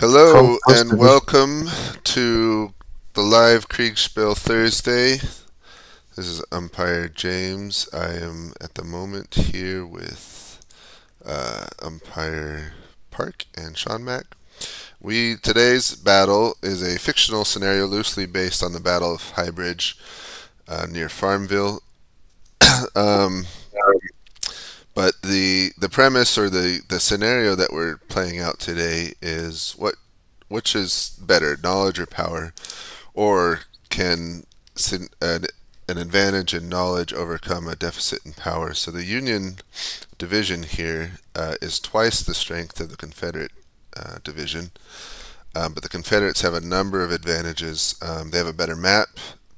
Hello and welcome to the live Kriegsspiel Thursday. This is umpire James. I am at the moment here with uh, umpire Park and Sean Mack. We today's battle is a fictional scenario loosely based on the Battle of High Bridge uh, near Farmville. um, but the the premise or the the scenario that we're playing out today is what which is better, knowledge or power, or can an, an advantage in knowledge overcome a deficit in power? So the Union division here uh, is twice the strength of the Confederate uh, division. Um, but the Confederates have a number of advantages. Um, they have a better map.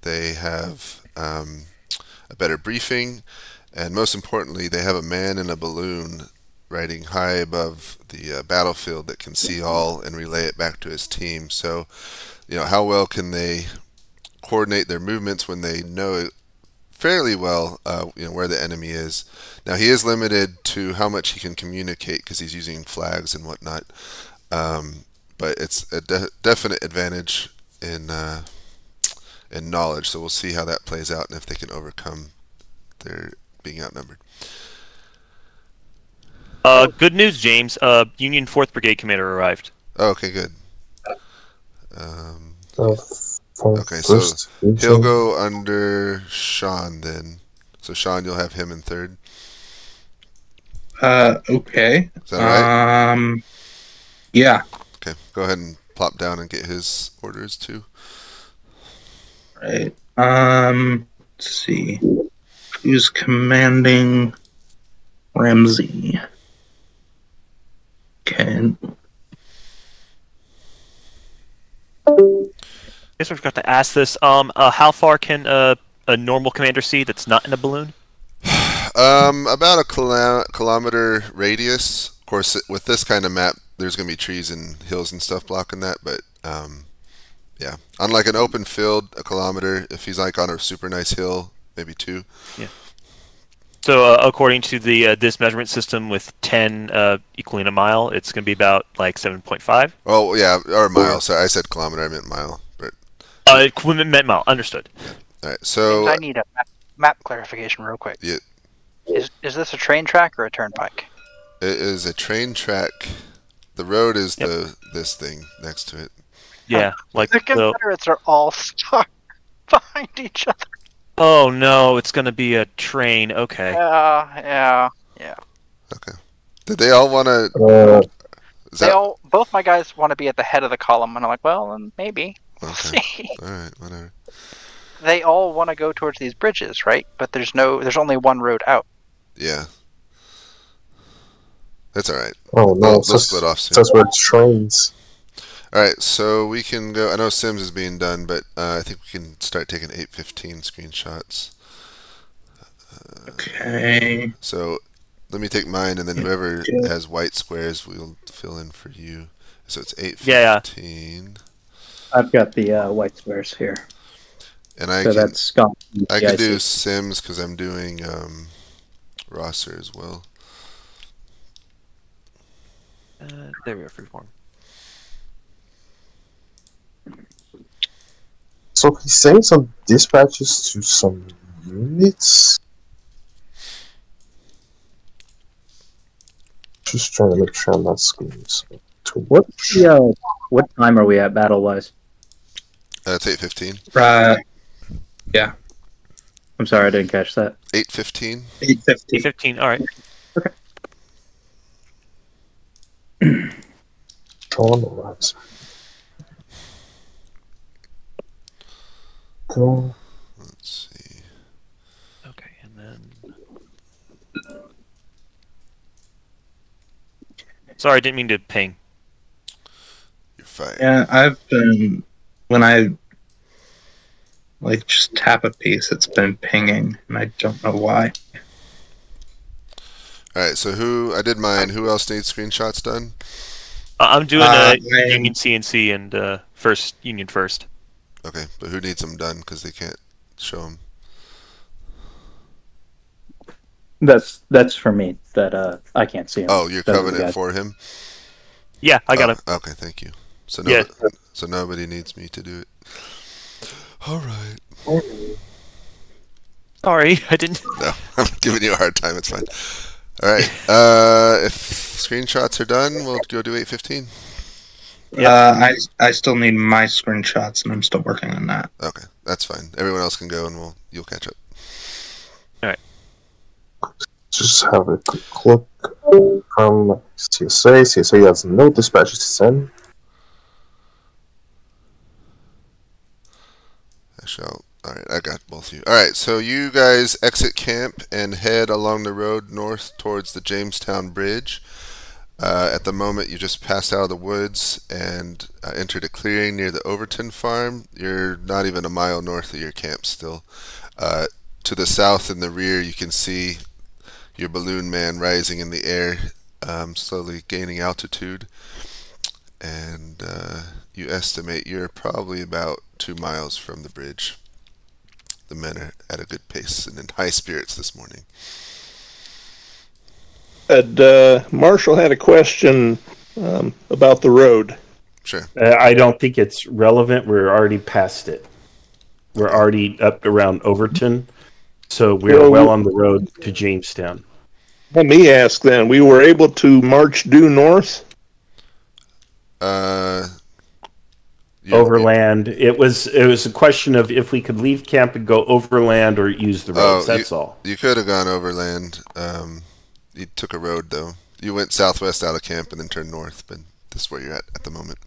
They have um, a better briefing and most importantly, they have a man in a balloon riding high above the uh, battlefield that can see all and relay it back to his team. So, you know, how well can they coordinate their movements when they know fairly well, uh, you know, where the enemy is? Now, he is limited to how much he can communicate because he's using flags and whatnot. Um, but it's a de definite advantage in uh, in knowledge. So we'll see how that plays out and if they can overcome their being outnumbered. Uh, good news, James. Uh, Union Fourth Brigade commander arrived. Oh, okay, good. Um, okay, so he'll go under Sean then. So Sean, you'll have him in third. Uh, okay. Is that right? Um, yeah. Okay, go ahead and plop down and get his orders too. Right. Um, let's see who's commanding Ramsey. Okay. I guess we forgot to ask this. Um, uh, how far can uh, a normal commander see that's not in a balloon? Um, about a kilo kilometer radius. Of course, with this kind of map, there's going to be trees and hills and stuff blocking that, but um, yeah. Unlike an open field, a kilometer, if he's like on a super nice hill, maybe two. Yeah. So uh, according to the uh, this measurement system, with ten uh, equaling a mile, it's going to be about like seven point five. Oh yeah, or a mile. Sorry, I said kilometer. I meant mile. But uh, meant mile. Understood. All right. So I need a map, map clarification real quick. Yeah. Is is this a train track or a turnpike? It is a train track. The road is yep. the this thing next to it. Yeah, like the Confederates the... are all stuck behind each other. Oh no, it's gonna be a train. Okay. Yeah, yeah, yeah. Okay. Did they all want to? Uh, they that... all, both my guys want to be at the head of the column, and I'm like, well, maybe. We'll okay. see. All right, whatever. They all want to go towards these bridges, right? But there's no, there's only one road out. Yeah. That's all right. Oh no, we'll, we'll split off soon. That's where trains. Alright, so we can go, I know Sims is being done, but uh, I think we can start taking 815 screenshots. Uh, okay. So let me take mine, and then whoever has white squares, we'll fill in for you. So it's 815. Yeah, I've got the uh, white squares here. And I so can, that's Scott. I can do Sims because I'm doing um, roster as well. Uh, there we go, freeform. So he's sending some dispatches to some units. Just trying to make sure I'm not screwing To what? Yeah. What time are we at battle wise? Uh, it's eight fifteen. Right. Yeah. I'm sorry, I didn't catch that. Eight fifteen. Eight fifteen. Eight fifteen. All right. Okay. On the Cool. Let's see. Okay, and then. Sorry, I didn't mean to ping. You're fine. Yeah, I've been when I like just tap a piece, it's been pinging, and I don't know why. All right, so who I did mine. Who else needs screenshots done? Uh, I'm doing uh, Union CNC and uh, first Union first. Okay, but who needs them done because they can't show them? That's that's for me. That uh, I can't see him. Oh, you're covering it for him. Yeah, I got oh, it. Okay, thank you. So no, Yeah. so nobody needs me to do it. All right. Sorry, I didn't. No, I'm giving you a hard time. It's fine. All right. Uh, if screenshots are done, we'll go do 815. Yep. Uh, I I still need my screenshots, and I'm still working on that. Okay, that's fine. Everyone else can go, and we'll you'll catch up. All right. Just have a quick look from CSA. CSA has no dispatches to send. I shall. All right, I got both of you. All right, so you guys exit camp and head along the road north towards the Jamestown Bridge. Uh, at the moment, you just passed out of the woods and uh, entered a clearing near the Overton farm. You're not even a mile north of your camp still. Uh, to the south in the rear, you can see your balloon man rising in the air, um, slowly gaining altitude. And uh, you estimate you're probably about two miles from the bridge. The men are at a good pace and in high spirits this morning. And, uh, Marshall had a question um, about the road. Sure. Uh, I don't think it's relevant. We're already past it. We're already up around Overton, so we're Well, well on the road to Jamestown. Let me ask then, we were able to march due north? Uh, you- Overland. It was it was a question of if we could leave camp and go overland or use the roads. Oh, that's all. You could have gone overland. Um, you took a road though. You went southwest out of camp and then turned north, but this is where you're at at the moment.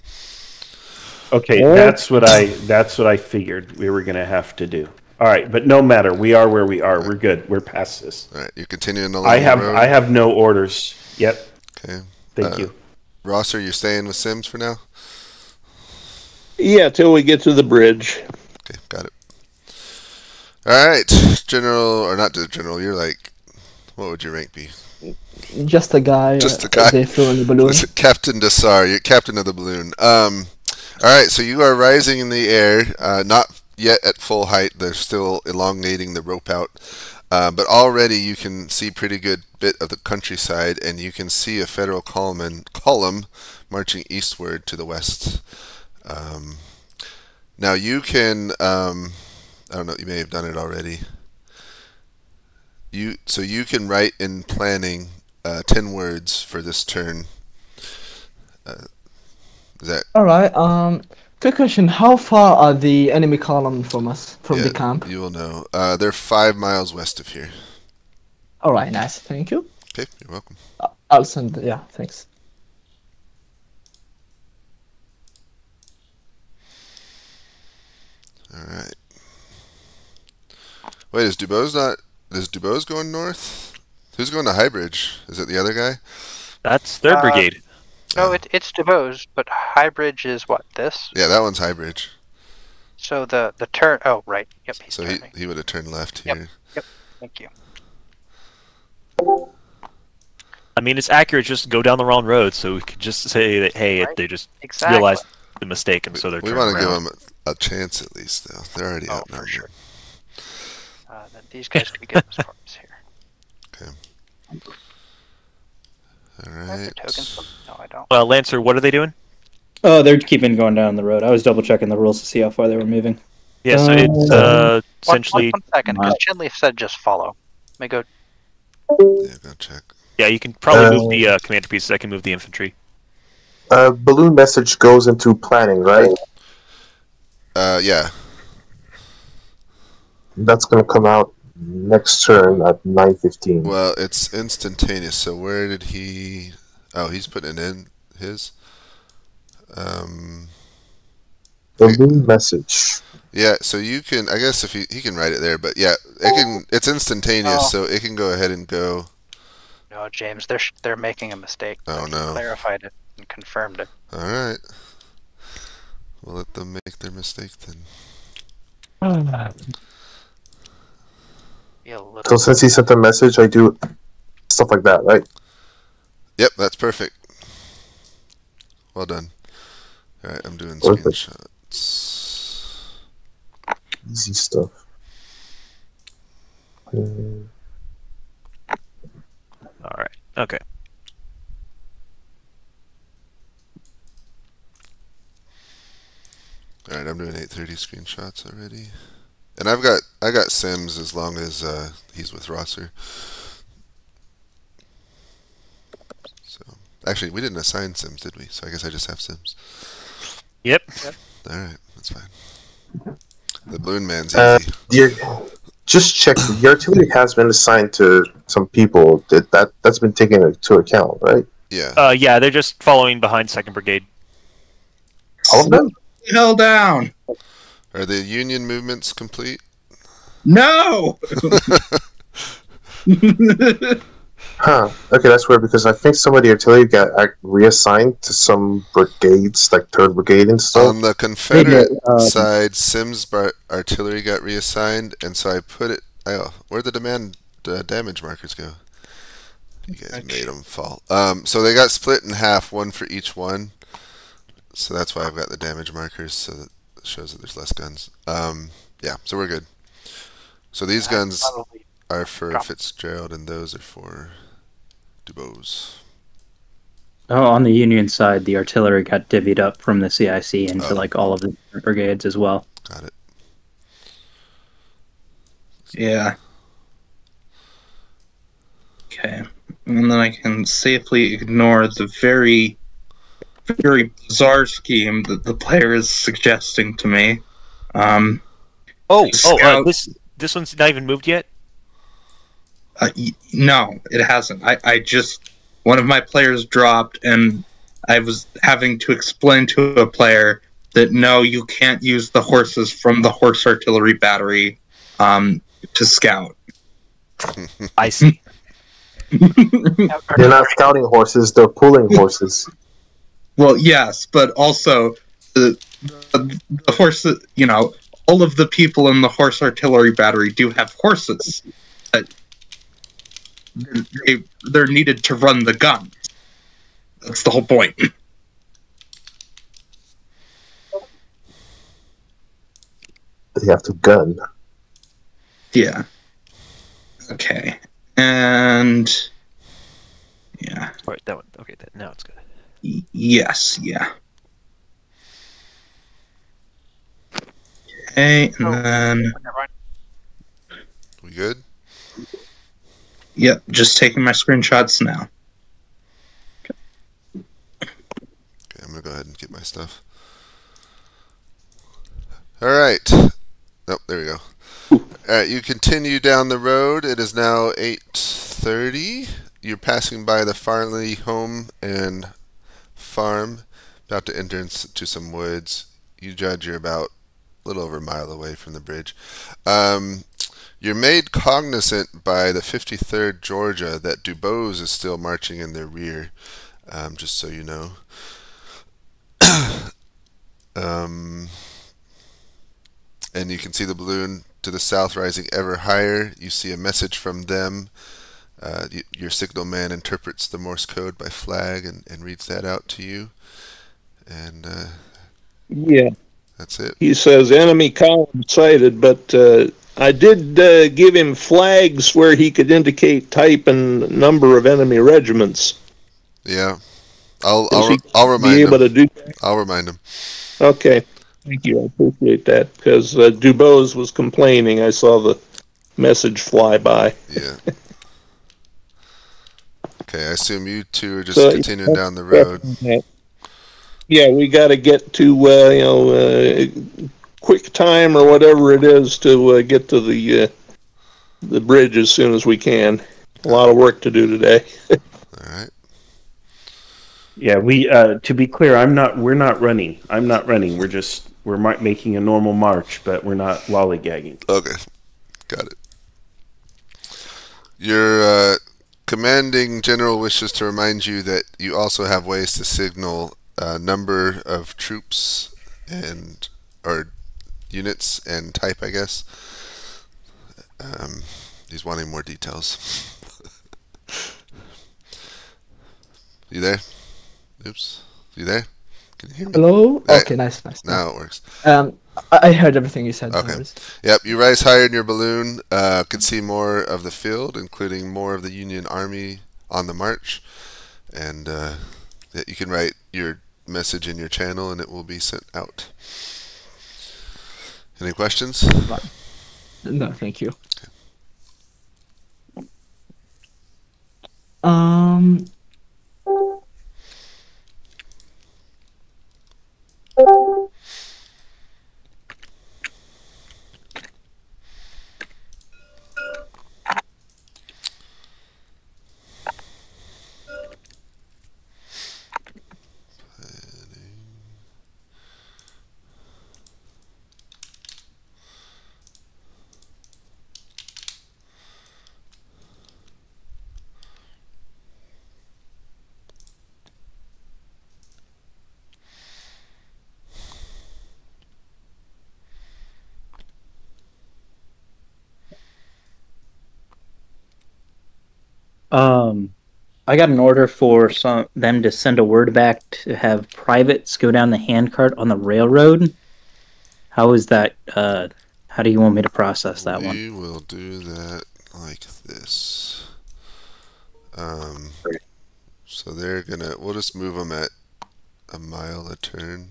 Okay, Or- that's what I that's what I figured we were gonna have to do. All right, but no matter, we are where we are. We're good. We're past this. All right, you're continuing along I have the road. I have no orders. Yep. okay. Thank Uh, you. Rosser, you're staying with Sims for now. Yeah, till we get to the bridge. Okay, got it. All right, General or not the General. You're like, what would your rank be? Just a guy. Just a uh, guy. They flew in the balloon. Captain Desar, you're captain of the balloon. Um, all right, so you are rising in the air, uh, not yet at full height. They're still elongating the rope out, uh, but already you can see pretty good bit of the countryside, and you can see a federal column column marching eastward to the west. Um, now you can, um, I don't know, you may have done it already. You so you can write in planning uh, ten words for this turn. Uh, is that All right. Um, quick question: How far are the enemy column from us, from yeah, the camp? You will know. Uh, they're five miles west of here. All right. Nice. Thank you. Okay, you're welcome. I'll send. Yeah. Thanks. All right. Wait, is Dubose not? Is Dubose going north? Who's going to Highbridge? Is it the other guy? That's third Uh, brigade. No, it, it's Dubose, but Highbridge is what this. Yeah, that one's Highbridge. So the the turn. Oh, right. Yep. He's So he, turning. he would have turned left here. Yep. here. Thank you. I mean, it's accurate. Just go down the wrong road, so we could just say that hey, Right. they just Exactly. realized the mistake, and so they're we turning want to give them a, a chance at least, though. They're already Oh, outnumbered. for sure. Uh, then these guys could get as far as here. All I have the right. tokens. No, I don't. Uh, Lancer, what are they doing? Oh, they're keeping going down the road. I was double checking the rules to see how far they were moving. Yeah, so it's uh, One, essentially one, one second, because Chinleaf said just follow. Let me go. Yeah, go check. yeah. You can probably Uh, move the uh, commander pieces. I can move the infantry. Uh, balloon message goes into planning, right? Uh, yeah. That's gonna come out next turn at nine fifteen. Well, it's instantaneous. So where did he? Oh, he's putting in his. Um. Balloon message. Yeah, so you can. I guess if he he can write it there, but yeah, it can. It's instantaneous, Oh. so it can go ahead and go. No, James, they're they're making a mistake. Oh, no. Clarified it and confirmed it. All right. We'll let them make their mistake then. Be a little. So since he sent the message, I do stuff like that, right? Yep, that's perfect. Well done. All right, I'm doing Perfect. screenshots. Easy stuff. All right. Okay. All right, I'm doing 830 screenshots already, and I've got I got Sims as long as uh, he's with Rosser. So actually, we didn't assign Sims, did we? So I guess I just have Sims. Yep. All right, that's fine. The Balloon Man's easy. Uh, the, just check. The artillery has been assigned to some people. That that that's been taken into account, right? yeah. Uh, yeah, they're just following behind Second Brigade. All of them. Hell down. Are the Union movements complete? No. Huh. Okay, that's weird because I think some of the artillery got reassigned to some brigades, like Third Brigade and stuff. On the Confederate uh, side, Sims bar- artillery got reassigned, and so I put it. Oh, where'd the demand uh, damage markers go? You guys made them fall. Um, so they got split in half, one for each one. So that's why I've got the damage markers, so that it shows that there's less guns. Um, yeah, so we're good. So these guns are for drop. Fitzgerald, and those are for Dubose. Oh, on the Union side, the artillery got divvied up from the CIC into Oh. like all of the brigades as well. Got it. Yeah. Okay. And then I can safely ignore the very, very bizarre scheme that the player is suggesting to me. Um, Oh, oh, uh, this this one's not even moved yet. uh, no, it hasn't. I, I just, one of my players dropped, and I was having to explain to a player that no, you can't use the horses from the horse artillery battery um, to scout. I see. They're not scouting horses; they're pulling horses. Well, yes, but also the, the, the horse, you know, all of the people in the horse artillery battery do have horses. But they, they're needed to run the gun. That's the whole point. They have to gun. Yeah. Okay. And yeah. All right, that one. Okay, that, now it's good. Y- yes, yeah. Okay, and Oh. then Never mind. We good? yep, just taking my screenshots now. Okay, I'm gonna go ahead and get my stuff. All right. Nope, there we go. All right, you continue down the road. It is now 8:30. You're passing by the Farley home and farm, about to enter into some woods. You judge you're about a little over a mile away from the bridge. Um, you're made cognizant by the 53rd Georgia that Dubose is still marching in their rear. Um, just so you know. um, and you can see the balloon to the south rising ever higher. You see a message from them. Uh, your signal man interprets the Morse code by flag and, and reads that out to you. And uh, Yeah. that's it. He says enemy column sighted, but uh, I did uh, give him flags where he could indicate type and number of enemy regiments. Yeah. I'll I'll, I'll Be remind able him. to do. I'll remind him. Okay. Thank you. I appreciate that because uh, Dubose was complaining. I saw the message fly by. Yeah. okay, I assume you two are just So- continuing down the road. Yeah, we got to get to uh, you know uh, quick time or whatever it is to uh, get to the uh, the bridge as soon as we can. A lot of work to do today. All right. Yeah, we. Uh, to be clear, I'm not. We're not running. I'm not running. We're just. We're mar- making a normal march, but we're not lollygagging. Okay, got it. Your uh, commanding general wishes to remind you that you also have ways to signal uh, number of troops and or units and type, I guess. Um, he's wanting more details. you there? Oops. You there? Can you hear me? Hello? Hey. Okay, nice, nice. Now it works. Um, I heard everything you said. Okay. Yep, you rise higher in your balloon, uh, can see more of the field, including more of the Union Army on the march, and uh, you can write your message in your channel, and it will be sent out. Any questions? No, thank you. Um. Um, I got an order for some them to send a word back to have privates go down the handcart on the railroad. How is that? Uh, how do you want me to process that one? We will do that like this. Um, so they're gonna. We'll just move them at a mile a turn,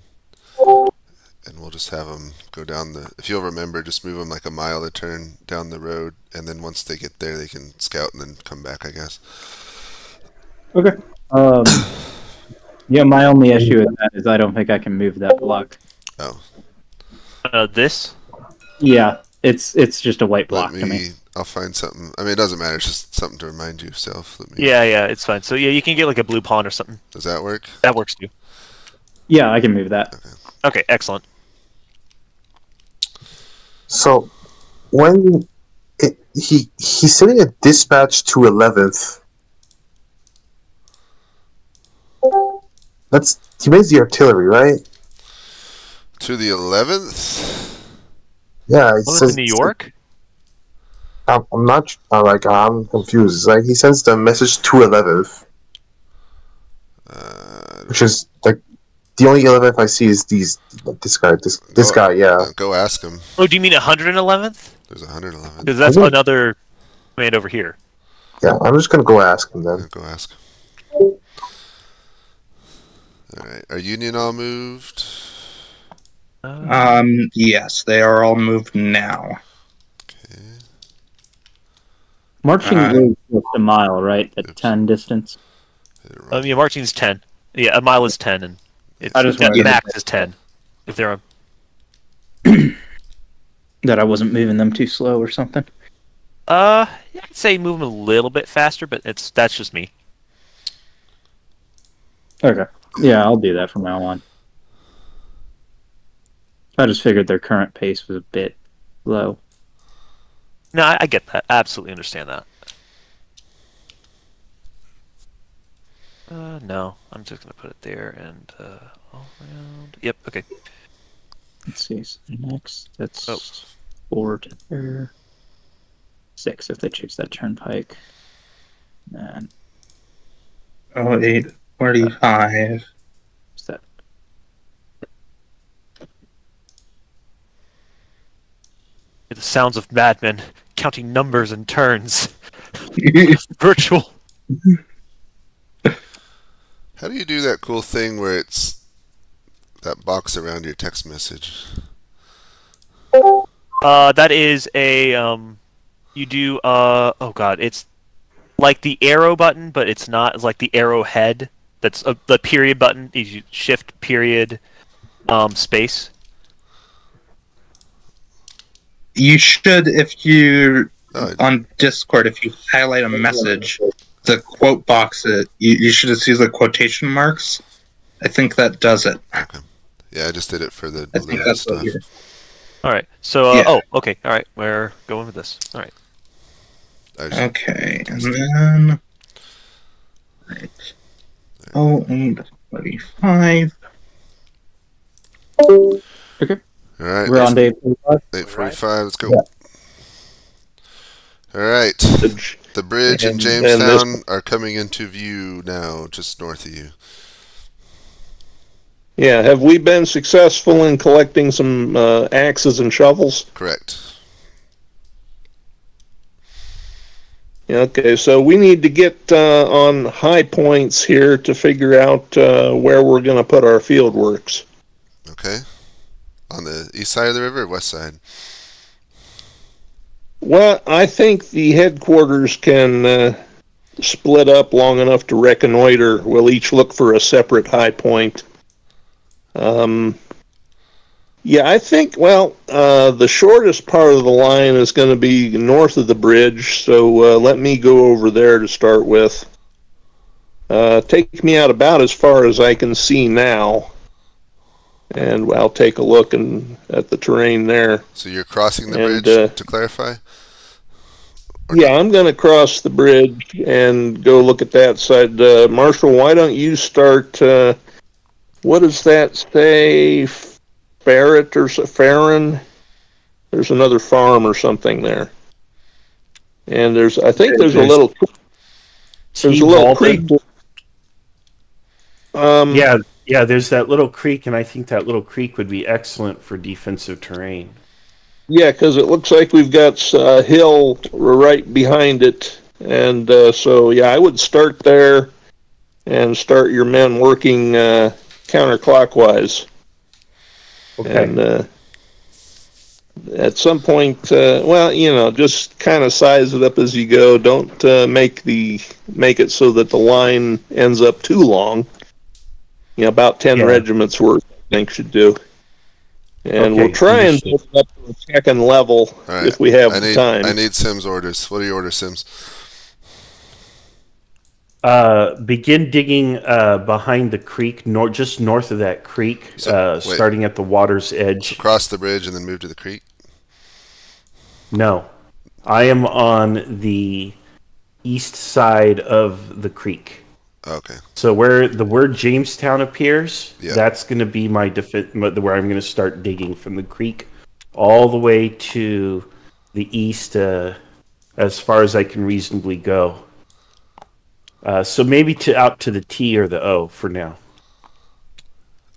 and we'll just have them go down the. If you'll remember, just move them like a mile a turn down the road, and then once they get there, they can scout and then come back. I guess. Okay. Um, yeah, my only issue with that is I don't think I can move that block. Oh, Uh, this? Yeah, it's it's just a white block let to me. me. I'll find something. I mean, it doesn't matter. It's just something to remind you yourself. Let me, Yeah, yeah, it's fine. So yeah, you can get like a blue pawn or something. Does that work? That works too. Yeah, I can move that. Okay, excellent. So when it, he he's sending a dispatch to eleventh. That's he means the artillery, right? To the eleventh. Yeah, it Well, it's says in New York. I'm, I'm not uh, like I'm confused. It's like he sends the message to eleventh, Uh, which is like the only eleventh I see is these this guy this this Go- guy. Yeah, uh, go ask him. Oh, do you mean 111th? There's 111. Because that's another command over here. yeah. I'm just gonna go ask him then. Yeah, go ask. All right. Are Union all moved? Uh, Um, yes, they are all moved now. Okay. Marching Uh, is just a mile, right? At Oops. ten distance. Hit it um, yeah, marching's 10. Yeah, a mile is 10, and it's, I just yeah, wanted to- max is 10. If they're That I wasn't moving them too slow or something. Uh, yeah, I'd say move them a little bit faster, but it's that's just me. Okay. Yeah, I'll do that from now on. I just figured their current pace was a bit low. No, I, I get that. I absolutely understand that. Uh, no, I'm just gonna put it there and uh, all around. Yep. Okay. Let's see. So next, that's Oh. four to there. Six if they choose that turnpike. And Oh, eight forty-five. what's that? The sounds of madmen counting numbers and turns. Virtual. How do you do that cool thing where it's that box around your text message? Uh, that is a um, you do uh oh god, it's like the arrow button, but it's not. It's like the arrow head. That's a, the period button. Is you shift period, um, space. You should, if you Oh, on Discord, if you highlight a message, the quote box, it you, you should just use the quotation marks. I think that does it. Okay. yeah, I just did it for the I think that's stuff. what. All right. So uh, Yeah. oh okay. All right. We're going with this. All right. Okay, and then. Right. Oh, eight forty-five. All right. We're on day 45. Eight forty-five. Let's go. All right. The bridge And- and Jamestown this- are coming into view now, just north of you. Yeah, have we been successful in collecting some uh, axes and shovels? Correct. Okay, so we need to get uh, on high points here to figure out uh, where we're going to put our field works. Okay. On the east side of the river or west side? Well, I think the headquarters can uh, split up long enough to reconnoiter. We'll each look for a separate high point. Um, yeah, I think, well, uh, the shortest part of the line is going to be north of the bridge, so uh, let me go over there to start with. Uh, take me out about as far as I can see now, and I'll take a look and, at the terrain there. So you're crossing the And, bridge uh, to clarify? Yeah, I'm going to cross the bridge and go look at that side. Uh, Marshall, why don't you start? Uh, what does that say? Ferret or Farron? There's another farm or something there. And there's, I think there's a little, there's a little creek. Um, Yeah, yeah. There's that little creek, and I think that little creek would be excellent for defensive terrain. Yeah, because it looks like we've got a hill right behind it, and uh, so yeah, I would start there and start your men working uh, counterclockwise, Okay. and uh, at some point, uh, well, you know, just kind of size it up as you go. Don't uh, make the make it so that the line ends up too long. You know, about ten Yeah. regiments worth, I think should do. And Okay, we'll try and understood. build up to a second level All right. if we have I need time. I need Sims orders. What do you order, Sims? Uh, begin digging uh, behind the creek, nor- just north of that creek, So- uh, starting at the water's edge. Cross the bridge and then move to the creek. No, I am on the east side of the creek. Okay. So where the word Jamestown appears, Yeah. that's going to be my defi- where I'm going to start digging from the creek all the way to the east, uh, as far as I can reasonably go. Uh, so maybe to out to the T or the O for now.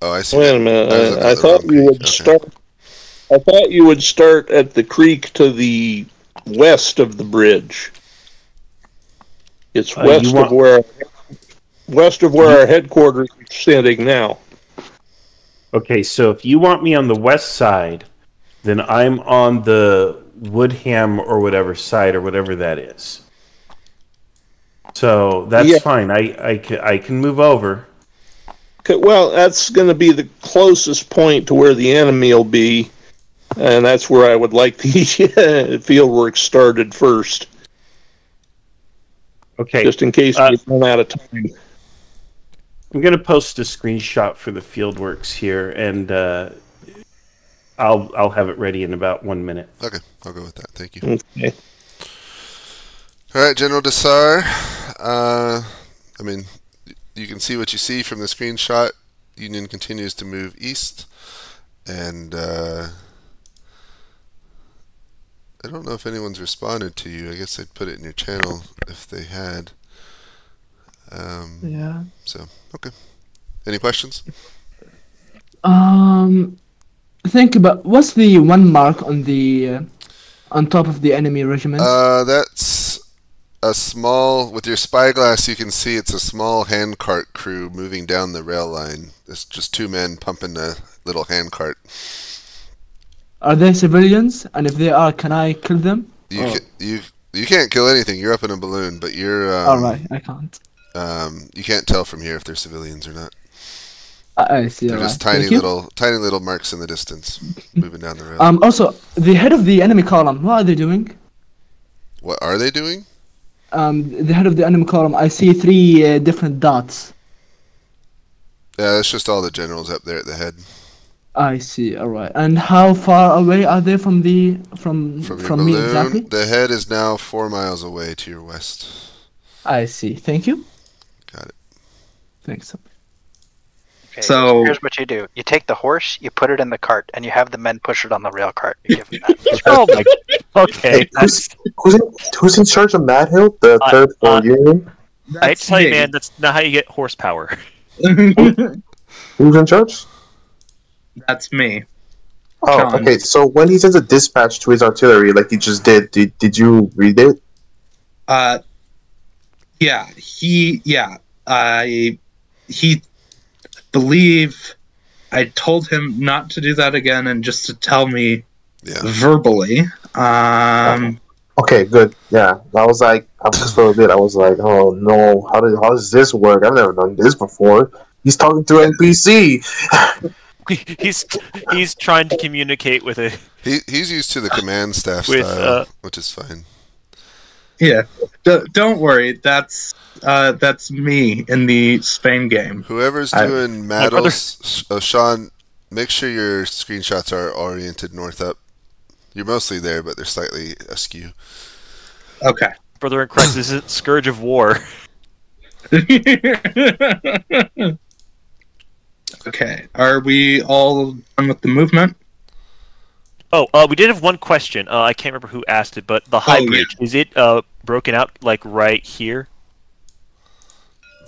Oh, I see. Wait a minute. I I, I at the thought you creek. would Okay. start. I thought you would start at the creek to the west of the bridge. It's Uh, west want- of where west of where our headquarters is standing now. Okay, so if you want me on the west side, then I'm on the Woodham or whatever side or whatever that is. So that's Yeah. fine. I, I, ca- I can move over. Okay, Well, that's going to be the closest point to where the enemy will be, and that's where I would like the field work started first, Okay, just in case Uh, we run out of time. I'm going to post a screenshot for the fieldworks here, and uh, I'll I'll have it ready in about one minute. Okay, I'll go with that. Thank you. Okay. All right, General Desar. Uh, I mean, you can see what you see from the screenshot. Union continues to move east, and uh, I don't know if anyone's responded to you. I guess I'd put it in your channel if they had. Um, Yeah. So, okay. Any questions? Um, think about what's the one mark on the uh, on top of the enemy regiment? Uh, that's a small. With your spyglass, you can see it's a small handcart crew moving down the rail line. It's just two men pumping a little handcart. Are they civilians? And if they are, can I kill them? You Oh. ca- you you can't kill anything. You're up in a balloon, but you're um, All right, I can't. um you can't tell from here if they're civilians or not. I, I see. They're just right. tiny Thank you. little tiny little marks in the distance moving down the rail. Um. Also, the head of the enemy column. What are they doing? what are they doing? Um, the head of the enemy column. I see three uh, different dots. Yeah, that's just all the generals up there at the head. I see. All right. And how far away are they from the from From from, me exactly? the head is now four miles away to your west. I see. Thank you. Got it. Thanks. Okay, So- here's what you do: you take the horse, you put it in the cart, and you have the men push it on the rail cart. You give them that. Oh my. Okay. Who's, who's, in, who's in charge of Mad Hill, the Uh, third for uh, Union? I tell you, man, that's not how you get horsepower. Who's in charge? That's me. Oh, John. okay. So when he sends a dispatch to his artillery, like he just did, did, did you read it? Uh, yeah, he, yeah, I, he believe I told him not to do that again and just to tell me Yeah. verbally. Um, Okay, good. Yeah, I was like, after for a bit, I was like, oh no, how does how does this work? I've never done this before. He's talking to NPC. he's he's trying to communicate with a He he's used to the command staff With, style, uh, which is fine. Yeah, D- don't worry. That's uh, that's me in the Spain game. Whoever's doing brother- Maddles, uh, Sean, make sure your screenshots are oriented north up. You're mostly there, but they're slightly askew. Okay. brother in Christ. This isn't Scourge of War. okay. Are we all done with the movement? Oh, uh, we did have one question. Uh, I can't remember who asked it, but the high Oh, yeah. bridge is it uh broken out like right here?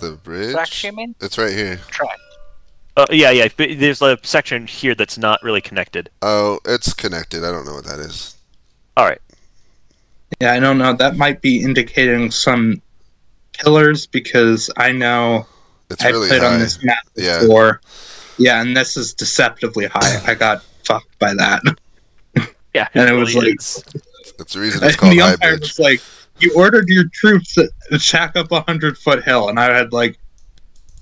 The bridge. Track, you mean? It's right here. Track. Uh, yeah, yeah. But there's a section here that's not really connected. Oh, it's connected. I don't know what that is. All right. Yeah, I don't know. That might be indicating some pillars because I know It's I really played high. on this map Yeah. before. Yeah, and this is deceptively high. I got fucked by that. Yeah, And it was really like- is. That's the reason And it's called the High umpire Bridge. was like, "You ordered your troops to shack up a hundred foot hill," and I had like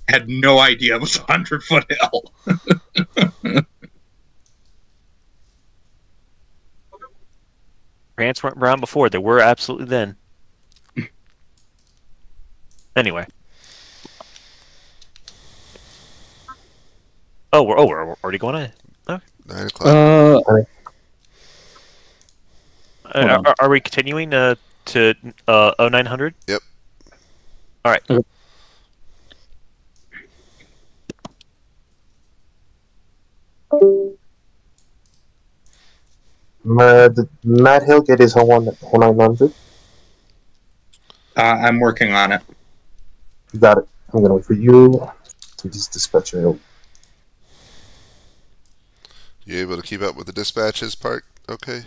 had no idea it was a hundred foot hill. Grants weren't around before. They were absolutely then. Anyway. Oh, we're oh we're already going on. Nine o'clock. Uh, Uh, are, are we continuing uh, to uh, 0900? Yep. All right. Okay. Uh, did Matt Hill get his whole one whole nine hundred? Uh, I'm working on it. You got it. I'm gonna wait for you to just dispatch your You able to keep up with the dispatches part? Okay.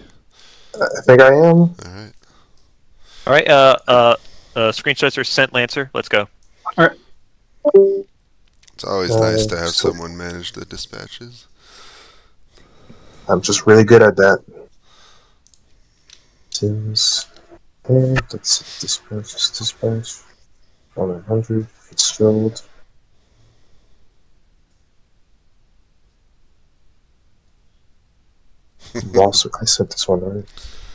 I think I am. All right. All right. Uh, uh, uh, screenshots are sent, Lancer. Let's go. All right. It's always Uh, nice to have so- someone manage the dispatches. I'm just really good at that. Sims. And that's dispatch, dispatch. 100, Fitzgerald. Ross, I said this one right.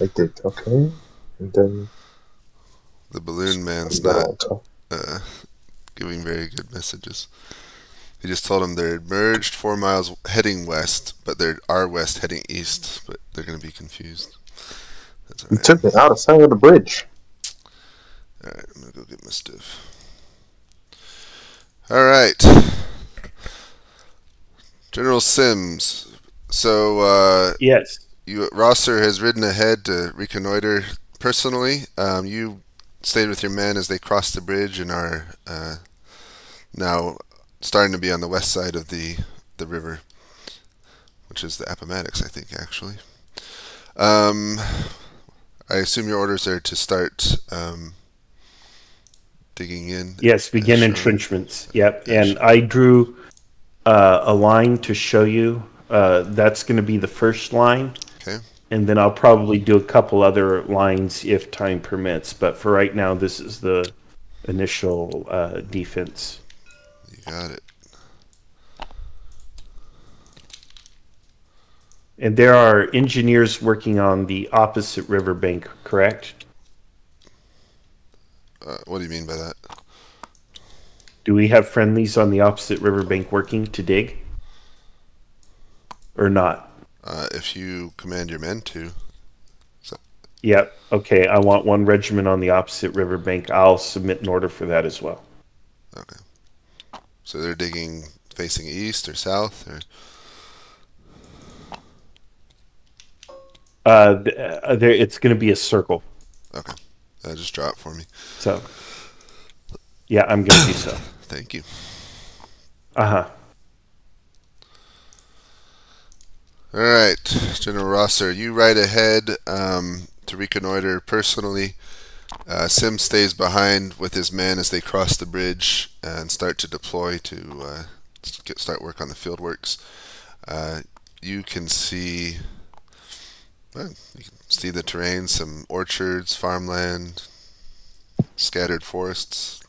I did, okay. And then The balloon man's not uh, giving very good messages. He just told them they're merged four miles heading west, but they are west heading east, but they're going to be confused. That's You alright. took me out of sight of the bridge. Alright, I'm going to go get my stuff. Alright. General Sims. So, uh, Yes. you Rosser has ridden ahead to reconnoiter personally. Um, you stayed with your men as they crossed the bridge and are uh, now starting to be on the west side of the the river, which is the Appomattox, I think, actually. Um, I assume your orders are to start um, digging in. Yes, begin entrenchments. Yep. And I drew uh, a line to show you. Uh, that's going to be the first line. Okay. And then I'll probably do a couple other lines if time permits. But for right now, this is the initial uh, defense. You got it. And there are engineers working on the opposite riverbank, correct? Uh, what do you mean by that? Do we have friendlies on the opposite riverbank working to dig? Or not? Uh, if you command your men to, So. Yep. Okay. I want one regiment on the opposite riverbank. I'll submit an order for that as well. okay. So they're digging facing east or south, or Uh, uh, there, it's going to be a circle. okay. Uh, just draw it for me. So, yeah, I'm going to do so. Thank you. Uh huh. All right, General Rosser, you ride ahead um, to reconnoiter personally. Uh, Sim stays behind with his men as they cross the bridge and start to deploy to uh, get start work on the field works. Uh, you can see well, you can see the terrain, some orchards, farmland, scattered forests.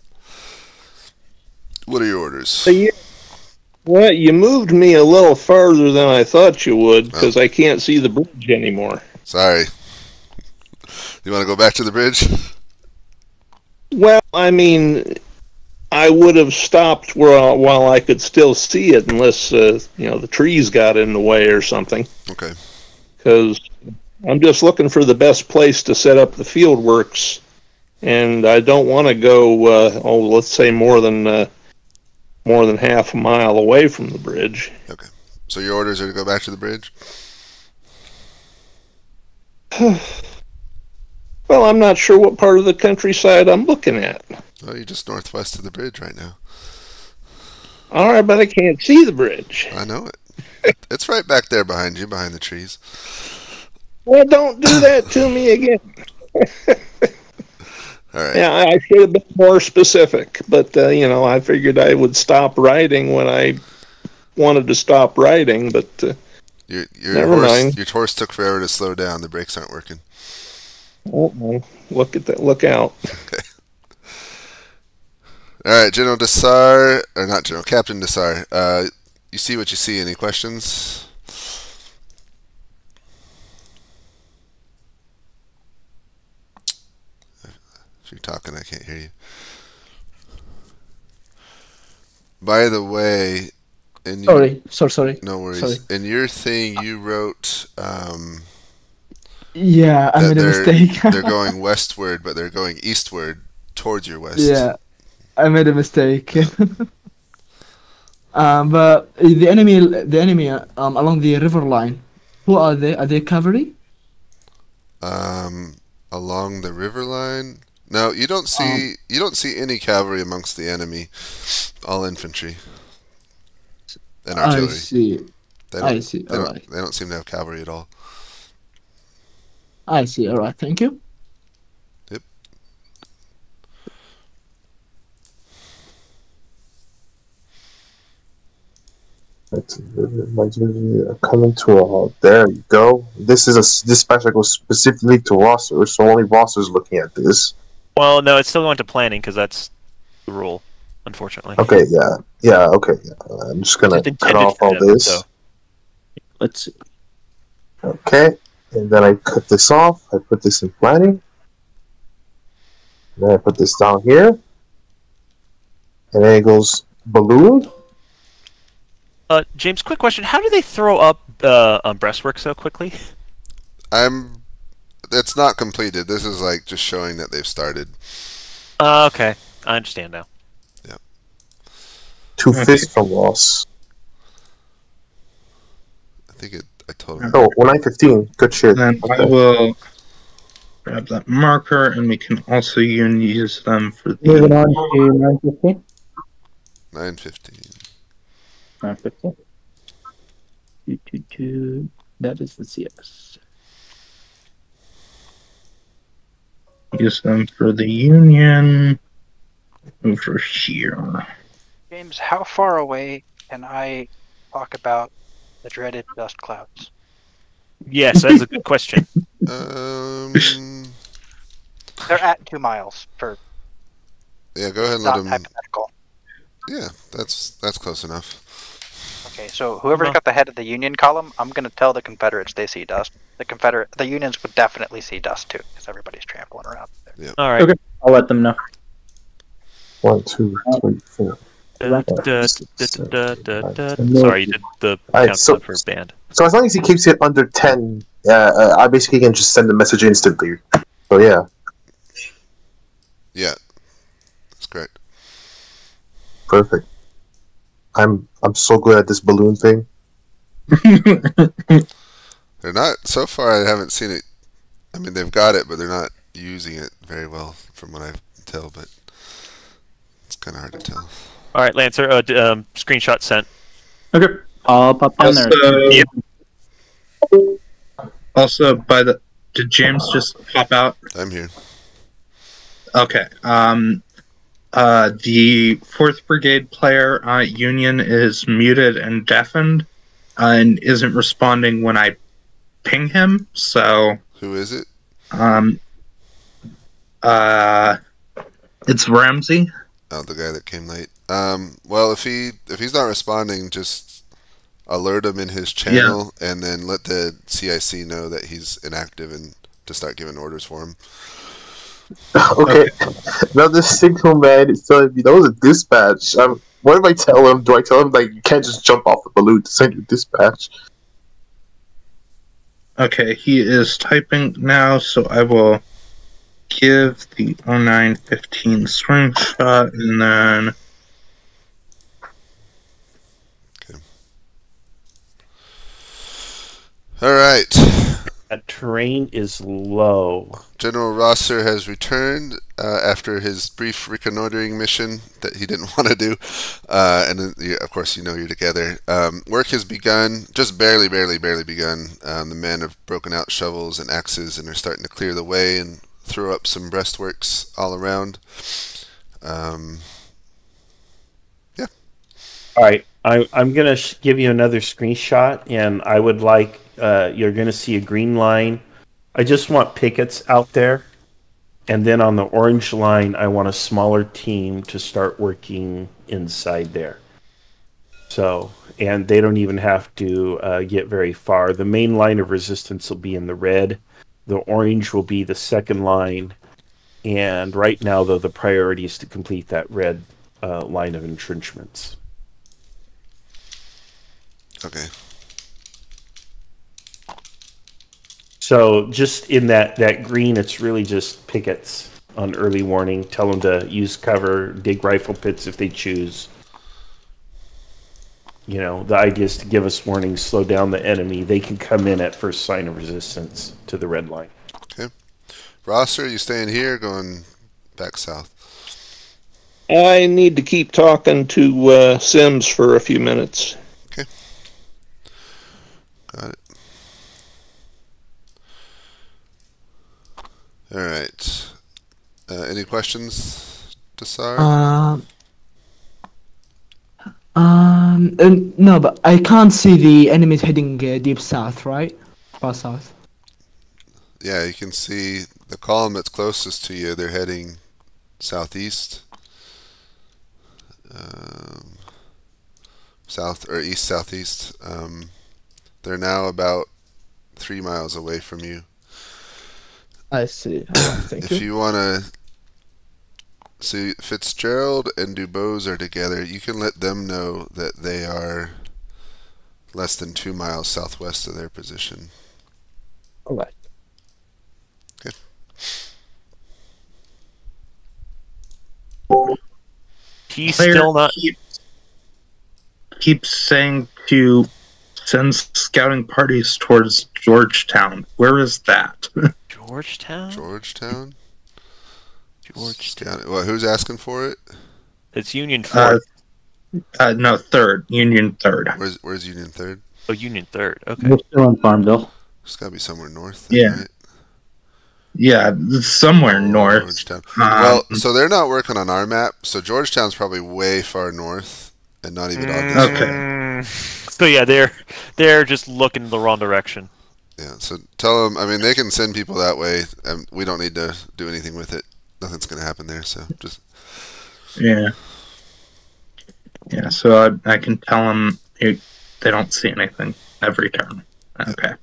What are your orders? So you, well, you moved me a little farther than I thought you would because I can't see the bridge anymore. Sorry. You want to go back to the bridge? Well, I mean, I would have stopped where, while I could still see it, unless uh, you know the trees got in the way or something. Okay. Because I'm just looking for the best place to set up the field works, and I don't want to go. Uh, oh, let's say more than uh, more than half a mile away from the bridge. Okay. So your orders are to go back to the bridge. well, I'm not sure what part of the countryside I'm looking at. Oh, you're just northwest of the bridge right now. All right, but I can't see the bridge. I know it. it's right back there behind you, behind the trees. Well, don't do that to me again. All right. Yeah, I should have been more specific, but uh, you know, I figured I would stop writing when I wanted to stop writing, but uh, your your never horse, mind. Your horse took forever to slow down. The brakes aren't working. Oh, look at that! Look out! Okay. All right, General Desar, or not General Captain Desar. Uh, you see what you see. Any questions? Talking, I can't hear you. By the way, in your, Sorry, sorry, sorry. no worries. Sorry. In your thing, you wrote um, Yeah, I made a they're, mistake. they're going westward, but they're going eastward towards your west. yeah, I made a mistake. um, but the enemy, the enemy, um, along the river line, who are they? Are they cavalry? Um, along the river line. No, you don't see um, you don't see any cavalry amongst the enemy. All infantry and artillery. I see. They I don't, see. They don't, Alright. they don't seem to have cavalry at all. I see. All right. Thank you. Yep. That's reminds me of coming to a. There you go. This is a this special goes specifically to Rosser, so only Rosser's looking at this. Well, no, it's still going to planning because that's the rule, unfortunately. Okay, yeah, yeah, okay. Yeah. I'm just gonna cut off all them, this. so- Let's see. Okay, and then I cut this off. I put this in planning. Then I put this down here, and then it goes balloon. Uh, James, quick question: How do they throw up uh, um, breastwork so quickly? I'm. It's not completed. This is like just showing that they've started. Uh, okay, I understand now. Yeah. Two Okay. fists from Ross. I think it. I told him. Oh, 915. Good shit. And then I will grab that marker, and we can also use them for Moving on to 915. Nine fifteen. 915. Two, two, two. That is the CS. Use them for the union. Over here. James, how far away can I talk about the dreaded dust clouds? Yes, that's a good question. Um. They're at two miles for Yeah. Go ahead and let not him. hypothetical. Yeah. That's that's close enough. Okay, so whoever's Well- got the head of the Union column, I'm gonna tell the Confederates they see dust. The Confederate, the Unions would definitely see dust too, because everybody's trampling around there. All right. Okay. I'll let them know. One, two, three, four. Da, da, da. Sorry, you did the Alright, countdown so- for band. So as long as he keeps it under 10, uh, uh, I basically can just send the message instantly. So yeah. Yeah. That's correct. Perfect. I'm I'm so good at this balloon thing. They're not so far. I haven't seen it. I mean, they've got it, but they're not using it very well, from what I can tell. But it's kind of hard to tell. All right, Lancer. Uh, d- um, screenshot sent. Okay. I'll pop down there. Also, Yep. also, by the did James just pop out? I'm here. Okay. Um, Uh, the fourth brigade player uh, Union is muted and deafened, uh, and isn't responding when I ping him. So Who is it? um, uh, it's Ramsey. Oh, the guy that came late. Um, well, if he if he's not responding, just alert him in his channel, and then let the CIC know that he's inactive and to start giving orders for him. okay. now this signal man is telling me that was a dispatch. Um, what do I tell him? Do I tell him like you can't just jump off the balloon to send your dispatch? Okay, he is typing now, so I will give the 0915 screenshot and then. Okay. All right. That terrain is low. General Rosser has returned uh, after his brief reconnoitering mission that he didn't want to do, uh, and then, of course you know you're together. Um, work has begun, just barely, barely, barely begun. Um, the men have broken out shovels and axes and are starting to clear the way and throw up some breastworks all around. Um, yeah. All right, I, I'm gonna sh- give you another screenshot, and I would like uh, you're gonna see a green line. I just want pickets out there, and then on the orange line, I want a smaller team to start working inside there. So, and they don't even have to uh, get very far. The main line of resistance will be in the red. The orange will be the second line, and right now, though, the priority is to complete that red uh, line of entrenchments. okay. So just in that that green, it's really just pickets on early warning. Tell them to use cover, dig rifle pits if they choose. You know, the idea is to give us warning, slow down the enemy. They can come in at first sign of resistance to the red line. Okay. Rosser, you staying here? or Going back south? I need to keep talking to uh, Sims for a few minutes. All right. Uh, any questions, Desar? Um. Um. no, but I can't see the enemies heading uh, deep south, right? Far south. yeah, you can see the column that's closest to you. They're heading southeast, um, south or east southeast. Um, they're now about three miles away from you. I see. Thank if you. you want to see Fitzgerald and Dubose are together, you can let them know that they are less than two miles southwest of their position. Alright. He's Player still not. keeps, keeps saying to send scouting parties towards Georgetown. Where is that? Georgetown. Georgetown. Georgetown. Well, who's asking for it? It's Union Uh, Fourth. uh, no, third. Union third. Where's Where's Union Third? oh, Union Third. Okay. We're still in Farmville. It's got to be somewhere north. Yeah. right? Yeah, it's somewhere north. Georgetown. Um, Well, so they're not working on our map. So Georgetown's probably way far north and not even on this. Okay. Mm, So yeah, they're they're just looking the wrong direction. Yeah. So tell them. I mean, they can send people that way. and we don't need to do anything with it. Nothing's going to happen there. So just Yeah. Yeah, so I, I can tell them they don't see anything every turn. Okay.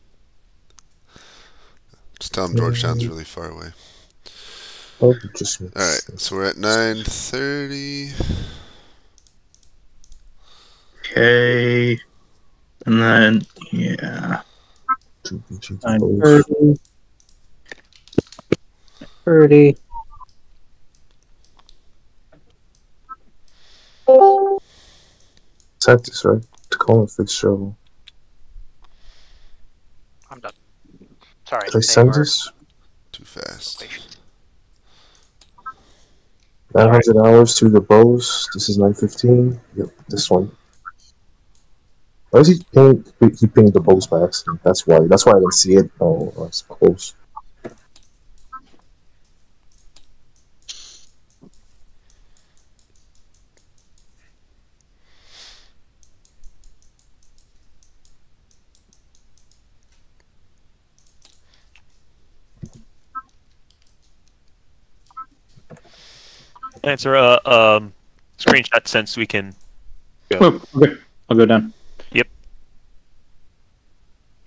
just tell them Georgetown's mm. really far away. Oh, just All right. So we're at nine thirty. Okay. And then, yeah. Nine thirty. Thirty. Santis, right? To call and fix trouble. I'm done. Sorry. Did I send this? Too fast. 900 hours to the bows. This is 915. Yep, this one. Why is he pinged? He pinged the post by accident. That's why. That's why I didn't see it. Oh, it's close. Answer a uh, um, screenshot since we can. Go. Oh, okay, I'll go down.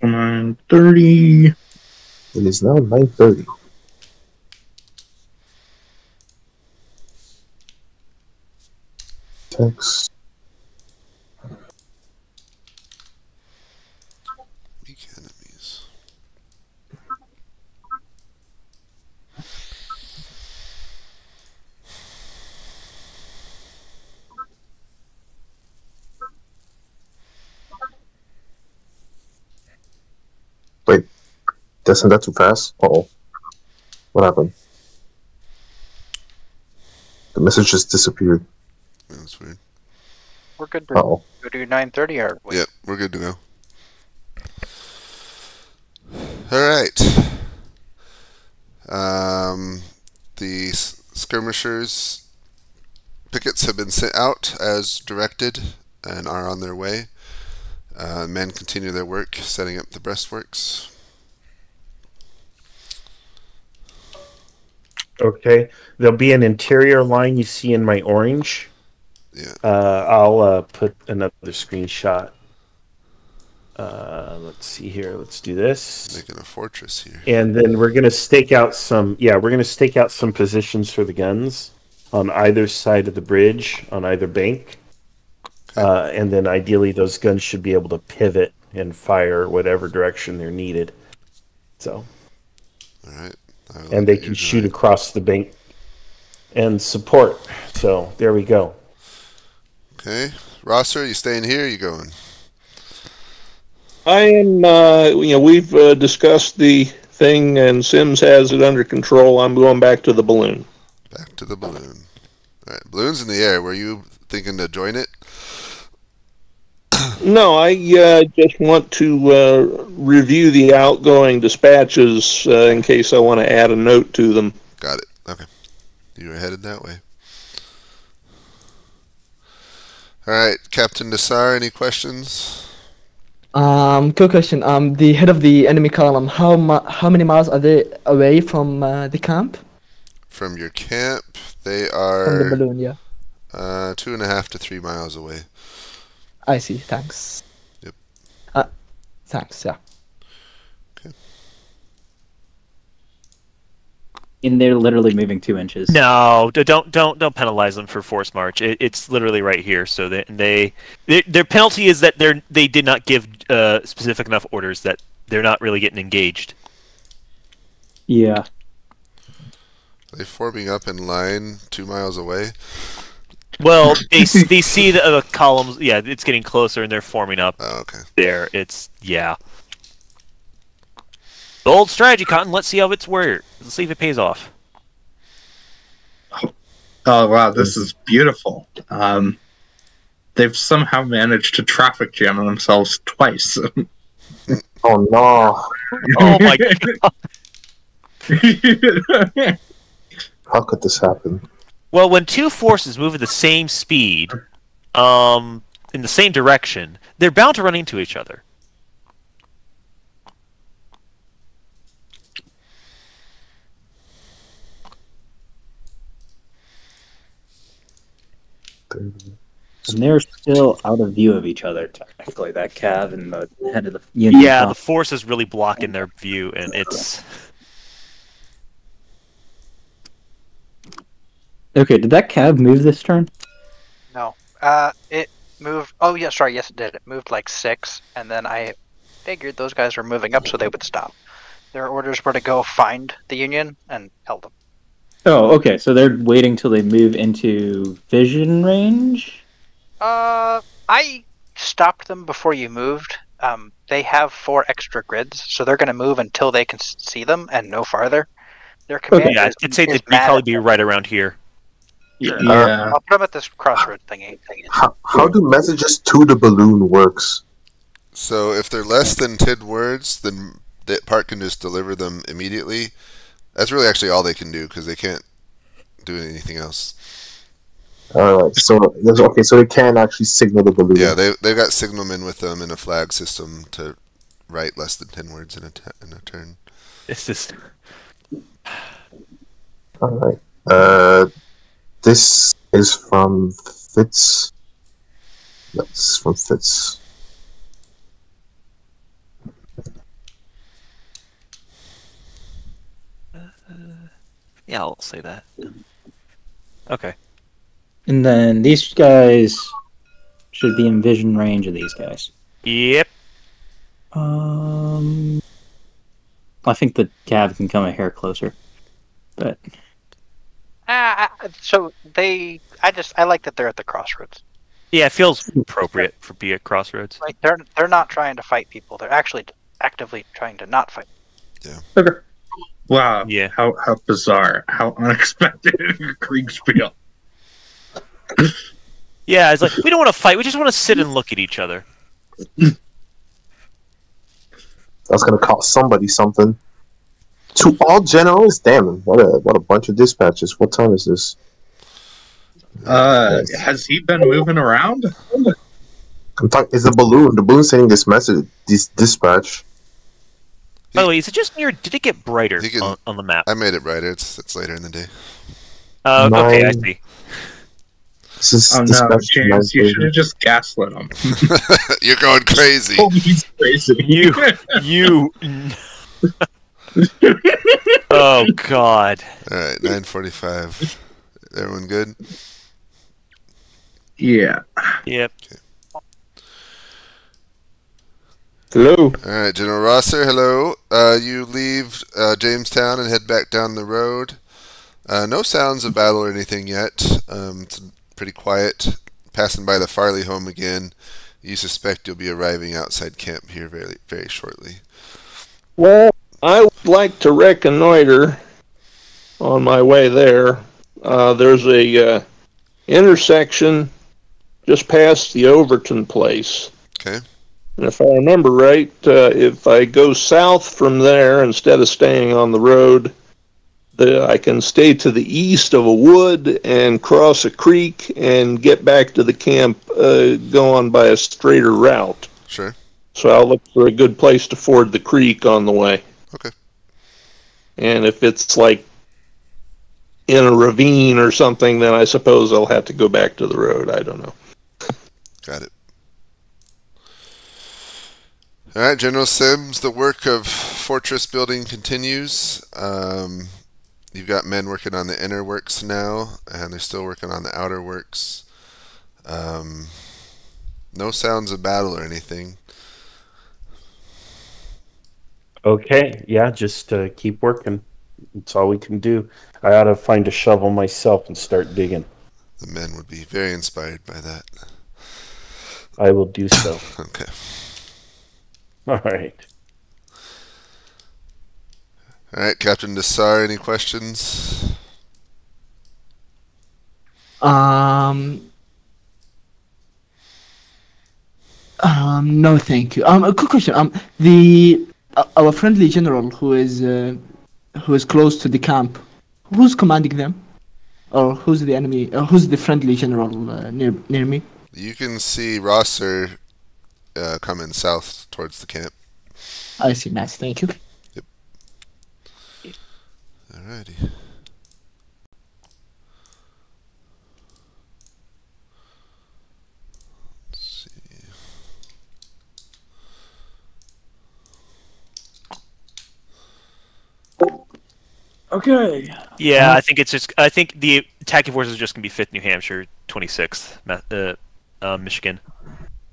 Nine thirty. It is now 9.30. Text. Weak enemies. Did I send that too fast? Uh oh. What happened? The message just disappeared. That's weird. We're good Uh to oh. go do 9:30 or wait. Yep, we're good to go. All right. Um, the skirmishers pickets have been sent out as directed and are on their way. Uh, men continue their work setting up the breastworks. Okay. There'll be an interior line you see in my orange. Yeah. Uh, I'll uh, put another screenshot. Uh, let's see here. Let's do this. Making a fortress here. And then we're gonna stake out some. Yeah, we're gonna stake out some positions for the guns on either side of the bridge, on either bank. Uh, and then ideally, those guns should be able to pivot and fire whatever direction they're needed. So, All right. I and they can shoot going. across the bank and support. So there we go. Okay, Rosser, you staying here? Or you going? I am, uh, you know, we've uh, discussed the thing and Sims has it under control. I'm going back to the balloon. Back to the balloon. All right, balloon's in the air. Were you thinking to join it? No, I uh, just want to uh, review the outgoing dispatches uh, in case I want to add a note to them. Got it. Okay. You were headed that way. All right, Captain Nassar, any questions? Um, quick question. Um, the head of the enemy column. How mu- How many miles are they away from uh, the camp? From your camp, they are From the are balloon, yeah. uh, two and a half to three miles away. I see. Thanks. Yep. Uh, thanks. Yeah. Okay. And they're literally moving two inches. No, don't don't don't penalize them for forced march. It, it's literally right here. So they, they their, their penalty is that they're they did not give uh, specific enough orders that they're not really getting engaged. Yeah. Are they forming up in line two miles away? Well, they they see the uh, columns. Yeah, it's getting closer, and they're forming up Oh, okay. there. It's yeah. The old strategy, Cotton. Let's see how it's worked. Let's see if it pays off. Oh wow, this is beautiful. Um, they've somehow managed to traffic jam themselves twice. Oh no. Oh my god. How could this happen? Well, when two forces move at the same speed, um, in the same direction, they're bound to run into each other. And they're still out of view of each other, technically, that Cav and the head of the. Yeah, the force is really blocking their view, and it's Okay, did that cav move this turn? No. Uh, it moved. Oh yeah, sorry. Yes, it did. It moved like six, and then I figured those guys were moving up, so they would stop. Their orders were to go find the Union and held them. Oh, okay, so they're waiting till they move into vision range? Uh, I stopped them before you moved. Um, they have four extra grids, so they're going to move until they can see them and no farther. Their command yeah. is, I'd say is they'd probably be right around here. Yeah. I'll put them at this crossroad thingy. How, how do messages to the balloon works? So if they're less than 10 words, then that part can just deliver them immediately. That's really actually all they can do because they can't do anything else. Alright, so okay, so they can actually signal the balloon. Yeah, they they've got signalmen with them in a flag system to write less than 10 words in a, t- in a turn. It's just Alright. Uh this is from Fitz. That's from Fitz. Yeah, I'll say that. Okay. And then these guys should be in vision range of these guys. Yep. Um, I think the cav can come a hair closer, but Ah, I- so they, I just, I like that they're at the crossroads. Yeah, it feels appropriate for be at crossroads. Like they're they're not trying to fight people. They're actually actively trying to not fight. okay. Wow. Yeah. How how bizarre. How unexpected Kriegsspiel. Yeah, it's like we don't want to fight. We just want to sit and look at each other. That's gonna cost somebody something. To all generals, damn! What a what a bunch of dispatches. What time is this? Uh, has he been moving around? I'm talking. Is the balloon? The balloon sending this message? This dispatch. By the way, is it just me or did it get brighter can- on, on the map? I made it brighter. It's it's later in the day. Uh, okay, I Nine. see. This is Oh no, James! You should have just gaslit him. You're going crazy. Oh, he's crazy. You, you. oh God. All right, 9:45. Everyone good? yeah. Yep. Hello. All right, General Rosser, hello. Uh, you leave uh, Jamestown and head back down the road. Uh, no sounds of battle or anything yet. Um, it's pretty quiet. Passing by the Farley home again. You suspect you'll be arriving outside camp here very very shortly. Well, I would like to reconnoiter on my way there. Uh, there's a uh, intersection just past the Overton place. Okay. And if I remember right, uh, if I go south from there instead of staying on the road, the, I can stay to the east of a wood and cross a creek and get back to the camp uh, going by a straighter route. Sure. So I'll look for a good place to ford the creek on the way. And if it's like in a ravine or something, then I suppose I'll have to go back to the road. I don't know. Got it. All right, General Sims, the work of fortress building continues. Um, you've got men working on the inner works now, and they're still working on the outer works. Um, no sounds of battle or anything. Okay, yeah, just uh, keep working. That's all we can do. I ought to find a shovel myself and start digging. The men would be very inspired by that. I will do so. Okay. all right. All right, Captain Desar, any questions? Um. Um. No, thank you. Um. A quick question. Um. The our friendly general who is uh, who is close to the camp, who's commanding them, or who's the enemy? Uh, who's the friendly general uh, near near me? You can see Rosser uh, coming south towards the camp. I see. Nice. Thank you. Yep. Alrighty. Okay. Yeah, I think it's just. I think the attacking force is just gonna be Fifth New Hampshire, twenty sixth, uh, uh, Michigan.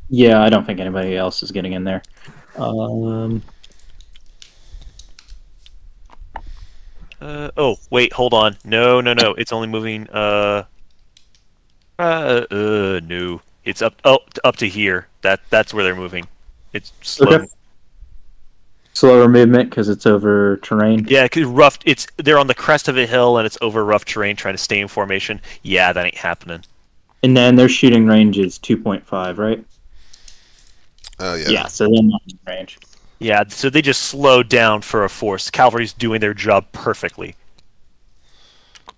Yeah, I don't think anybody else is getting in there. Um. Uh, oh, wait, hold on. No, no, no. It's only moving. Uh. Uh, uh, no. It's up. Oh, up to here. That that's where they're moving. It's slow. Okay. Slower movement because it's over terrain. Yeah, 'cause rough. It's they're on the crest of a hill and it's over rough terrain, trying to stay in formation. Yeah, that ain't happening. And then their shooting range is 2.5, right? Oh yeah. Yeah, so they're not in range. Yeah, so they just slowed down for a force. Cavalry's doing their job perfectly.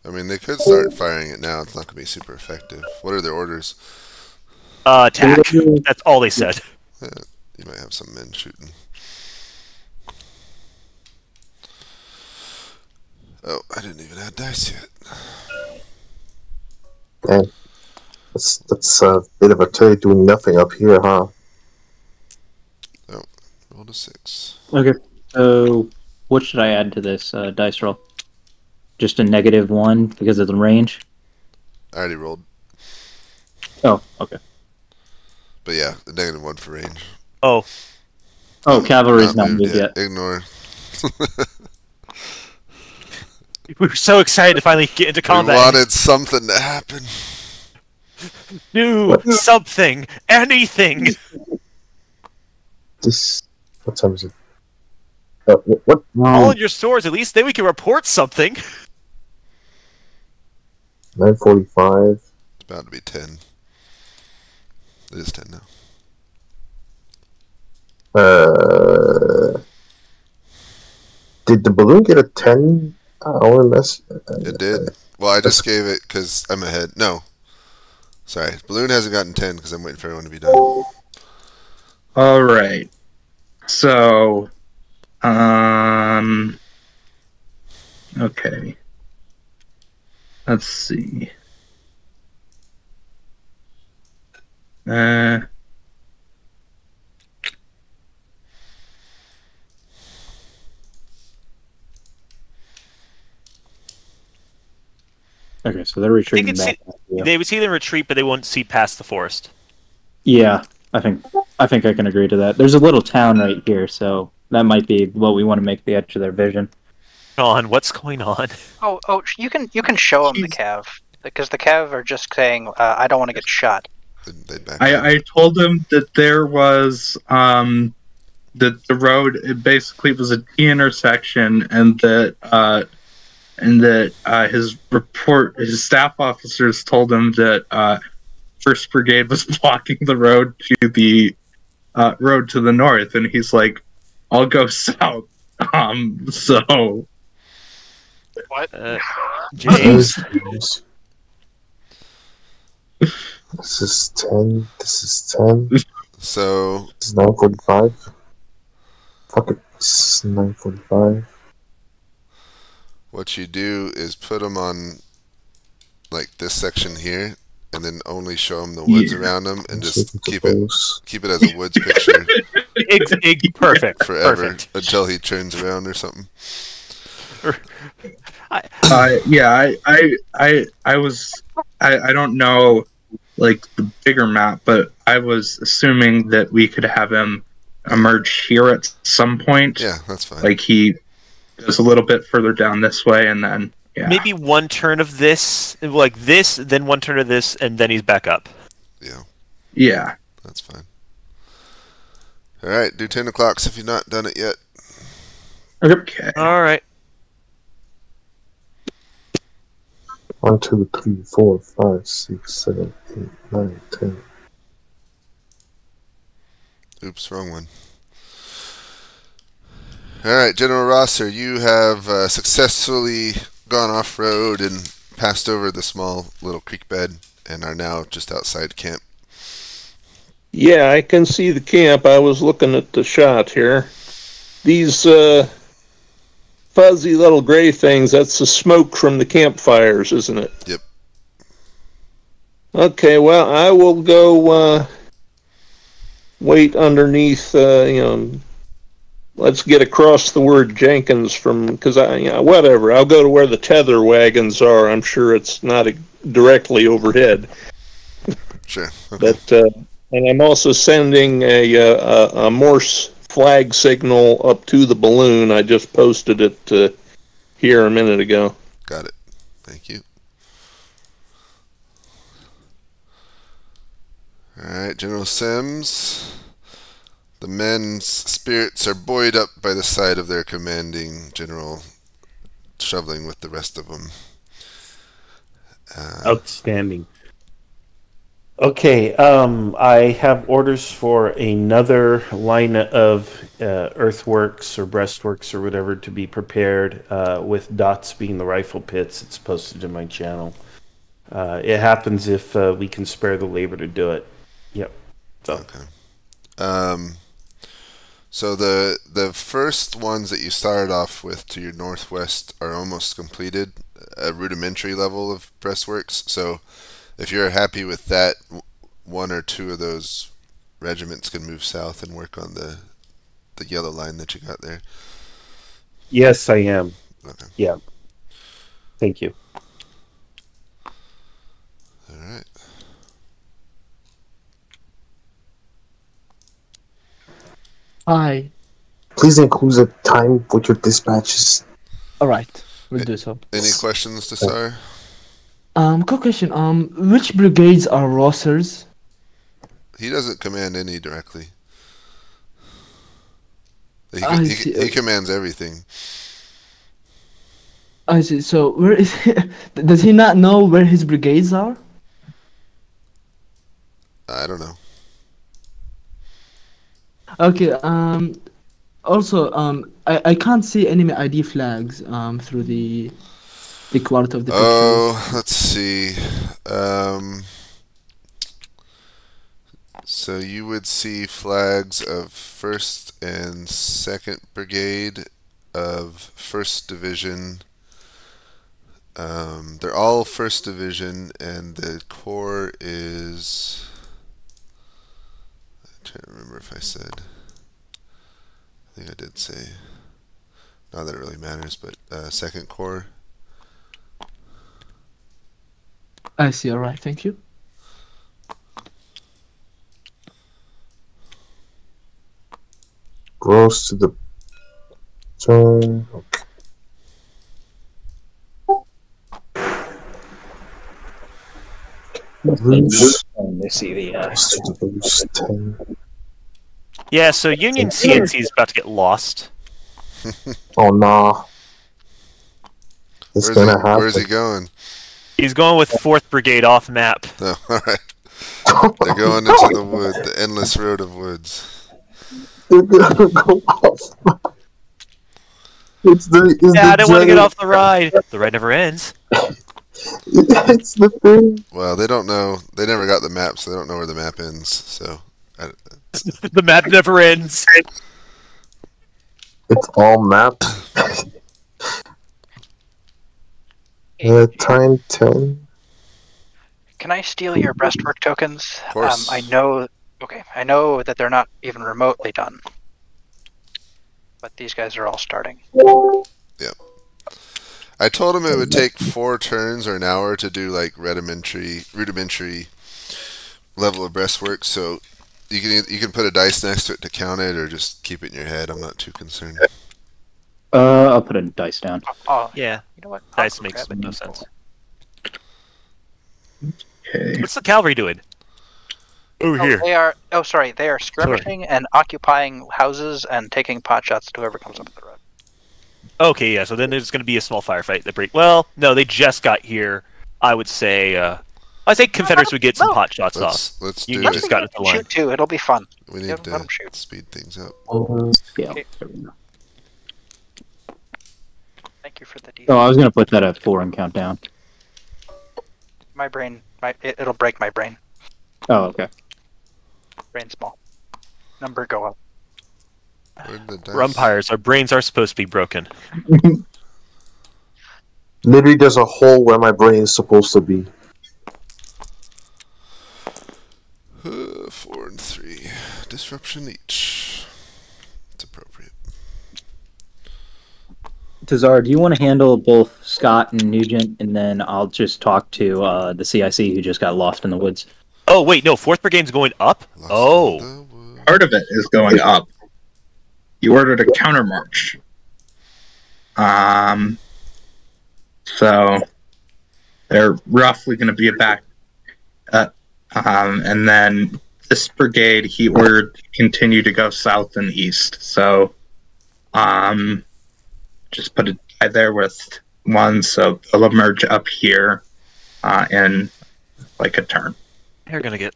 I mean, they could start firing it now. It's not going to be super effective. What are their orders? Uh, attack. That's all they said. You might have some men shooting. Oh, I didn't even add dice yet. And that's that's a bit of a turry doing nothing up here, huh? Oh, roll to six. Okay. So, what should I add to this uh, dice roll? Just a negative one because of the range. I already rolled, Oh, okay. but yeah, the negative one for range. Oh, Oh, cavalry's not moved moved yet. Ignore. we were so excited to finally get into combat. We combat. wanted something to happen. Do something, anything. This what time is it? Uh, what? what? All in your swords, at least. Then we can report something. Nine forty-five. It's about to be ten. It is ten now. Uh, did the balloon get a ten hour mess? It did. Well, I just gave it because I'm ahead. No. Sorry. Balloon hasn't gotten 10 because I'm waiting for everyone to be done. All right. So, um, okay. Let's see. Uh, Okay, so they're retreating can back. Yeah. They would see them retreat, but they won't see past the forest. yeah, I think I think I can agree to that. There's a little town right here, so that might be what we want to make the edge of their vision. On what's going on? Oh, oh, you can you can show them the cav because the cav are just saying, uh, "I don't want to get shot." They, they back up. I, I told them that there was um that the road it basically was a T intersection and that uh and that uh, his report his staff officers told him that uh first brigade was blocking the road to the uh, road to the north and he's like I'll go south um so What? Uh, James, James. This is ten. This is ten. So, This is nine forty-five. Fuck it. This is nine forty-five. What you do is put them on, like, this section here, and then only show them the woods Yeah. around them, and just look at the keep it keep it as a woods picture ex- ex- perfect, forever perfect. until he turns around or something. uh, yeah, I, I, I, I was, I, I don't know, like the bigger map, but I was assuming that we could have him emerge here at some point. Yeah, that's fine. Like he goes a little bit further down this way, and then yeah, Maybe one turn of this, like this, then one turn of this, and then he's back up. yeah, yeah. that's fine. All right, do 10 o'clocks if you've not done it yet. Okay. All right. One, two, three, four, five, six, seven, eight, nine, ten. Oops, wrong one. All right, General Rosser, you have uh, successfully gone off road and passed over the small little creek bed and are now just outside camp. Yeah, I can see the camp. I was looking at the shot here. These uh, fuzzy little gray things, that's the smoke from the campfires, isn't it? Yep. Okay, well, I will go uh, wait underneath, uh, you know, let's get across the word Jenkins from, because I, you know, whatever. I'll go to where the tether wagons are. I'm sure it's not a, directly overhead. Sure. Okay. But uh, and I'm also sending a, uh, a, a Morse flag signal up to the balloon. I just posted it uh, here a minute ago. Got it. Thank you. All right, General Sims. The men's spirits are buoyed up by the sight of their commanding general shoveling with the rest of them. Uh, Outstanding. Okay, um, I have orders for another line of uh, earthworks or breastworks or whatever to be prepared, uh, with dots being the rifle pits. It's posted in my channel. Uh, it happens if uh, we can spare the labor to do it. Yep. So, Okay. Um, so the the first ones that you started off with to your northwest are almost completed, a rudimentary level of breastworks. So if you're happy with that, one or two of those regiments can move south and work on the the yellow line that you got there. Yes, I am. Okay. Yeah. Thank you. All right. Hi. Please include the time with your dispatches. All right, we'll do so. Any questions to Sar? Um, quick question. Um, which brigades are Rossers? He doesn't command any directly. He, I he, see. he commands everything. I see. So where is? He, does he not know where his brigades are? I don't know. Okay. Um. Also, um, I, I can't see enemy ID flags um through the the quality of the picture. Oh, let's see. Um, so you would see flags of first and second brigade of first division. Um, they're all first division, and the corps is. I'm trying to remember if I said. I think I did say. Not that it really matters, but uh, second corps. I see. All right. Thank you. Gross to the turn. Okay. Boost And they see the uh, to the boost. 10. Yeah, so Union CNC is about to get lost. Oh, nah. It's Where's gonna he, happen. where's he going? He's going with 4th Brigade off map. No, all right. They're going into the wood, the endless road of woods. They're gonna go off. It's the. It's Yeah, the I didn't want to get off the ride. The ride never ends. It's the thing. Well, they don't know. They never got the map, so they don't know where the map ends. So, I, the map never ends. It's all mapped. Uh, time 10. Can I steal your breastwork tokens? Of course. Um, I know. Okay, I know that they're not even remotely done, but these guys are all starting. Yep. I told him it would take four turns or an hour to do like rudimentary, rudimentary level of breastwork. So you can you can put a dice next to it to count it, or just keep it in your head. I'm not too concerned. uh, I'll put a dice down. Oh, Yeah, you know what? Dice makes grab it. no sense. Okay. What's the cavalry doing? Over Oh, here. they are. Oh, sorry. They are skirmishing and occupying houses and taking pot shots to whoever comes up the road. Okay, yeah, so then there's going to be a small firefight that break. Well, no, they just got here. I would say, uh, I think Confederates would get some no. pot shots off. Let's let's You do. You Let just got into the line. Shoot too. It'll be fun. We Yeah, need let 'em to shoot. speed things up. Yeah. Okay. there we go. Thank you for the Oh. I was gonna put that at four and count down. My brain. My it, it'll break my brain. Oh, okay. Brain small. Number go up. Where'd the dice? We're umpires. Our brains are supposed to be broken. Literally, there's a hole where my brain is supposed to be. Uh, four and three. Disruption each. It's appropriate. Tazar, do you want to handle both Scott and Nugent, and then I'll just talk to uh, the CIC who just got lost in the woods? Oh, wait, no, 4th Brigade's going up? Lost Oh. in the wood. Part of it is going up. You ordered a countermarch. Um, so they're roughly going to be back. Uh, um, and then this brigade, he ordered to continue to go south and east. So, um, just put it right there with one, so they'll emerge up here uh, in like a turn. They're going to get.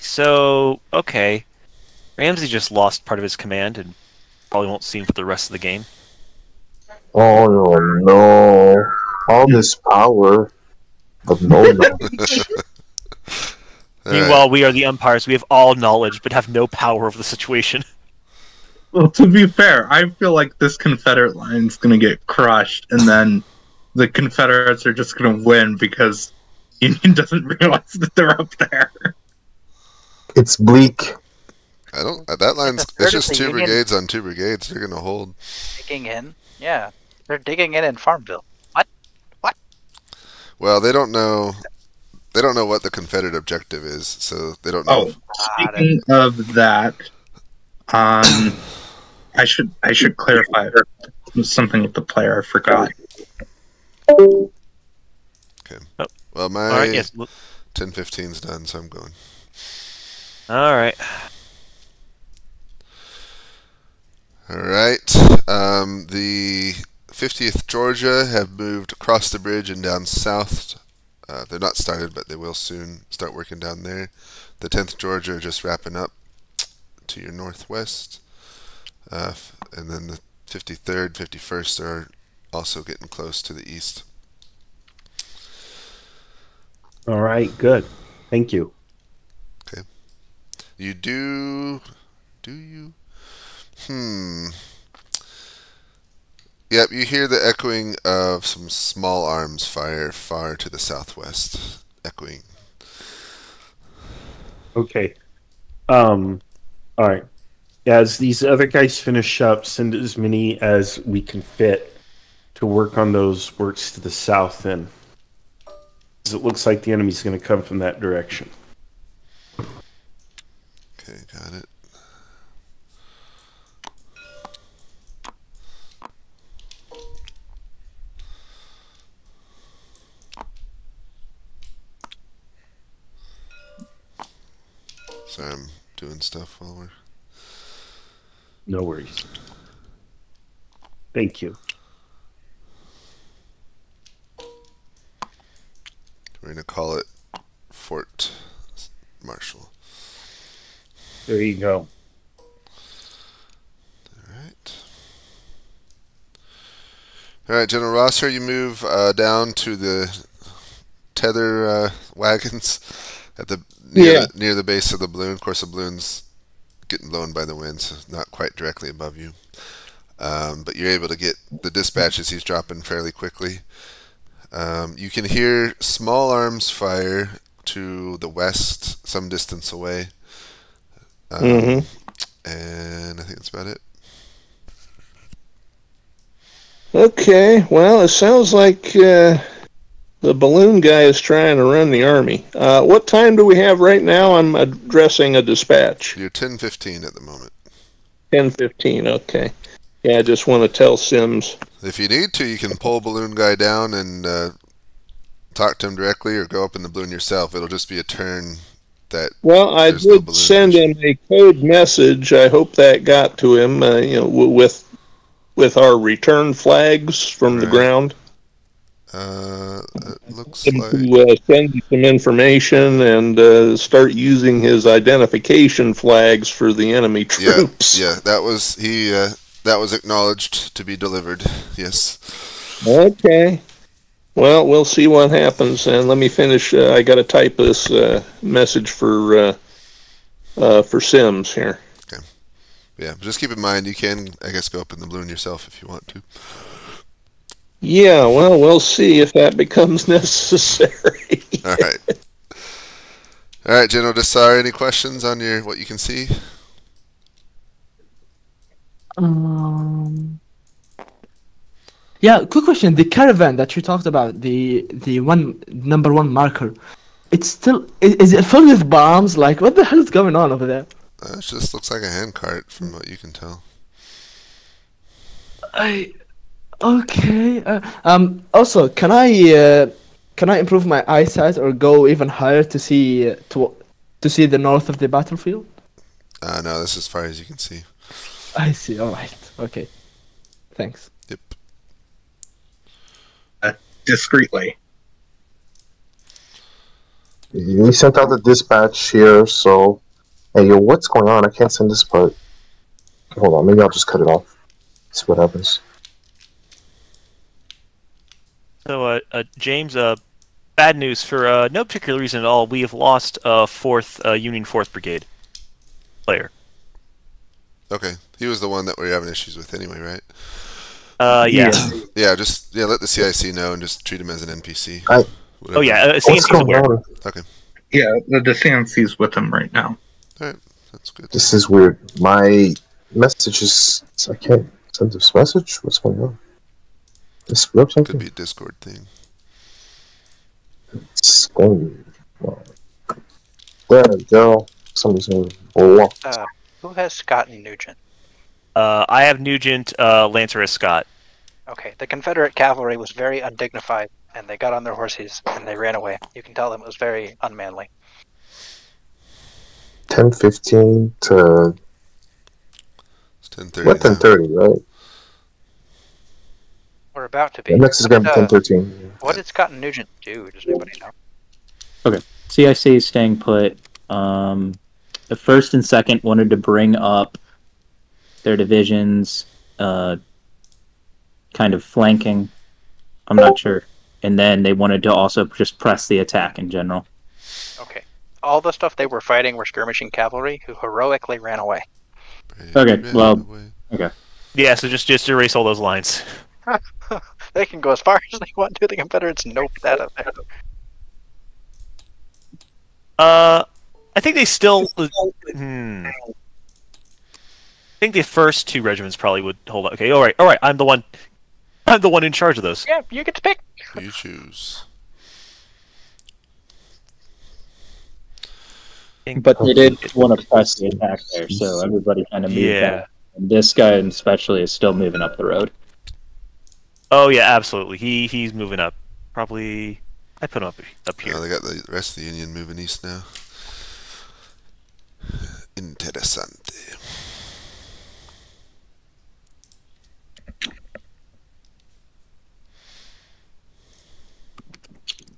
So, okay. Ramsey just lost part of his command and probably won't see him for the rest of the game. Oh no, no. All this power. But no, no. All right. Meanwhile, we are the umpires. We have all knowledge but have no power over the situation. Well, to be fair, I feel like this Confederate line is gonna get crushed, and then the Confederates are just gonna win because Union doesn't realize that they're up there. It's bleak. I don't. uh, That line's. third It's just two Union. brigades on two brigades. They're gonna hold. Digging in. Yeah, they're digging in in Farmville. What? What? Well, they don't know. They don't know what the Confederate objective is, so they don't know. Oh, speaking of that, um, I should I should clarify something with the player. I forgot. Okay. Well, my All right. Yes. look- 1015's done, so I'm going. All right. All right. Um, the 50th Georgia have moved across the bridge and down south. Uh, they're not started, but they will soon start working down there. The 10th Georgia are just wrapping up to your northwest. Uh, and then the 53rd, 51st are also getting close to the east. All right, good. Thank you. Okay. You do. Do you? Hmm. Yep, you hear the echoing of some small arms fire far to the southwest. Echoing. Okay. Um. All right. As these other guys finish up, send as many as we can fit to work on those works to the south. Then, 'Cause it looks like the enemy's going to come from that direction. Okay, got it. Sorry, I'm doing stuff while we're. No worries. Thank you. We're gonna call it Fort Marshall. There you go. Alright. Alright, General Rosser, you move uh, down to the tether uh, wagons at the near, Yeah. the near the base of the balloon. Of course, the balloon's getting blown by the wind, so not quite directly above you. Um, but you're able to get the dispatches he's dropping fairly quickly. Um, you can hear small arms fire to the west, some distance away. Um, Mhm. And I think that's about it. Okay, well, it sounds like uh, the balloon guy is trying to run the army. Uh, what time do we have right now? I'm addressing a dispatch. You're 10-15 at the moment. Ten fifteen. Okay. Yeah, I just want to tell Sims. If you need to, you can pull balloon guy down and uh, talk to him directly, or go up in the balloon yourself. It'll just be a turn that Well, I There's no did send him a code message. I hope that got to him. Uh, you know, w- with with our return flags from the ground. Uh, it looks him like to uh, send you some information and uh, start using his identification flags for the enemy yeah, troops. yeah. That was he. Uh, that was acknowledged to be delivered. Yes. Okay. Well, we'll see what happens, and let me finish. Uh, I got to type this uh, message for uh, uh, for Sims here. Okay. Yeah. Just keep in mind, you can, I guess, go up in the balloon yourself if you want to. Yeah, well, we'll see if that becomes necessary. All right. All right, General Desar, any questions on your what you can see? Um. Yeah, quick question. The caravan that you talked about, the the one number one marker, it's still is, is it filled with bombs? Like, what the hell is going on over there? Uh, it just looks like a handcart, from what you can tell. I okay. Uh, um. Also, can I uh, can I improve my eyesight or go even higher to see uh, to to see the north of the battlefield? Uh, no, this is as far as you can see. I see. All right. Okay. Thanks. Yep. discreetly. We sent out the dispatch here, so hey, yo, what's going on? I can't send this part. Hold on, maybe I'll just cut it off. See what happens. So, uh, uh, James, uh, bad news for uh, no particular reason at all. We have lost uh, fourth uh, Union Fourth Brigade player. Okay, he was the one that we are having issues with anyway, right? Uh, yeah. Yeah, just yeah, let the CIC know and just treat him as an NPC. Oh yeah, uh, What's CNC's going aware. on? Yeah, the, the CNC's with him right now. That's good. This is weird. My message is I can't send this message. What's going on? This screw up Could be a Discord thing. It's going. Well, there we go. Somebody's going. Oh, Uh, who has Scott and Nugent? Uh, I have Nugent, uh, Lancer as Scott. Okay, the Confederate cavalry was very undignified, and they got on their horses and they ran away. You can tell them it was very unmanly. 10 15 to It's ten thirty. what 10 30, right? We're about to be. The next is going to be What 10 did, 13. uh, what did Scott and Nugent do? Does anybody know? Okay. CIC is staying put. Um, the first and second wanted to bring up their divisions, uh, kind of flanking. I'm not sure. And then they wanted to also just press the attack in general. Okay. All the stuff they were fighting were skirmishing cavalry who heroically ran away. Okay, well- okay. Yeah, so just just erase all those lines. They can go as far as they want to. The Confederates nope that up there. Uh, I think they still. Hmm. I think the first two regiments probably would hold on. Okay, all right, all right. I'm the one. I'm the one in charge of those. Yeah, you get to pick. You choose. But they did want to press the attack there, so everybody kind of moved Yeah. back. And this guy, especially, is still moving up the road. Oh yeah, absolutely. He he's moving up. Probably. I put him up up here. Now they got the rest of the Union moving east now. Interessante.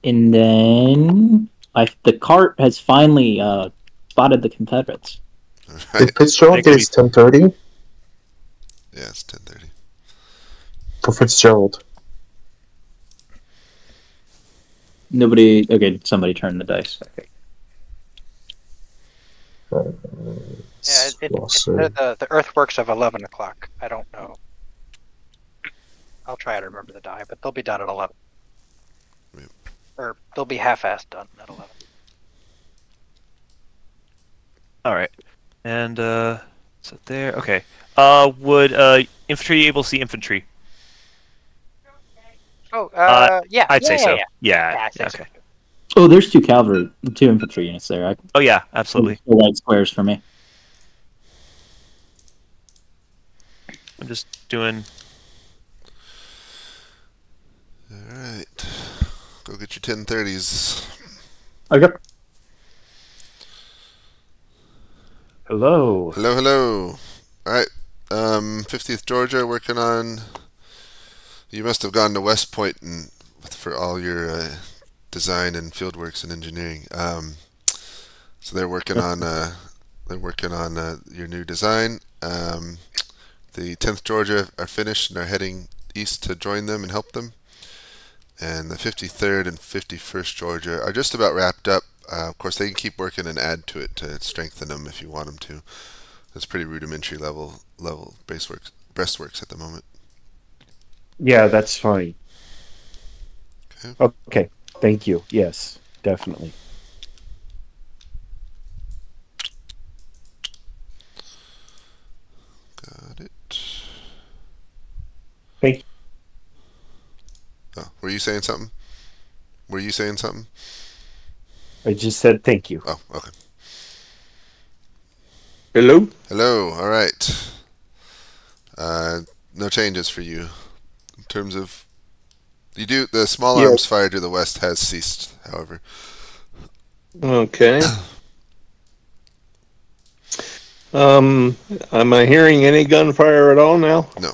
And then I, the cart has finally uh, spotted the Confederates. Alright. If Fitzgerald Thank is 10 30 Yeah, it's ten thirty. For Fitzgerald. Nobody. Okay, somebody turned the dice. Okay. Uh, Yeah, it, it, it- the, the earthworks of 11 o'clock. I don't know. I'll try to remember the die, but they'll be done at 11. Yep. Or they'll be half-assed done at 11. All right, and uh, so there. Okay. Uh, would uh infantry able to see infantry? Oh, uh, yeah. I'd yeah, say yeah, so. yeah. Yeah. Yeah, I'd so. okay. Oh, there's two cavalry, two infantry units there. I, Oh yeah, absolutely. the white squares for me. I'm just doing. Alright. Go get your ten thirties. Okay. Hello. Hello, hello. Alright. Um, 50th Georgia working on. You must have gone to West Point and for all your uh, design and fieldworks and engineering. Um, so they're working on uh, they're working on uh, your new design. Um, the 10th Georgia are finished and are heading east to join them and help them. And the 53rd and 51st Georgia are just about wrapped up. Uh, of course, they can keep working and add to it to strengthen them if you want them to. It's pretty rudimentary level level breastworks breastworks at the moment. Yeah, that's fine. Okay. Okay. Thank you. Yes, definitely. Got it. Thank you. Oh, were you saying something? Were you saying something? I just said thank you. Oh, okay. Hello? Hello. All right. Uh, no changes for you in terms of you do the small Yeah. arms fire to the west has ceased. However, Okay. Um, am I hearing any gunfire at all now? No.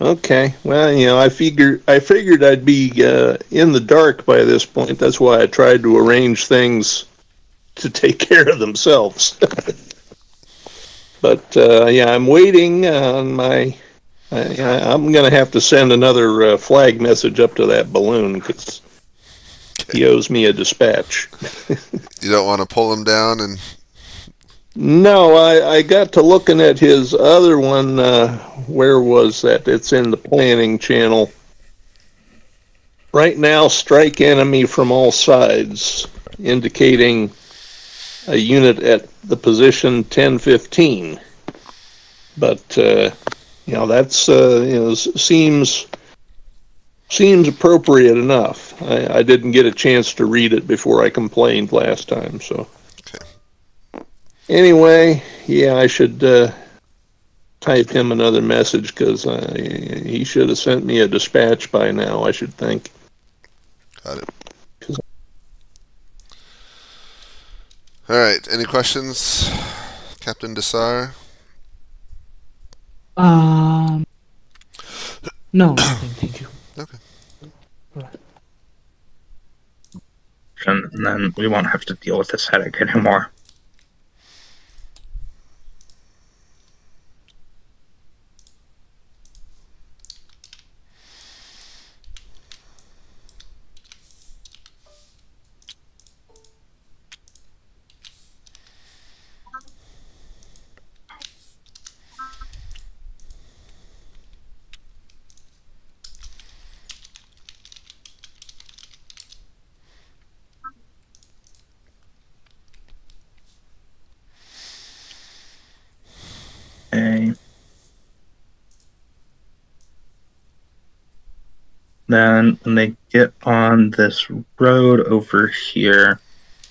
Okay. Well, you know, I figured I figured I'd be uh, in the dark by this point. That's why I tried to arrange things to take care of themselves. but uh, yeah, I'm waiting on my. I, I- I'm going to have to send another uh, flag message up to that balloon because he owes me a dispatch. you don't want to pull him down and No, I, I got to looking at his other one. Uh, where was that? It's in the planning channel. right now, strike enemy from all sides, indicating a unit at the position 1015. But, uh, you know, that's, uh, you know, seems, seems appropriate enough. I, I didn't get a chance to read it before I complained last time, so. Okay. Anyway, yeah, I should, uh, type him another message because he should have sent me a dispatch by now, I should think. Got it. All right. Any questions, Captain Desar? Um. No, nothing, thank you. And and then we won't have to deal with this headache anymore. Okay. Then when they get on this road over here,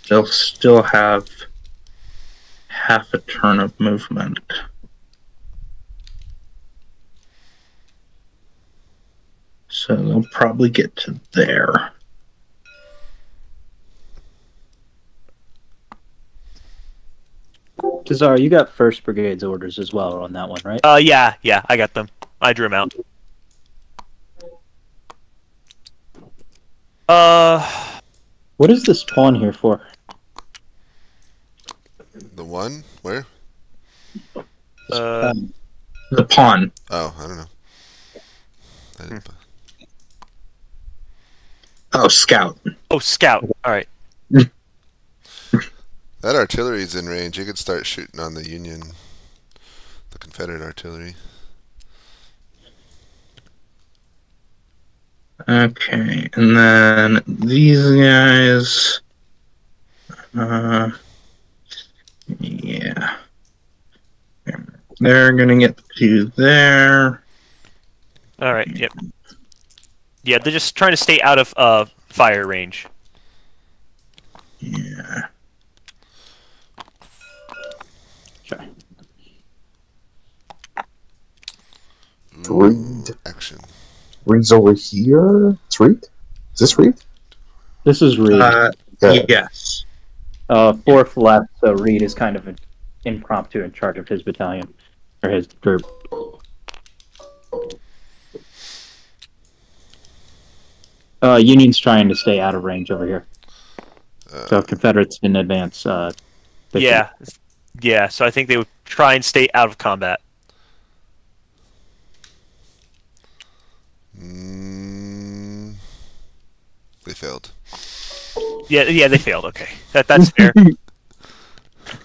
they'll still have half a turn of movement. So they'll probably get to there. Tazar, you got first brigade's orders as well on that one, right? Uh, yeah, yeah, I got them. I drew them out. Uh, What is this pawn here for? The one? Where? uh, The pawn. Oh, I don't know. I didn't, Oh, scout. oh, scout. All right. That artillery's in range. You could start shooting on the Union, the Confederate artillery. Okay, and then these guys. Uh, yeah. They're gonna get to there. All right. Yep. Yeah, they're just trying to stay out of uh fire range. Yeah. Okay. Reed. Action. Reed's over here. It's Reed? Is this Reed? This is Reed. Uh, Yeah. yes. Uh, fourth left, so Reed is kind of an impromptu in charge of his battalion or his group. Uh, Union's trying to stay out of range over here, Uh, so Confederates didn't advance. Uh, they should- Yeah. Yeah. So I think they would try and stay out of combat. Failed. Yeah. Yeah. They failed. Okay. That that's fair.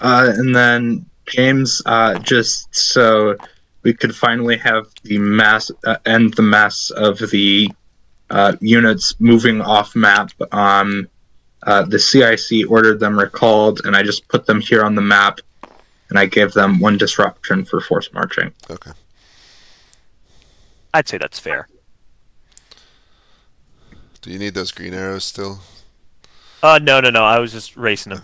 Uh, and then James, uh, just so we could finally have the mass uh, end the mass of the uh, units moving off map. Um, uh, the CIC ordered them recalled, and I just put them here on the map, and I gave them one disruption for force marching. Okay. I'd say that's fair. Do you need those green arrows still? Uh, no, no, no. I was just racing them.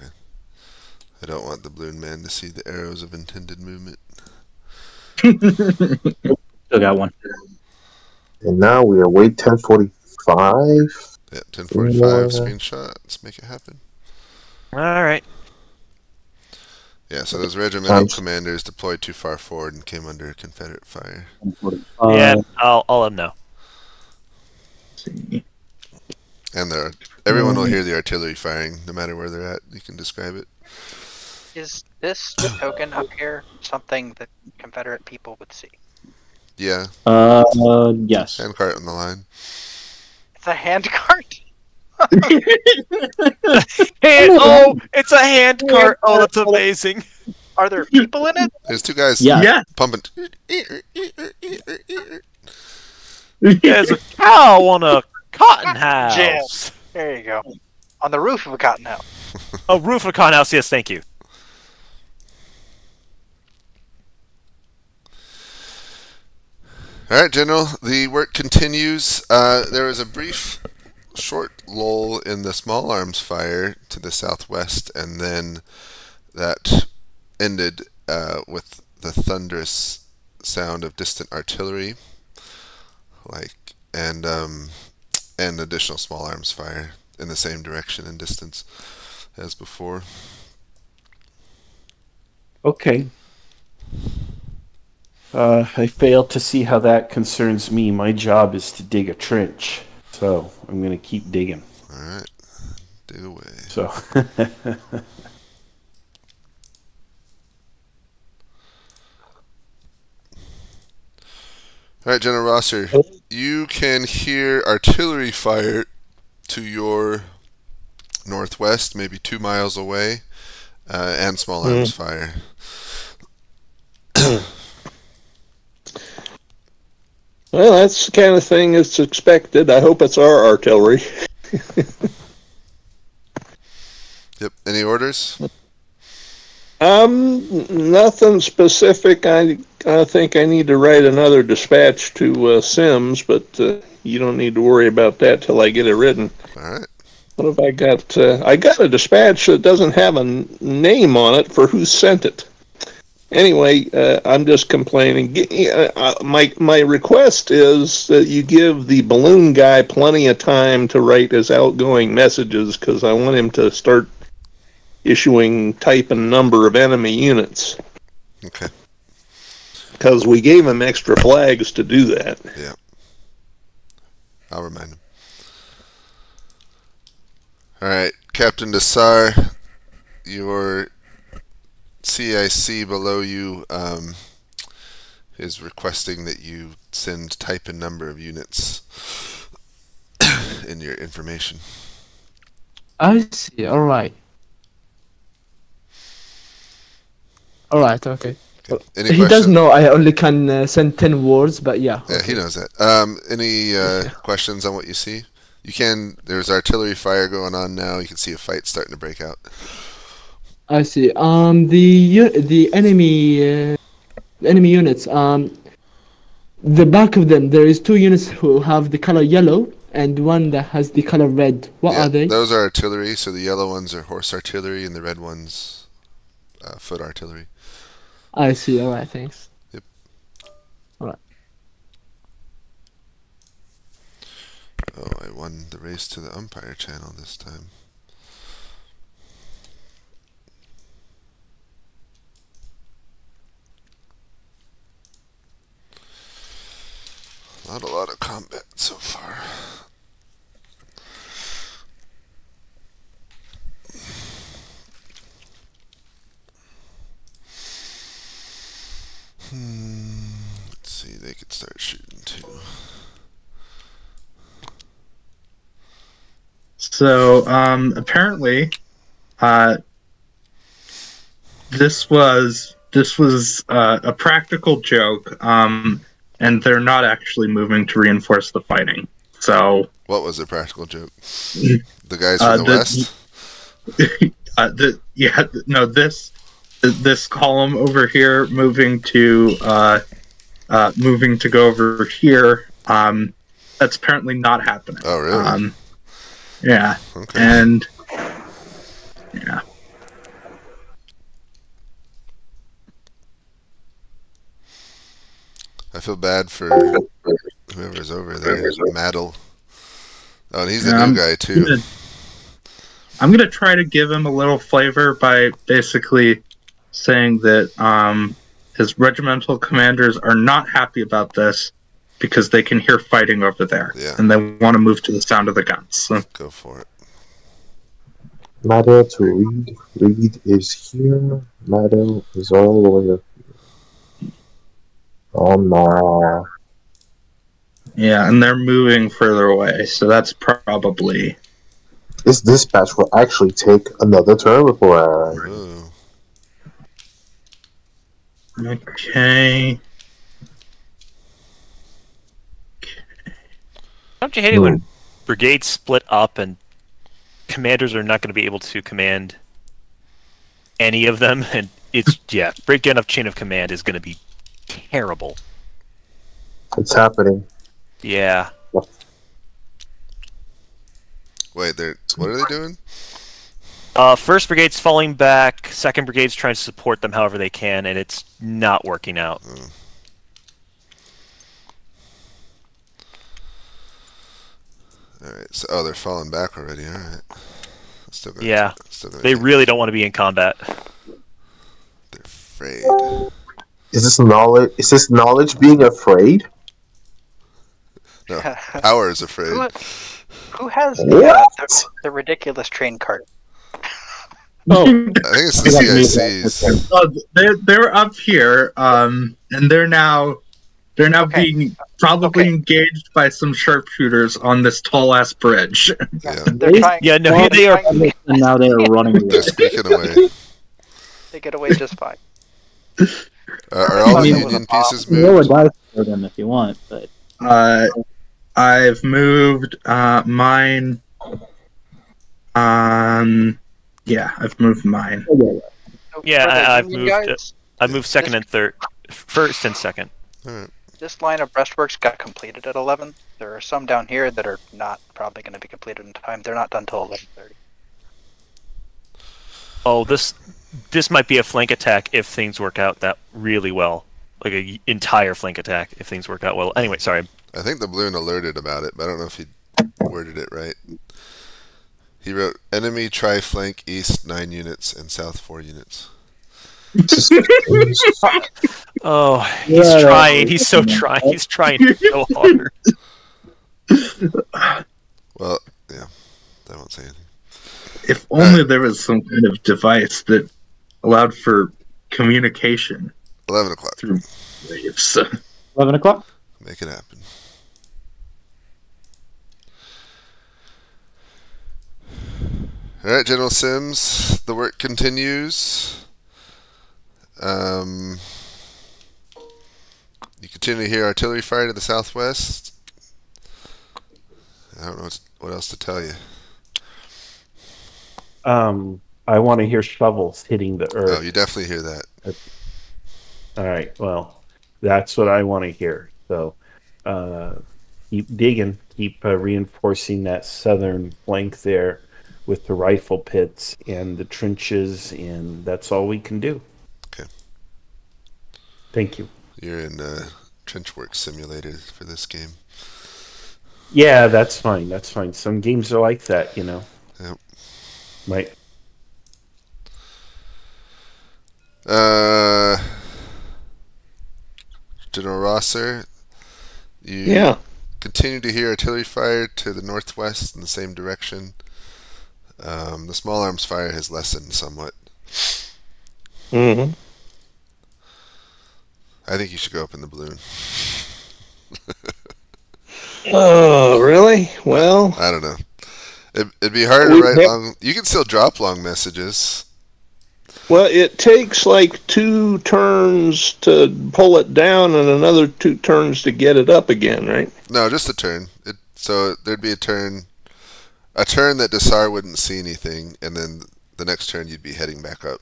I don't want the balloon man to see the arrows of intended movement. Still got one. And now we are wait 1045. Yeah, 1045 Yeah. screenshot. Let's make it happen. All right. Yeah, so those regimental Um, commanders deployed too far forward and came under Confederate fire. Uh, yeah. I'll I'll let them know. See. And there, everyone will hear the artillery firing, no matter where they're at. You can describe it. Is this token up here something that Confederate people would see? Yeah, Uh, yes. handcart on the line. It's a hand cart. Hand, oh, it's a hand cart. Oh, that's amazing. Are there people in it? There's two guys Yeah. Yeah. pumping. There's a cow on a cotton house. There you go. On the roof of a cotton house. Oh, roof of a cotton house. Yes, thank you. All right, General. The work continues. Uh, there was a brief, short lull in the small arms fire to the southwest, and then that ended uh, with the thunderous sound of distant artillery, like and um, and additional small arms fire in the same direction and distance as before. Okay. Uh, I fail to see how that concerns me. My job is to dig a trench, so I'm going to keep digging. All right, dig away. So, All right, General Rosser, you can hear artillery fire to your northwest, maybe two miles away, uh, and small arms fire. Well, that's the kind of thing that's expected. I hope it's our artillery. Yep. Any orders? Um, nothing specific. I I think I need to write another dispatch to uh, Sims, but uh, you don't need to worry about that till I get it written. All right. What have I got? Uh, I got a dispatch that doesn't have a n- name on it for who sent it. Anyway, uh, I'm just complaining. Uh, uh, My my request is that you give the balloon guy plenty of time to write his outgoing messages because I want him to start issuing type and number of enemy units Okay. because we gave him extra flags to do that. Yeah. I'll remind him. All right, Captain Desar, your CIC below you um, is requesting that you send type and number of units in your information. I see. All right. All right. Okay. Any he does question- know I only can uh, send ten words, but yeah. Yeah, he knows that. Um, any uh, questions on what you see? You can. There's artillery fire going on now. You can see a fight starting to break out. I see. Um, the the enemy uh, enemy units. Um, the back of them there is two units who have the color yellow and one that has the color red. What Yeah, are they? Those are artillery. So the yellow ones are horse artillery, and the red ones, uh, foot artillery. I see. All right. Thanks. Yep. Alright. Oh, I won the race to the umpire channel this time. Not a lot of combat so far. Hmm. Let's see, they could start shooting too. So um, apparently, uh, this was this was uh, a practical joke, um, and they're not actually moving to reinforce the fighting. So What was the practical joke? The guys from Uh, the, the- west? uh, the yeah no this this column over here moving to uh, uh, moving to go over here. Um, that's apparently not happening. Oh, really? Um, yeah, Okay. and yeah. I feel bad for whoever's over there. Maddle. Oh, and he's the Yeah, new I'm guy too. gonna- I'm gonna try to give him a little flavor by basically saying that um, his regimental commanders are not happy about this because they can hear fighting over there, Yeah. and they want to move to the sound of the guns. So, Go for it. Matter to read. Read is here. Matter is all the way up here. Oh no. yeah, and they're moving further away, so that's probably This dispatch will actually take another turn before I. Ooh. Okay. Don't you hate it when hmm. brigades split up, and commanders are not going to be able to command any of them. And it's yeah, breakdown of chain of command is going to be terrible. It's happening. Yeah. Wait, they're what are they doing? Uh, first brigade's falling back. Second brigade's trying to support them however they can, and it's not working out. All right. So oh, they're falling back already. All right. Still gonna, Yeah. Still They take- really don't want to be in combat. They're afraid. Is this knowledge? Is this knowledge being afraid? No, power is afraid. Who, who has the, uh, the, the ridiculous train cart? Oh, I think it's the CICs. uh, they're they're up here, um, and they're now they're now Okay. being probably Okay. engaged by some sharpshooters on this tall ass bridge. Yeah, They're trying. Yeah, no, Well, they are. And now they're running they're away. speaking away. They get away just fine. Uh, are all I the mean, Union pieces You roll a moved? dice for them if you want, but Uh, I've moved uh, mine. Um, yeah, I've moved mine. Yeah, I- I've moved, guys, I moved second and third, first and second. This line of breastworks got completed at 11. There are some down here that are not probably going to be completed in time. They're not done till 11:30. Oh, this this might be a flank attack if things work out that really well, like a y- entire flank attack if things work out well. Anyway, sorry. I think the balloon alerted about it, but I don't know if he worded it right. He wrote enemy try flank east nine units and south four units. Oh, he's Yeah, trying. He's so trying. He's trying so hard. Well, yeah, I won't say anything. If only there was some kind of device that allowed for communication Eleven o'clock. through waves. eleven o'clock. Make it happen. All right, General Sims. The work continues. Um, you continue to hear artillery fire to the southwest. I don't know what else to tell you. Um, I want to hear shovels hitting the earth. Oh, you definitely hear that. All right. Well, that's what I want to hear. So, uh, keep digging, keep uh, reinforcing that southern flank there with the rifle pits and the trenches, and that's all we can do. Okay. Thank you. You're in uh, trench work simulator for this game. Yeah, that's fine. That's fine. Some games are like that, you know. Yep. Right. Uh, General Rosser, you Yeah. continue to hear artillery fire to the northwest in the same direction. Um, the small arms fire has lessened somewhat. hmm I think you should go up in the balloon. Oh, really? Well, I don't know. It, it'd be hard to write long. You can still drop long messages. well, it takes like two turns to pull it down and another two turns to get it up again, right? No, just a turn. It, so there'd be a turn, a turn that Desar wouldn't see anything, and then the next turn you'd be heading back up.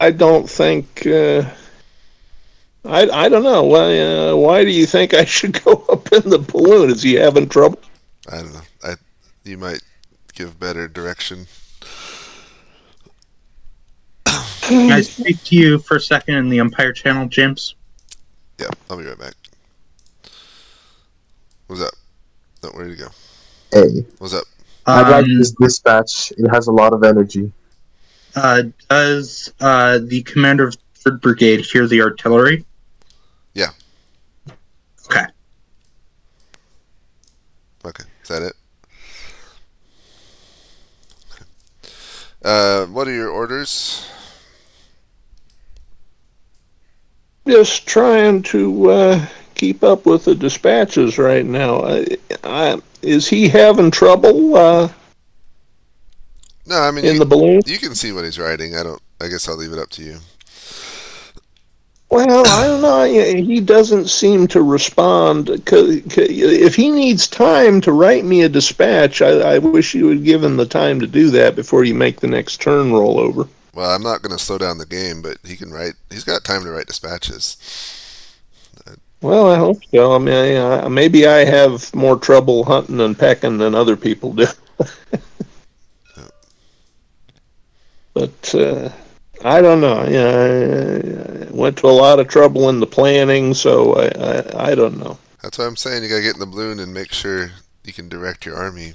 I don't think. Uh, I I don't know. Why uh, why do you think I should go up in the balloon? Is he having trouble? I don't know. I you might give better direction. Can I speak to you for a second in the Umpire Channel, James? Yeah, I'll be right back. What's up? No, where did he go? Hey, What's up? I like Um, this dispatch. It has a lot of energy. uh, does uh, the commander of Third Brigade hear the artillery? Yeah. Okay. Okay, is that it? Okay. Uh, what are your orders? Just trying to uh, keep up with the dispatches right now. I, I, is he having trouble uh, No, I mean in you, the balloon? you can see what he's writing. I don't. I guess I'll leave it up to you. Well, I don't know. He doesn't seem to respond. If he needs time to write me a dispatch, I, I wish you would give him the time to do that before you make the next turn roll over. Well, I'm not going to slow down the game, but he can write. He's got time to write dispatches. Well, I hope so. I mean, I, maybe I have more trouble hunting and pecking than other people do. but uh, I don't know. Yeah, I, I went to a lot of trouble in the planning, so I, I, I don't know. That's why I'm saying you got to get in the balloon and make sure you can direct your army.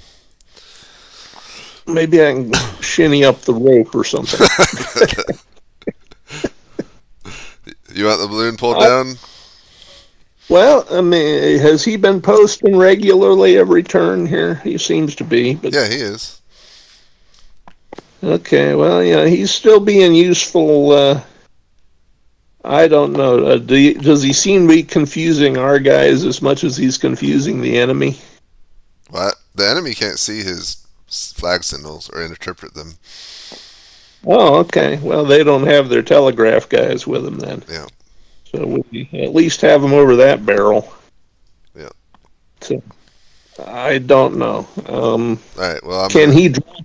Maybe I can shinny up the rope or something. You want the balloon pulled I- down? Well, I mean, has he been posting regularly every turn here? He seems to be. But Yeah, he is. Okay, well, yeah, he's still being useful. Uh, I don't know. Uh, do you, does he seem to be confusing our guys as much as he's confusing the enemy? What? The enemy can't see his flag signals or interpret them. Oh, okay. Well, they don't have their telegraph guys with them then. Yeah. So we at least have them over that barrel. Yeah. So, I don't know. Um, All right. Well, I'm can gonna- he drop,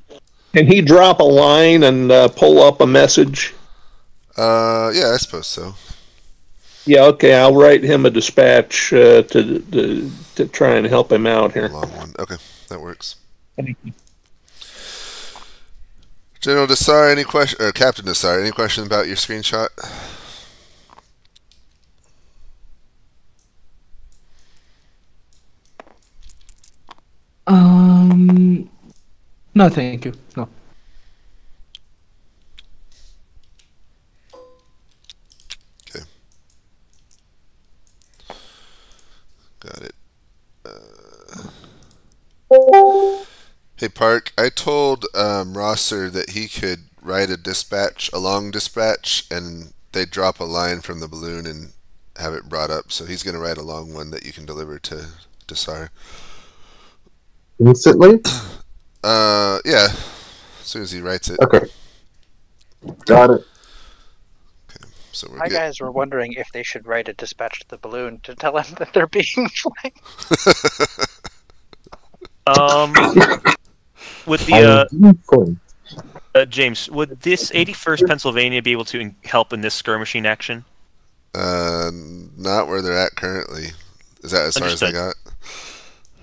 can he drop a line and uh, pull up a message? Uh, yeah, I suppose so. Yeah, okay. I'll write him a dispatch uh, to, to to try and help him out here. Long one. Okay, that works. Thank you. General Desar, any question? Or Captain Desar, any question about your screenshot? Um, no, thank you. No. Okay. Got it. Uh, hey, Park. I told um, Rosser that he could write a dispatch, a long dispatch, and they drop a line from the balloon and have it brought up. So he's going to write a long one that you can deliver to Desar. Instantly? Uh, yeah. As soon as he writes it. Okay. Got it. So we're My good. guys were wondering if they should write a dispatch to the balloon to tell him that they're being flanked. Um, would the uh, uh, James, would this 81st Pennsylvania be able to in- help in this skirmishing action? Uh, not where they're at currently. Is that as far as they got?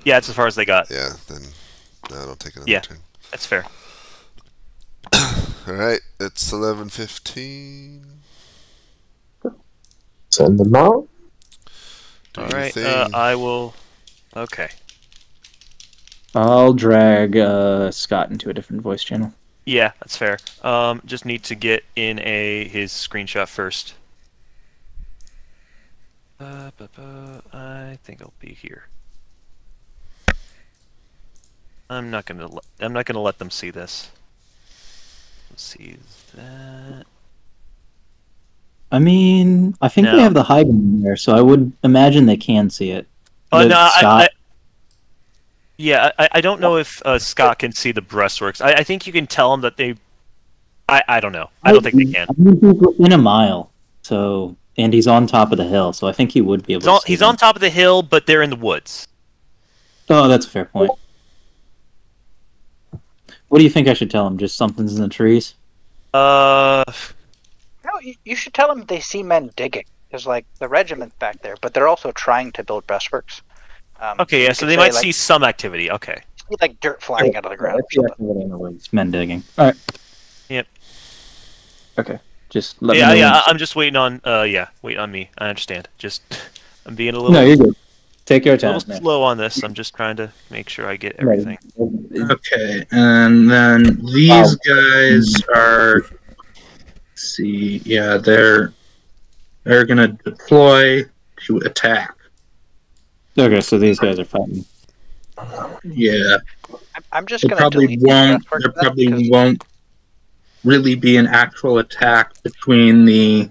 Yeah, that's as far as they got. Yeah, then no, don't take another Yeah. turn. That's fair. All right, it's eleven fifteen. Send them out. Do All your right, thing. uh, I will. Okay. I'll drag uh, Scott into a different voice channel. Yeah, that's fair. Um, just need to get in a his screenshot first. Uh, bu- bu- I think I'll be here. I'm not gonna. I'm not gonna let them see this. Let's see that. I mean, I think No. they have the high ground there, so I would imagine they can see it. Oh no, I, I, yeah, I, I don't know if uh, Scott can see the breastworks. I, I think you can tell him that they. I, I don't know. I don't think they can. I mean, he's a mile, so and he's on top of the hill, so I think he would be able. He's on, he's them. on top of the hill, but they're in the woods. Oh, that's a fair point. What do you think I should tell him? Just something's in the trees. Uh, No, you, you should tell them they see men digging. There's like the regiment back there, but they're also trying to build breastworks. Um, okay, yeah. So they say, might like, see some activity. Okay. see, like dirt flying out of the ground. or That's activity in the woods. Men digging. All right. Yep. Okay. Just let yeah, me know. yeah. when- I- I'm just waiting on. Uh, yeah, wait on me. I understand. Just, I'm being a little, No, you're good. Take your a time. little man. slow on this. I'm just trying to make sure I get everything. Okay, and then these Wow. guys are. Let's see, yeah, they're they're gonna deploy to attack. Okay, so these guys are fighting. Yeah, I'm, I'm just they gonna probably won't. There probably probably 'cause- won't really be an actual attack between the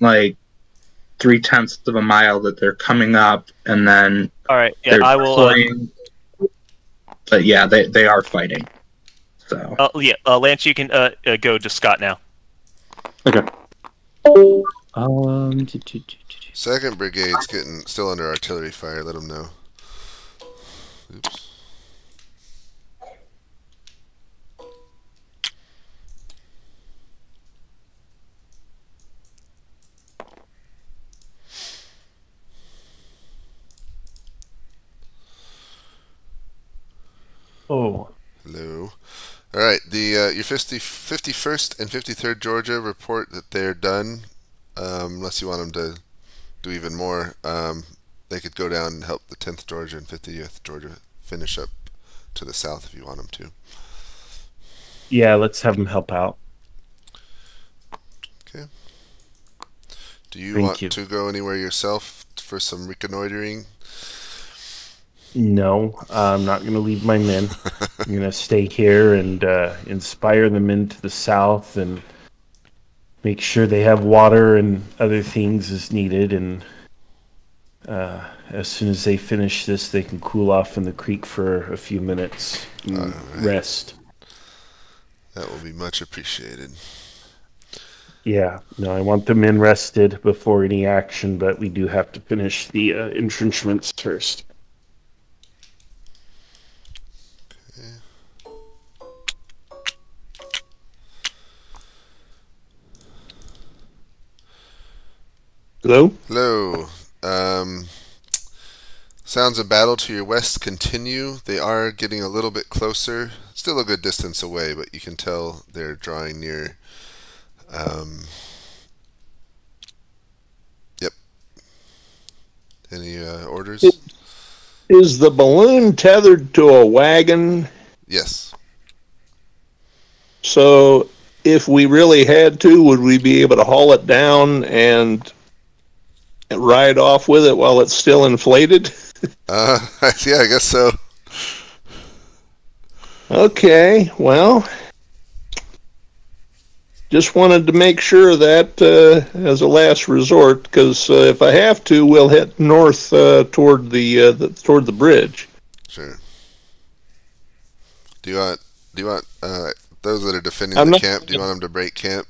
like three tenths of a mile that they're coming up, and then All right. Yeah, I will. Uh. But yeah, they they are fighting. So uh, yeah, uh, Lance, you can uh, uh, go to Scott now. Okay. Um, do, do, do, do, do. Second brigade's getting still under artillery fire. Let them know. Oops. Oh, Hello. All right. The uh, your 50, 51st and 53rd Georgia report that they're done. Um, unless you want them to do even more, um, they could go down and help the 10th Georgia and 50th Georgia finish up to the south if you want them to. yeah. Let's have them help out. Okay. Do you Thank want you. to go anywhere yourself for some reconnoitering? No, I'm not going to leave my men. I'm going to stay here and uh, inspire them into the south and make sure they have water and other things as needed. And uh, as soon as they finish this, they can cool off in the creek for a few minutes and Alright. rest. That will be much appreciated. Yeah, no, I want the men rested before any action, but we do have to finish the uh, entrenchments first. Hello? Hello. Um, sounds of battle to your west continue. They are getting a little bit closer. Still a good distance away, but you can tell they're drawing near. Um, yep. Any uh, orders? It- Is the balloon tethered to a wagon? yes. So if we really had to, would we be able to haul it down and ride off with it while it's still inflated? Uh, yeah, I guess so. Okay, well, just wanted to make sure that uh, as a last resort, because uh, if I have to, we'll head north uh, toward the, uh, the toward the bridge. Sure. Do you want? Do you want uh, those that are defending I'm the not- camp? Do you want them to break camp?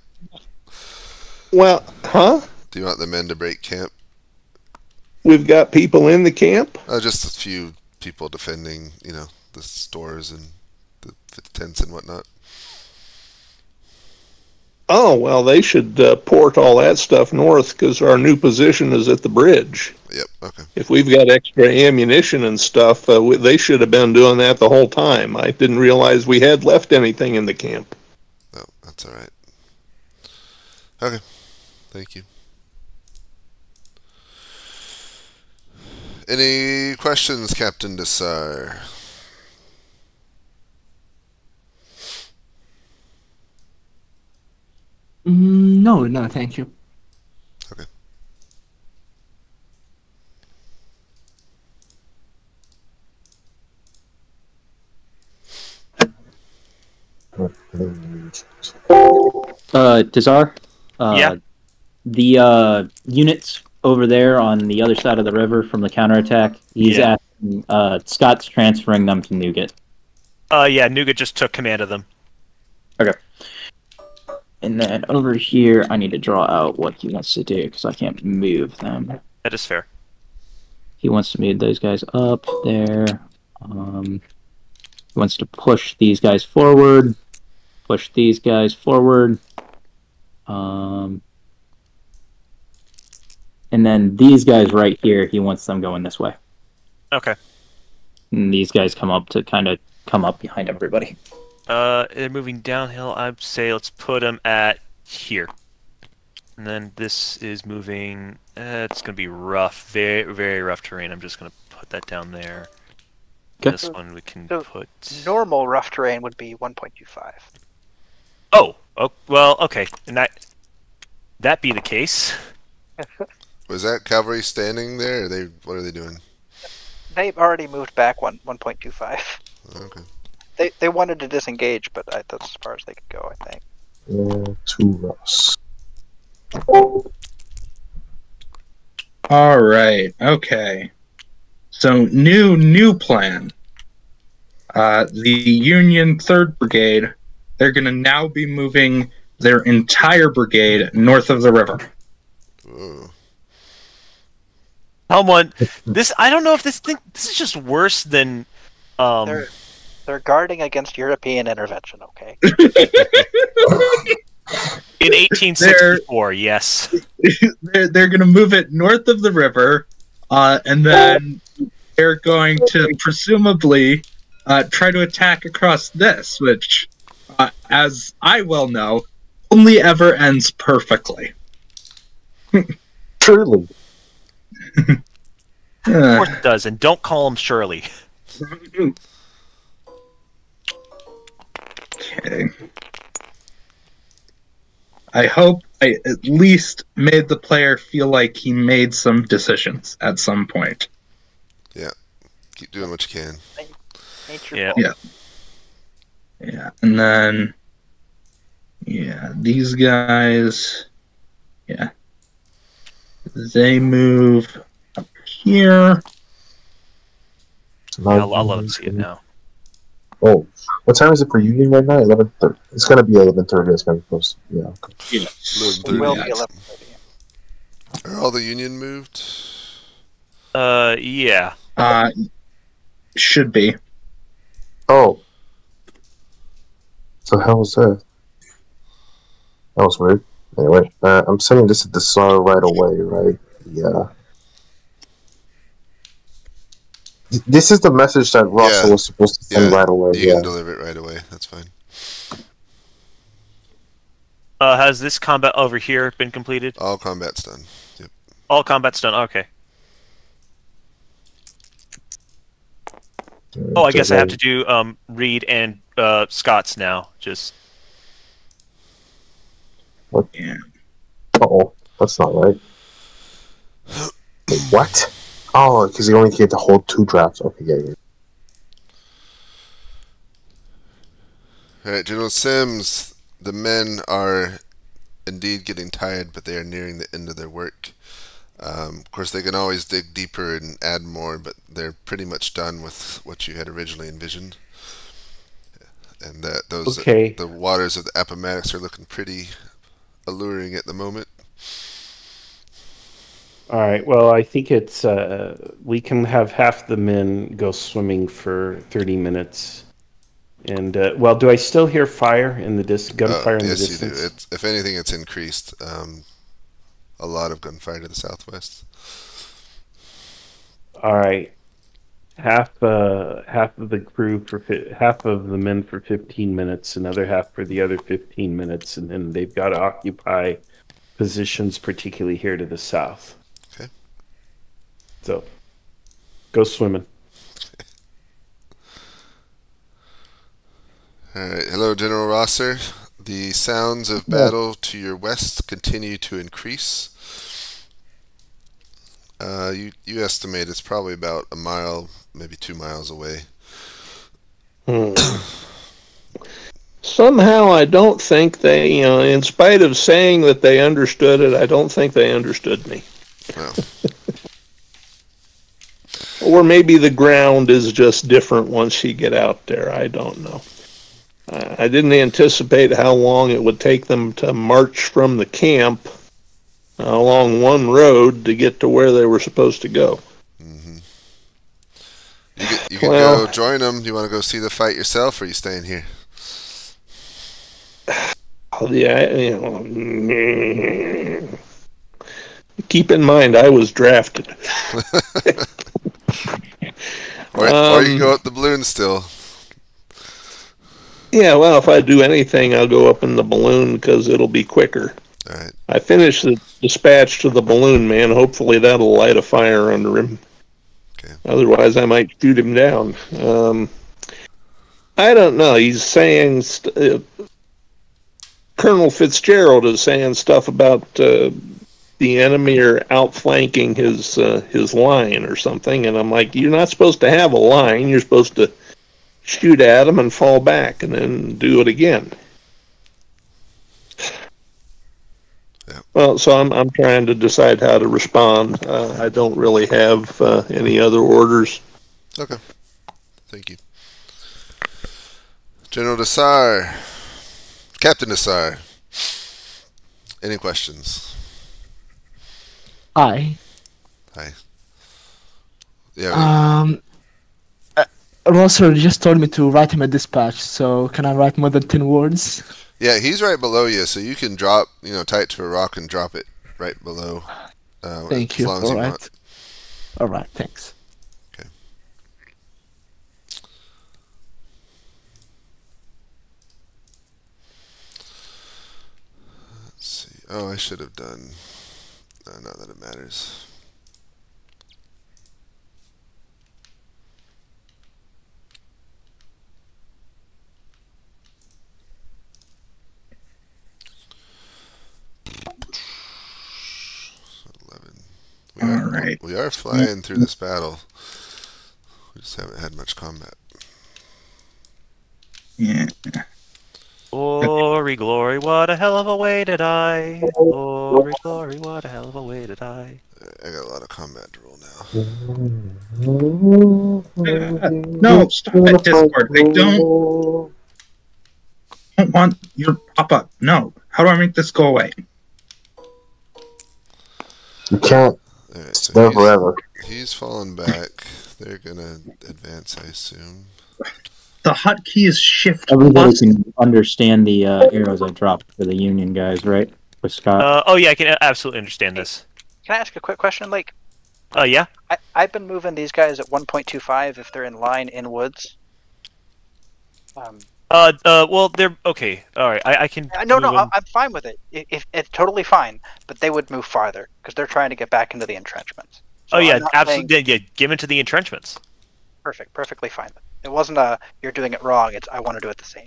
Well, huh? Do you want the men to break camp? We've got people in the camp. Uh, just a few people defending, you know, the stores and the, the tents and whatnot. Oh well, they should uh, port all that stuff north because our new position is at the bridge. Yep. Okay. If we've got extra ammunition and stuff, uh, we, they should have been doing that the whole time. I didn't realize we had left anything in the camp. No, that's all right. Okay. Thank you. Any questions, Captain Desar? Mm, no, no, thank you. Okay. Uh, Dazar? Uh, Yeah. The uh, units over there on the other side of the river from the counterattack, he's Yeah. asking, uh, Scott's transferring them to Nugent. Uh, yeah, Nugent just took command of them. Okay. And then over here, I need to draw out what he wants to do because I can't move them. That is fair. He wants to move those guys up there. Um, he wants to push these guys forward, push these guys forward. Um, and then these guys right here, he wants them going this way. Okay. And these guys come up to kind of come up behind everybody. Uh, they're moving downhill. I'd say let's put them at here. And then this is moving. Uh, it's gonna be rough, very very rough terrain. I'm just gonna put that down there. Okay. This one we can So, put. Normal rough terrain would be 1.25. Oh, oh, well, okay. And that that be the case. Was that cavalry standing there? Or they what are they doing? They've already moved back one 1.25. Okay. They they wanted to disengage, but I, that's as far as they could go. I think. Uh, two Ross. All right. Okay. So new new plan. Uh, the Union Third Brigade. They're going to now be moving their entire brigade north of the river. Ooh. Someone, this I don't know if this thing this is just worse than um They're they're guarding against European intervention. Okay. in 1864. Yes. they're they're going to move it north of the river, uh, and then they're going to presumably uh, try to attack across this, which, uh, as I well know, only ever ends perfectly. Surely. Of course it does, and don't call him Shirley. okay. I hope I at least made the player feel like he made some decisions at some point. Yeah. Keep doing what you can. Nature Yeah. Yeah. Yeah, and then yeah, these guys, yeah, they move up here. I'll, I'll let him see it now. Oh, what time is it for Union right now? Eleven thirty. It's gonna be eleven thirty. It's gonna be close. Yeah. Okay. Yeah, It will be 11:30. Are all the Union moved? Uh, yeah. uh, should be. Oh. So how was that? That was weird. Anyway, uh, I'm sending this to Desar right away, right? Yeah. This is the message that Russell Yeah. was supposed to send Yeah, right away. You Yeah. can deliver it right away. That's fine. Uh, has this combat over here been completed? All combat's done. Yep. All combat's done. Okay. Oh, I guess I have to do um Reed and uh Scott's now. Just Yeah. Oh, that's not right. Wait, what? Oh, because you only get to hold two drafts. Okay, yeah, yeah. All right, General Sims. The men are indeed getting tired, but they are nearing the end of their work. Um, of course, they can always dig deeper and add more, but they're pretty much done with what you had originally envisioned. And that those Okay. the waters of the Appomattox are looking pretty alluring at the moment. All right. Well, I think it's uh, we can have half the men go swimming for thirty minutes. And uh, well, do I still hear fire in the dis- gunfire Uh, in the yes, you distance? do. It's, if anything, it's increased. Um, a lot of gunfire to the southwest. All right. Half uh half of the crew for fi- half of the men for 15 minutes, another half for the other 15 minutes, and then they've got to occupy positions, particularly here to the south. Okay. So, go swimming. All right. Hello, General Rosser. The sounds of battle to your west continue to increase. Uh, you you estimate it's probably about a mile, maybe two miles away. Hmm. Somehow, I don't think they, you know, in spite of saying that they understood it, I don't think they understood me. Or maybe the ground is just different once you get out there. I don't know. I didn't anticipate how long it would take them to march from the camp along one road to get to where they were supposed to go. Mm-hmm. You could, you could Well- go join them. Do you want to go see the fight yourself, or are you staying here? Yeah, you know. Keep in mind, I was drafted. Or, or you Um, go up the balloon still. Yeah, well, if I do anything, I'll go up in the balloon because it'll be quicker. All right. I finished the dispatch to the balloon man. Hopefully, that'll light a fire under him. Okay. Otherwise, I might shoot him down. Um, I don't know. He's saying st- uh, Colonel Fitzgerald is saying stuff about uh, the enemy are outflanking his uh, his line or something, and I'm like, you're not supposed to have a line. You're supposed to shoot at them and fall back, and then do it again. Well, so I'm I'm trying to decide how to respond. Uh, I don't really have uh, any other orders. Okay. Thank you. General Desar. Captain Desar. Any questions? Hi. Yeah, Um, uh, Rosser just told me to write him a dispatch, so can I write more than 10 words? Yeah, he's right below you, so you can drop, you know, tie it to a rock and drop it right below. Uh, Thank as you. long as you Alright. want. Alright, thanks. Okay. Let's see. Oh, I should have done. Uh, not that it matters. Eleven. Mm-hmm. We are, Alright. we are flying through this battle. We just haven't had much combat. Yeah. Glory, glory, what a hell of a way to die. Glory, glory, what a hell of a way to die. I got a lot of combat to roll now. No, stop it, Discord. I don't, don't want your pop up. No. How do I make this go away? You can't Alright, so stay he's, forever. he's fallen back. They're gonna advance, I assume. The hotkey is shift Everybody plus. can understand the uh, arrows I dropped for the Union guys, right? With Scott. Uh, oh yeah, I can absolutely understand this. Can I ask a quick question? Like, Uh, yeah. I, I've been moving these guys at 1.25 if they're in line in woods. Um, Uh, uh, well, they're okay. All right, I, I can. uh, no, no, move I, I'm fine with it. If, if it's totally fine, but they would move farther because they're trying to get back into the entrenchments. So oh yeah, I'm not saying- absolutely. Yeah, yeah, give into the entrenchments. perfect, perfectly fine. It wasn't a you're doing it wrong. It's I want to do it the same.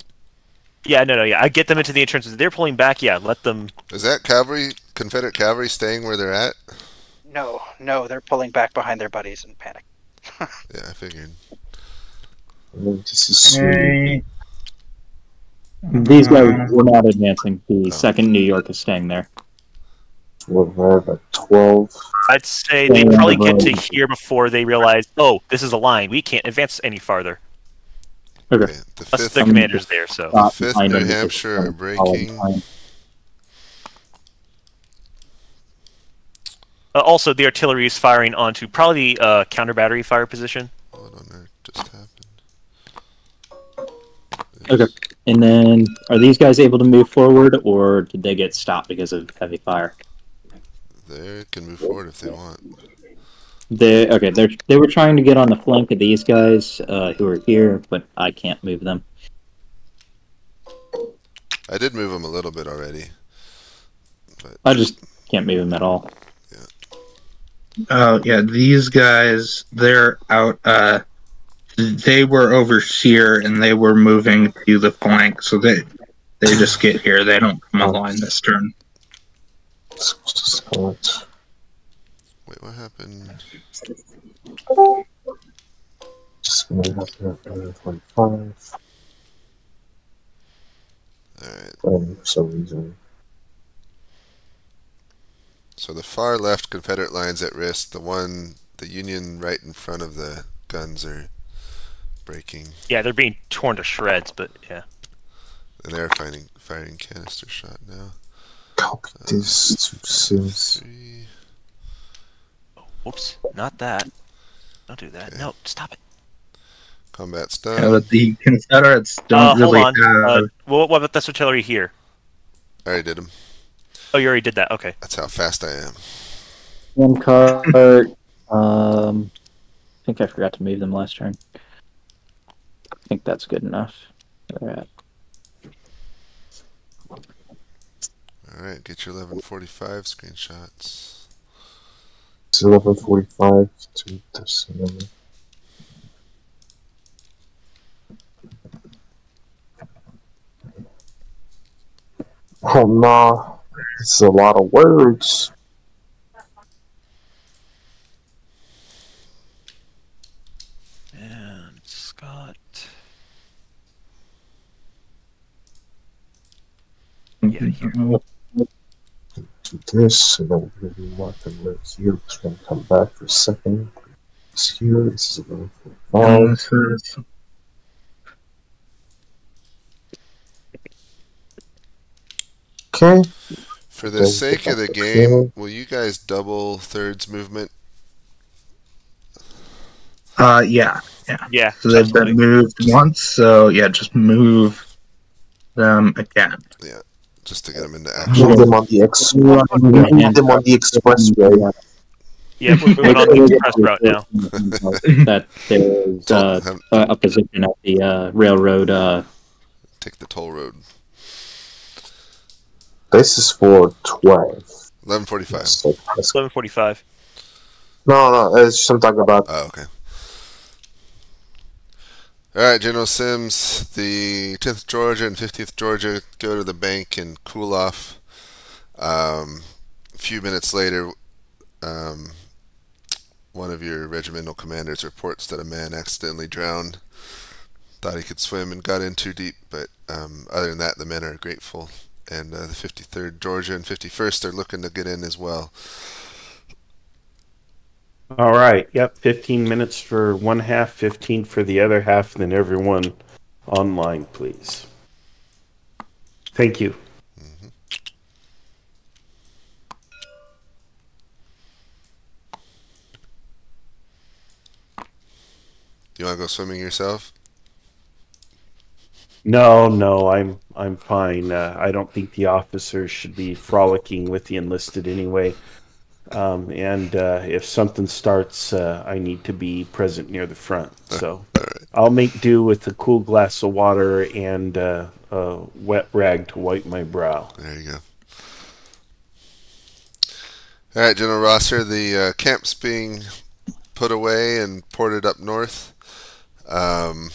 Yeah, no, no, yeah. I get them into the entrenchments. They're pulling back. Yeah, let them. Is that cavalry, Confederate cavalry, staying where they're at? No, no, they're pulling back behind their buddies in panic. Yeah, I figured. This is Hey. These guys were not advancing. The second New York is staying there. we're at 12. I'd say they probably get to here before they realize, oh, this is a line. We can't advance any farther. Okay. Okay, the Plus, fifth, the commander's there, so. the fifth behind New Hampshire are the breaking. Uh, also, the artillery is firing onto probably the uh, counter battery fire position. What on earth just happened? Okay. And then, are these guys able to move forward, or did they get stopped because of heavy fire? They can move forward if they want. They okay. They they were trying to get on the flank of these guys uh, who are here, but I can't move them. I did move them a little bit already. But I just can't move them at all. Yeah. Oh yeah, these guys they're out. Uh, they were overseer and they were moving to the flank, so they they just get here. They don't come online this turn. Wait, what happened? Just gonna have to have another 25. Alright, oh, And for some reason, so the far left Confederate line's at risk. The one, the Union right in front of the guns are breaking, Yeah, they're being torn to shreds, but yeah. and they're firing firing canister shot now. copy this to Sims. Three. Whoops, not that. Don't do that. No, stop it. Combat's Yeah, done. but the Confederates don't Uh, hold on. have. Uh, what, what about this artillery here? I already did them. Oh, you already did that. Okay. That's how fast I am. One card. um, I think I forgot to move them last turn. I think that's good enough. Where they're at. Alright, get your 1145 screenshots. It's 1145 to the number. Oh no, it's a lot of words. And Scott. Yeah, here. Do this, and then we're gonna be marking right here. It's gonna come back for a second. It's here. This is 1145. This is Okay. For the Okay, sake of the okay. game, will you guys double thirds movement? Uh, yeah. Yeah. yeah. So they've been moved once, so yeah, just move them again. Just to get them into action. Move them on the ex. Move them on the expressway. Yeah, we're moving on the express route now. that there's Told uh, them, a a position at the uh, railroad. Uh, take the toll road. This is for twelve. 1145. So that's- Eleven forty-five. no, no, it's just I'm talking about. Oh, okay. All right, General Sims, the 10th Georgia and 50th Georgia go to the bank and cool off. Um, a few minutes later, um, one of your regimental commanders reports that a man accidentally drowned. Thought he could swim and got in too deep, but um, other than that, the men are grateful. And uh, the 53rd Georgia and 51st are looking to get in as well. All right. Yep. 15 minutes for one half, 15 for the other half, and then everyone online, please. Thank you. Do you want to go swimming yourself? No, no, I'm I'm fine. Uh, I don't think the officers should be frolicking with the enlisted anyway. Um, and uh, if something starts, uh, I need to be present near the front. So right. I'll make do with a cool glass of water and uh, a wet rag to wipe my brow. There you go. All right, General Rosser, the uh, camp's being put away and ported up north. Um,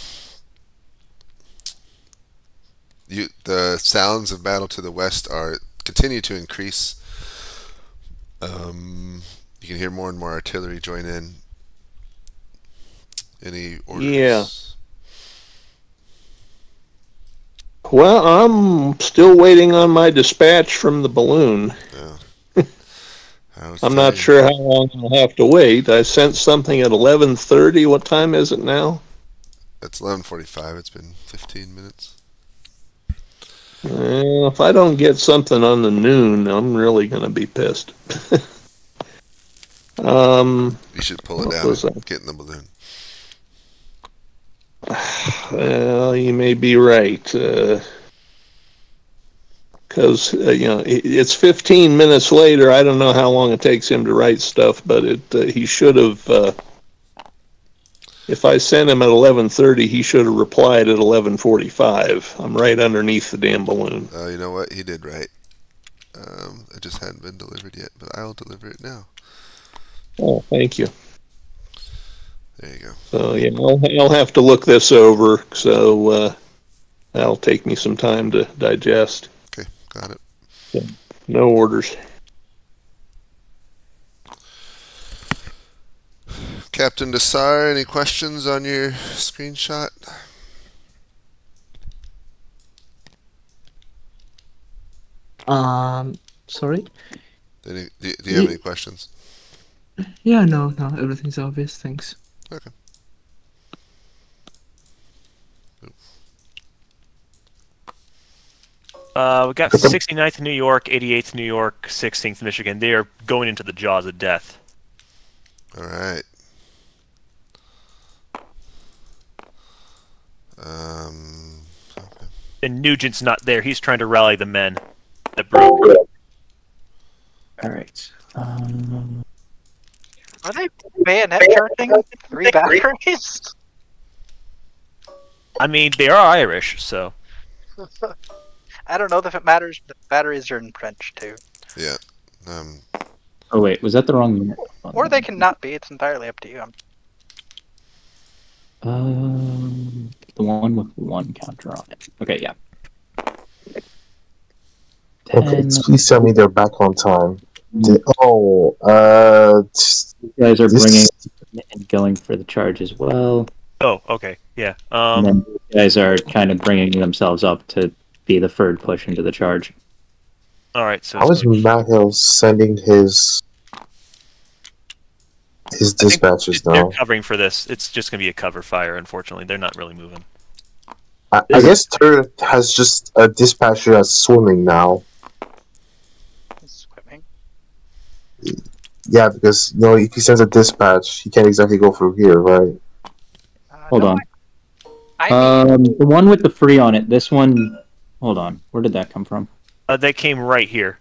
you, the sounds of battle to the west are continue to increase. Um, you can hear more and more artillery join in. Any orders? Yeah. Well, I'm still waiting on my dispatch from the balloon. Was I'm not you. sure how long I'll have to wait. I sent something at 11:30. What time is it now? It's 11:45. It's been 15 minutes. Well, if I don't get something on the noon, I'm really going to be pissed. um, You should pull it down and get in the balloon. well, you may be right. Because uh, you know it, it's 15 minutes later. I don't know how long it takes him to write stuff, but it uh, he should have. If I sent him at 11:30, he should have replied at 11:45. I'm right underneath the damn balloon. Uh, you know what? He did right. Um, it just hadn't been delivered yet, but I'll deliver it now. Oh, thank you. There you go. So yeah, I'll, I'll have to look this over. So uh, that'll take me some time to digest. Okay, got it. No orders. Captain Desar, any questions on your screenshot? Um, sorry. Any, do, do you have Ye- any questions? Yeah, no, no, everything's obvious. Thanks. Okay. Uh, we got 69th New York, 88th New York, 16th Michigan. They are going into the jaws of death. All right. Um, okay. And Nugent's not there. He's trying to rally the men that broke. all right. Um, Are they bayonet charging three batteries? I mean, they are Irish, so I don't know if it matters. The batteries are in French too, Yeah. Um, oh wait, was that the wrong unit? or they can not be. It's entirely up to you. Um, the one with one counter on it. Okay, yeah. Okay, please tell me they're back on time. The- oh, uh, t- You guys are this- bringing and going for the charge as well. oh, okay, yeah. and Um, then you guys are kind of bringing themselves up to be the third push into the charge. all right. So how is Mahil sending his his I think dispatches they're covering for this. It's just going to be a cover fire. Unfortunately, they're not really moving. I, I guess Tur has just a dispatcher that's swimming now. Swimming? Yeah, because you know if he sends a dispatch, he can't exactly go through here, right? Uh, Hold no, on. I, I Um, the one with the free on it. This one. Hold on. Where did that come from? Uh, they came right here.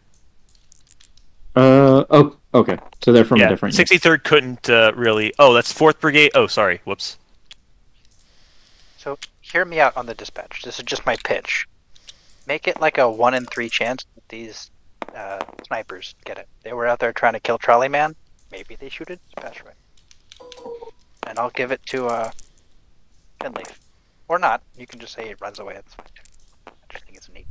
Uh oh. Okay. So they're from a different. unit. 63rd couldn't uh, really. Oh, that's 4th Brigade. Oh, sorry. Whoops. so hear me out on the dispatch. This is just my pitch. Make it like a one in three chance that these uh, snipers get it. They were out there trying to kill Trolley Man. Maybe they shoot a dispatch right. And I'll give it to uh, Finleaf. Or not. You can just say it runs away. That's fine. I just think it's neat.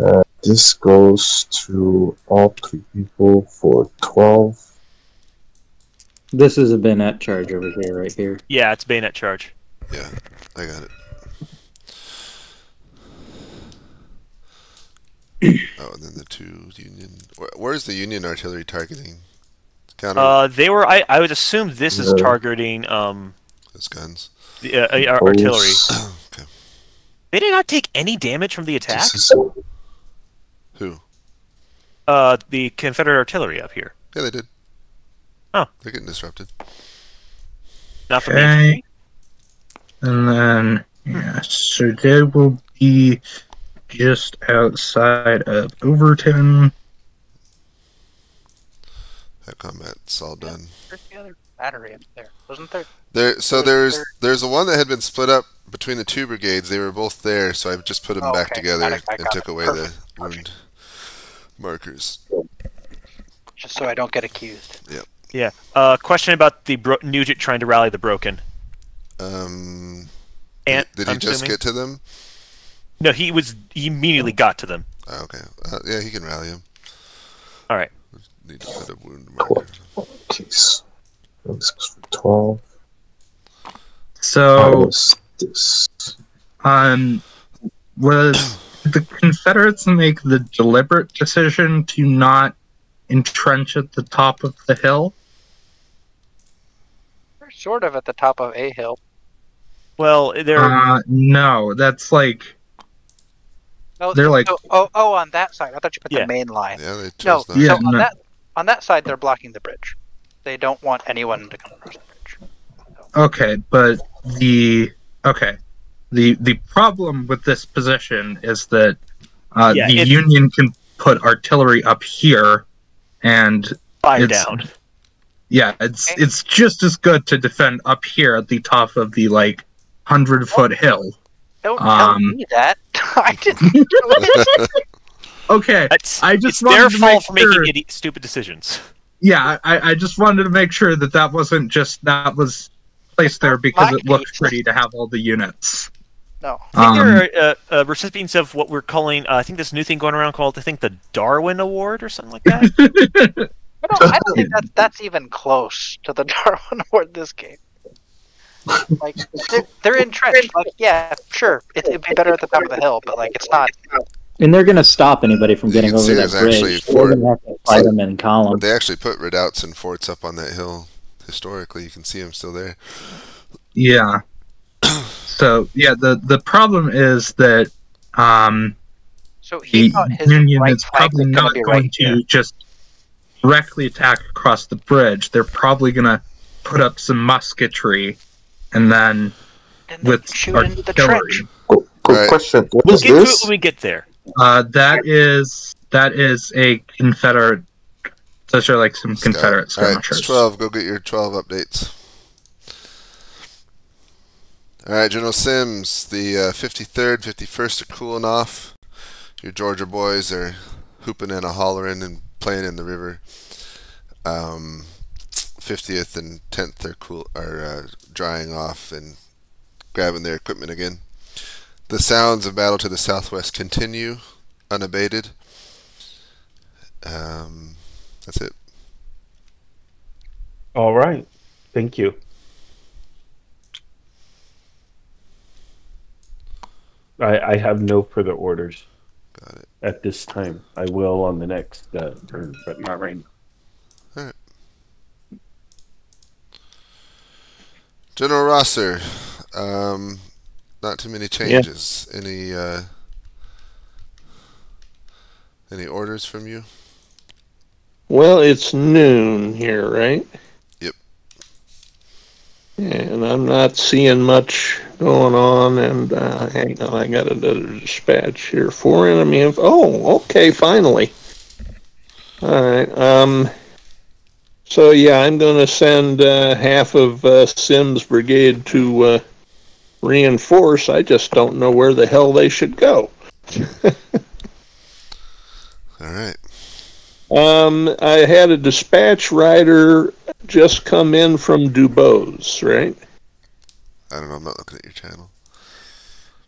Uh, this goes to all three people for twelve. This is a bayonet charge over here, right here. Yeah, it's bayonet charge. Yeah, I got it. oh, and then the two Union. Where, where's the Union artillery targeting? Counter Uh, they were. I, I would assume this is targeting um those guns. the uh, uh, artillery. okay. They did not take any damage from the attack. This is Who? Uh, the Confederate artillery up here. Yeah, they did. Oh. They're getting disrupted. Not for the Okay. And then, yeah, so they will be just outside of Overton. That combat's all done. Where's the other battery up there? Wasn't there? There, so There's- there's there's a one that had been split up between the two brigades. They were both there, so I just put them Oh, back okay. together Got it, I and took it. away Perfect. the wound markers. Just so I don't get accused. Yeah. Uh, question about the bro- Nugent trying to rally the broken. Um, Ant, did he I'm just assuming? get to them? No, he was. He immediately got to them. Oh, okay. Uh, yeah, he can rally him. All right. Need to put a wound marker. case. This goes twelve. So, Minus this. um, was the Confederates make the deliberate decision to not entrench at the top of the hill? We're sort of at the top of a hill. Well, they're. Uh, no, that's like No, They're like- oh, oh, oh, on that side. I thought you put Yeah. the main line. Yeah, they No, chose not. Yeah, so on no. that on that side they're blocking the bridge. They don't want anyone to come across the bridge. Okay, but the okay, the the problem with this position is that uh, Yeah, the it's- Union can put artillery up here, and fire down. yeah, it's Okay. it's just as good to defend up here at the top of the like hundred foot hill. Don't tell Um, me that. I didn't. Okay, That's, I just it's their fault make for making sure- idi- stupid decisions. yeah, I, I just wanted to make sure that that wasn't just that was placed there because it looked pretty to have all the units. No. I think Um, they're uh, uh, recipients of what we're calling. Uh, I think this new thing going around called I think the Darwin Award or something like that. I don't, I don't think that's that's even close to the Darwin Award this game. Like they're, they're entrenched. Like yeah, sure, it, it'd be better at the top of the hill, but like it's not. And they're gonna stop anybody from getting over that there's actually bridge. four- They're gonna have to fight them in column. They actually put redoubts and forts up on that hill. Historically, you can see them still there. Yeah. So yeah, the the problem is that um, So he the his Union right is probably not going right to here. just directly attack across the bridge. They're probably going to put up some musketry, and then And they with can shoot into the artillery. trench. Good, good Right. question. What we'll is get to it when we get there. Uh, that is that is a Confederate. Those are like some Scout. Confederate All right, it's skirmishers. 12. Go get your 12 updates. All right, General Sims, the uh, 53rd, 51st are cooling off. Your Georgia boys are hooping and a hollering and playing in the river. Um, 50th and 10th are cool are uh, drying off and grabbing their equipment again. The sounds of battle to the southwest continue unabated. Um, that's it. All right. Thank you. I, I have no further orders Got it. at this time. I will on the next uh, turn, but not right now. General Rosser, um, not too many changes. Any uh, Any orders from you? Well, it's noon here, right? And I'm not seeing much going on. And uh, hang on, I got another dispatch here Four enemy. Inf- oh, okay, finally. All right. Um. So yeah, I'm going to send uh, half of uh, Sims' brigade to uh, reinforce. I just don't know where the hell they should go. All right. Um, I had a dispatch rider just come in from Dubose, right? I don't know. I'm not looking at your channel.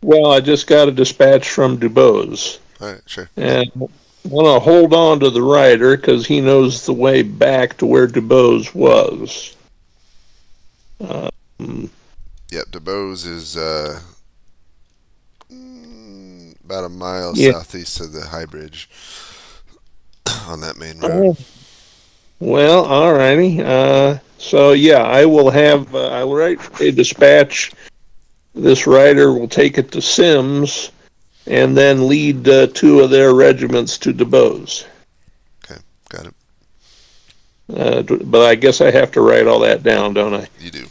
Well, I just got a dispatch from Dubose, All right, sure. and want to hold on to the rider because he knows the way back to where Dubose was. Um, Yep, Dubose is uh, mm, about a mile Yeah. southeast of the High Bridge on that main road. Oh. Well, alrighty. Uh, so yeah, I will have. Uh, I will write a dispatch. This rider will take it to Sims, and then lead uh, two of their regiments to Dubose. Got it. Uh, but I guess I have to write all that down, don't I? You do.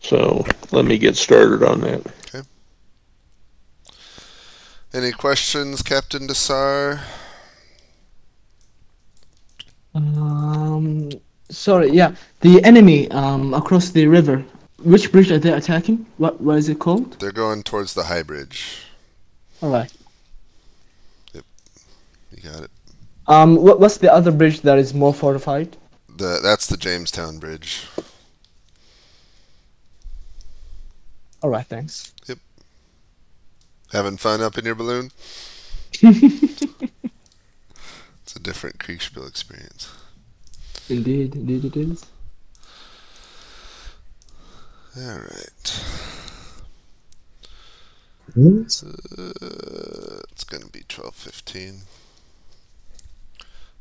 So let me get started on that. Okay. Any questions, Captain Desar? Um, sorry, yeah. The enemy um across the river. Which bridge are they attacking? What what is it called? They're going towards the High Bridge. All right. Yep, you got it. Um, what what's the other bridge that is more fortified? The that's the Jamestown Bridge. All right, thanks. Yep. Having fun up in your balloon? Different Kriegsspiel experience. Indeed, indeed it is. All right. Hmm? Uh, it's gonna be twelve fifteen.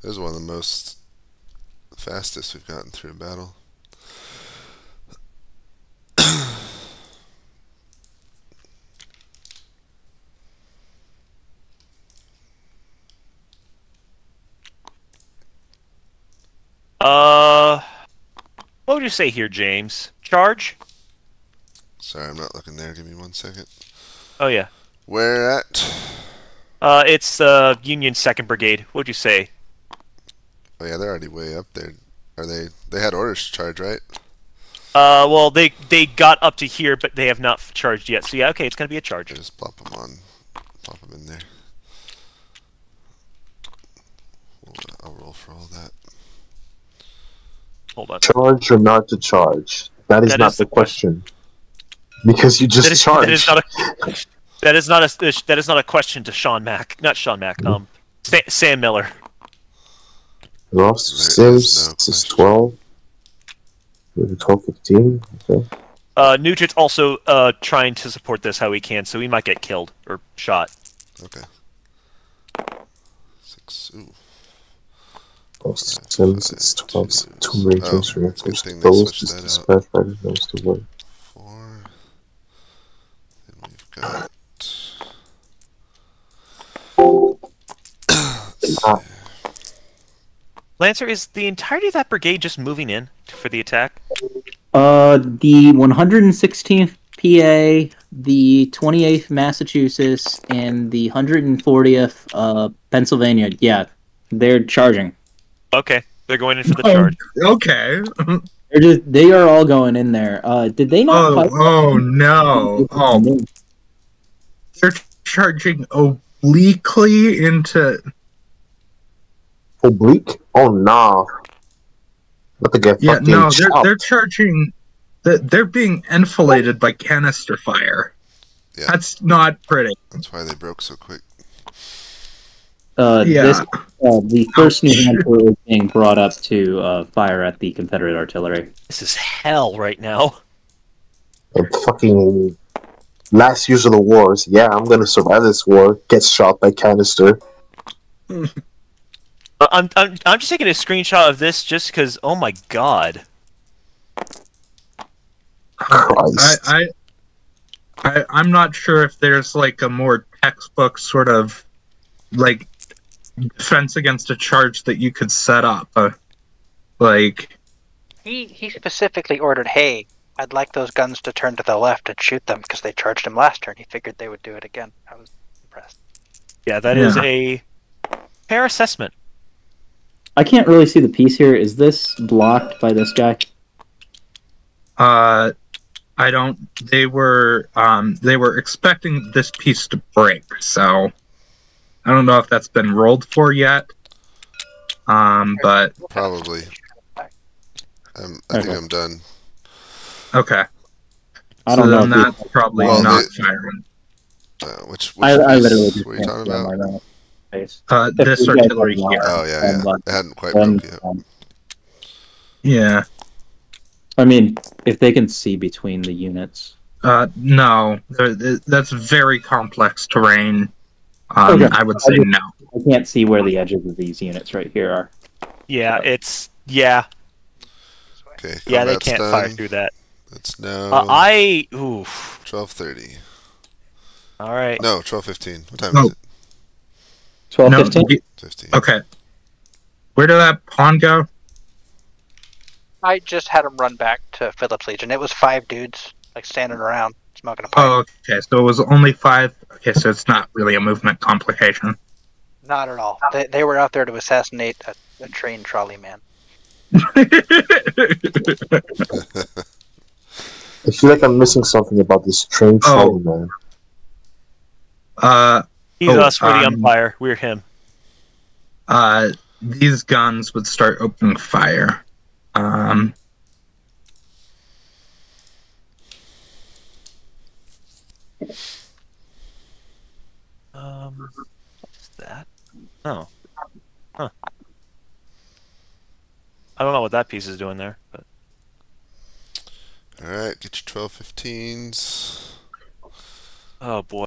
This is one of the most fastest we've gotten through a battle. Uh, what would you say here, James? Charge? Sorry, I'm not looking there. Give me one second. Oh yeah. Where at? Uh, it's uh Union Second Brigade. What'd you say? Oh yeah, they're already way up there. Are they? They had orders to charge, right? Uh, well, they they got up to here, but they have not charged yet. So yeah, okay, it's gonna be a charge. Just plop them on. Plop them in there. I'll roll for all that. Hold on. Charge or not to charge? That is That not is the the question. question. Because you just That is, charged. that is not a that is not a that is not a question to Sean Mack. Not Sean Mack. Um, Sa- Sam Miller. Ross There is Sims, no is 12. Maybe 12, 15. Okay. Uh, Nugent's also uh trying to support this how he can, so he might get killed or shot. Okay. Six. Ooh. Ross Sims, it's 12. Two. Two Marine Oh, teams it's a good reinforced. thing they Those switched just that dispatch riders knows to work. Four. Then we've got. Ah, Lancer, is the entirety of that brigade just moving in for the attack? Uh, the 116th PA, the 28th Massachusetts, and the 140th uh, Pennsylvania. Yeah, they're charging. Okay, they're going in for the Oh. charge. Okay. They're just they are all going in there. Uh, did they not? Oh, fight- oh no. Oh, they're charging obliquely into. Oblique? Oh, nah. Not to get Yeah, fucking no, they're chopped. they're charging. They're, they're being enfiladed by canister fire. Yeah. That's not pretty. That's why they broke so quick. Uh, Yeah. this uh, the first New Hampshire is being brought up to uh, fire at the Confederate artillery. This is hell right now. And fucking last years of the wars. Yeah, I'm gonna survive this war. Get shot by canister. Uh, I'm, I'm I'm just taking a screenshot of this just because. Oh my god. Christ. I, I, I, I'm not sure if there's like a more textbook sort of like defense against a charge that you could set up. Uh, like, He he specifically ordered, "Hey, I'd like those guns to turn to the left and shoot them because they charged him last turn. He figured they would do it again." I was impressed. Yeah, that is Yeah. a fair assessment. I can't really see the piece here. Is this blocked by this guy? uh, I don't. They were um, they were expecting this piece to break, so I don't know if that's been rolled for yet. Um, but Probably. Um, I think I'm done. okay. I don't so know. Then if that's probably Well, not the- firing. Uh, which, which I, I piece literally just were you talking about? my right face. Uh, this artillery here. Oh yeah, yeah. but It hadn't quite Then, yet. um, Yeah. I mean, if they can see between the units. Uh, no, that's very complex terrain. Um, Okay. I would say no. I can't see where the edges of these units right here are. Yeah, it's yeah, Okay. yeah. They can't done. fire through that. It's now Uh, I oof. twelve thirty. All right. No, twelve fifteen. What time No. is it? 12, No, 15? Fifteen. okay. Where did that pawn go? I just had him run back to Phillips Legion. It was five dudes like standing around smoking a pipe. Oh, okay. So it was only five. Okay, so it's not really a movement complication. Not at all. They, they were out there to assassinate a, a train trolley man. I feel like I'm missing something about this train Oh. trolley, man. uh, He's Oh, us. We're the um, umpire. We're him. uh, these guns would start opening fire. Um, Um, what's that? Oh, huh. I don't know what that piece is doing there, but All right, get your twelve fifteens. oh boy.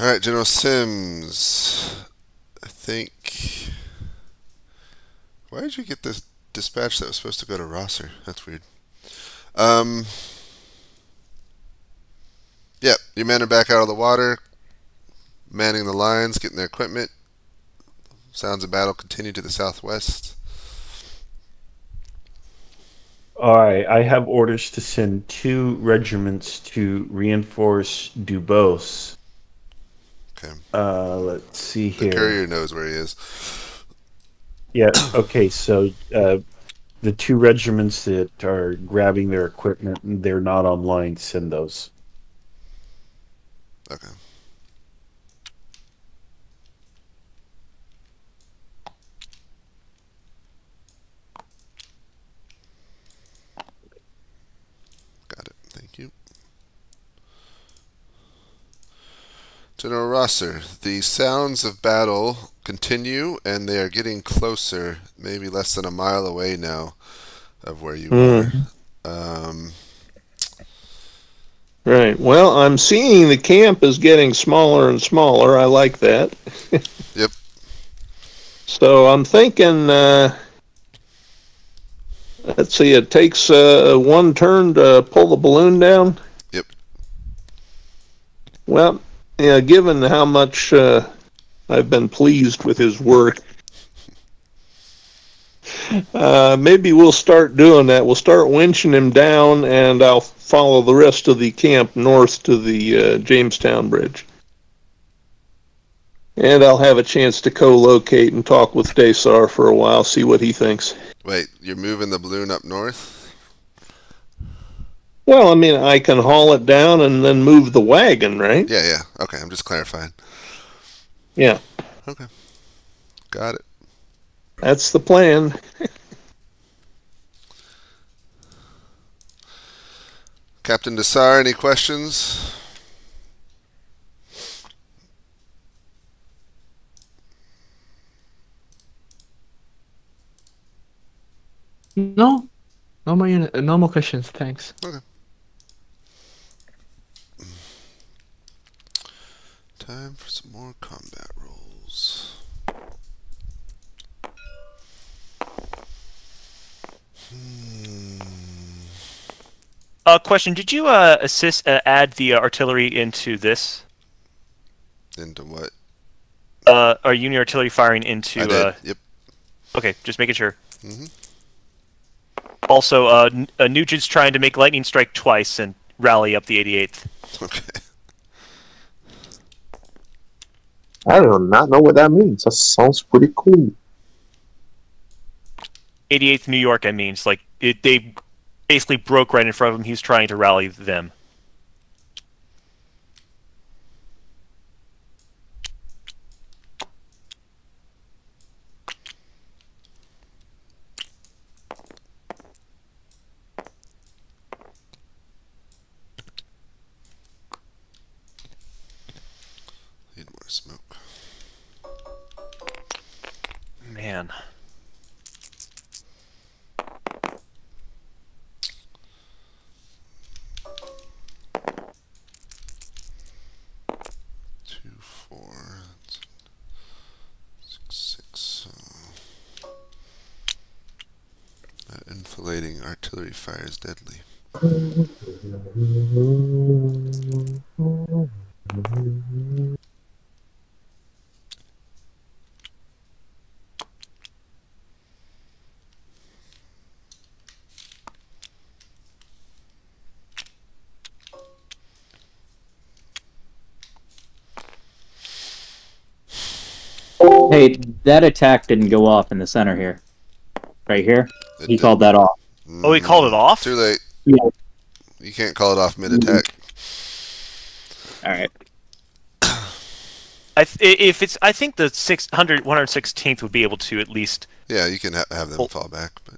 All right, General Sims. I think. Why did you get this dispatch that was supposed to go to Rosser? That's weird. Um. Yep, your men are back out of the water, manning the lines, getting their equipment. Sounds of battle continue to the southwest. All right, I have orders to send two regiments to reinforce Dubose. Okay. Uh, let's see The here. courier knows where he is. Yeah. Okay. So uh, the two regiments that are grabbing their equipment, and they're not online. Send those. Okay. Got it. Thank you. General Rosser, the sounds of battle continue and they are getting closer, maybe less than a mile away now of where you Hmm. are. Um, Right. Well, I'm seeing the camp is getting smaller and smaller. I like that. Yep. So I'm thinking, uh, let's see, it takes uh, one turn to pull the balloon down. Yep. Well, yeah, given how much uh, I've been pleased with his work, uh, maybe we'll start doing that. We'll start winching him down, and I'll follow the rest of the camp north to the uh, Jamestown Bridge. And I'll have a chance to co-locate and talk with Desar for a while, see what he thinks. wait, you're moving the balloon up north? Well, I mean, I can haul it down and then move the wagon, right? Yeah, yeah. Okay, I'm just clarifying. Yeah, Okay. Got it. that's the plan. Captain Desar, any questions? No, no more no more questions. Thanks. Time for some more combat rolls. Hmm. Uh, question: Did you uh assist uh, add the uh, artillery into this? Into what? Uh, are Union artillery firing into? I did. Uh, Yep. okay, just making sure. hmm Also, uh, uh, Nugent's trying to make lightning strike twice and rally up the 88th. Okay. I do not know what that means. That sounds pretty cool. 88th New York, I mean, it's like it, they basically broke right in front of him. He's trying to rally them. Need more smoke. Man. Two, four, six, six. Uh, that enfilading artillery fire is deadly. Hey, that attack didn't go off in the center here. Right here. It He did- called that off. Oh, he called it off? Too late. Yeah. You can't call it off mid attack. All right. I th- if it's, I think the 600, 116th would be able to at least, Yeah, you can ha- have them fall back, but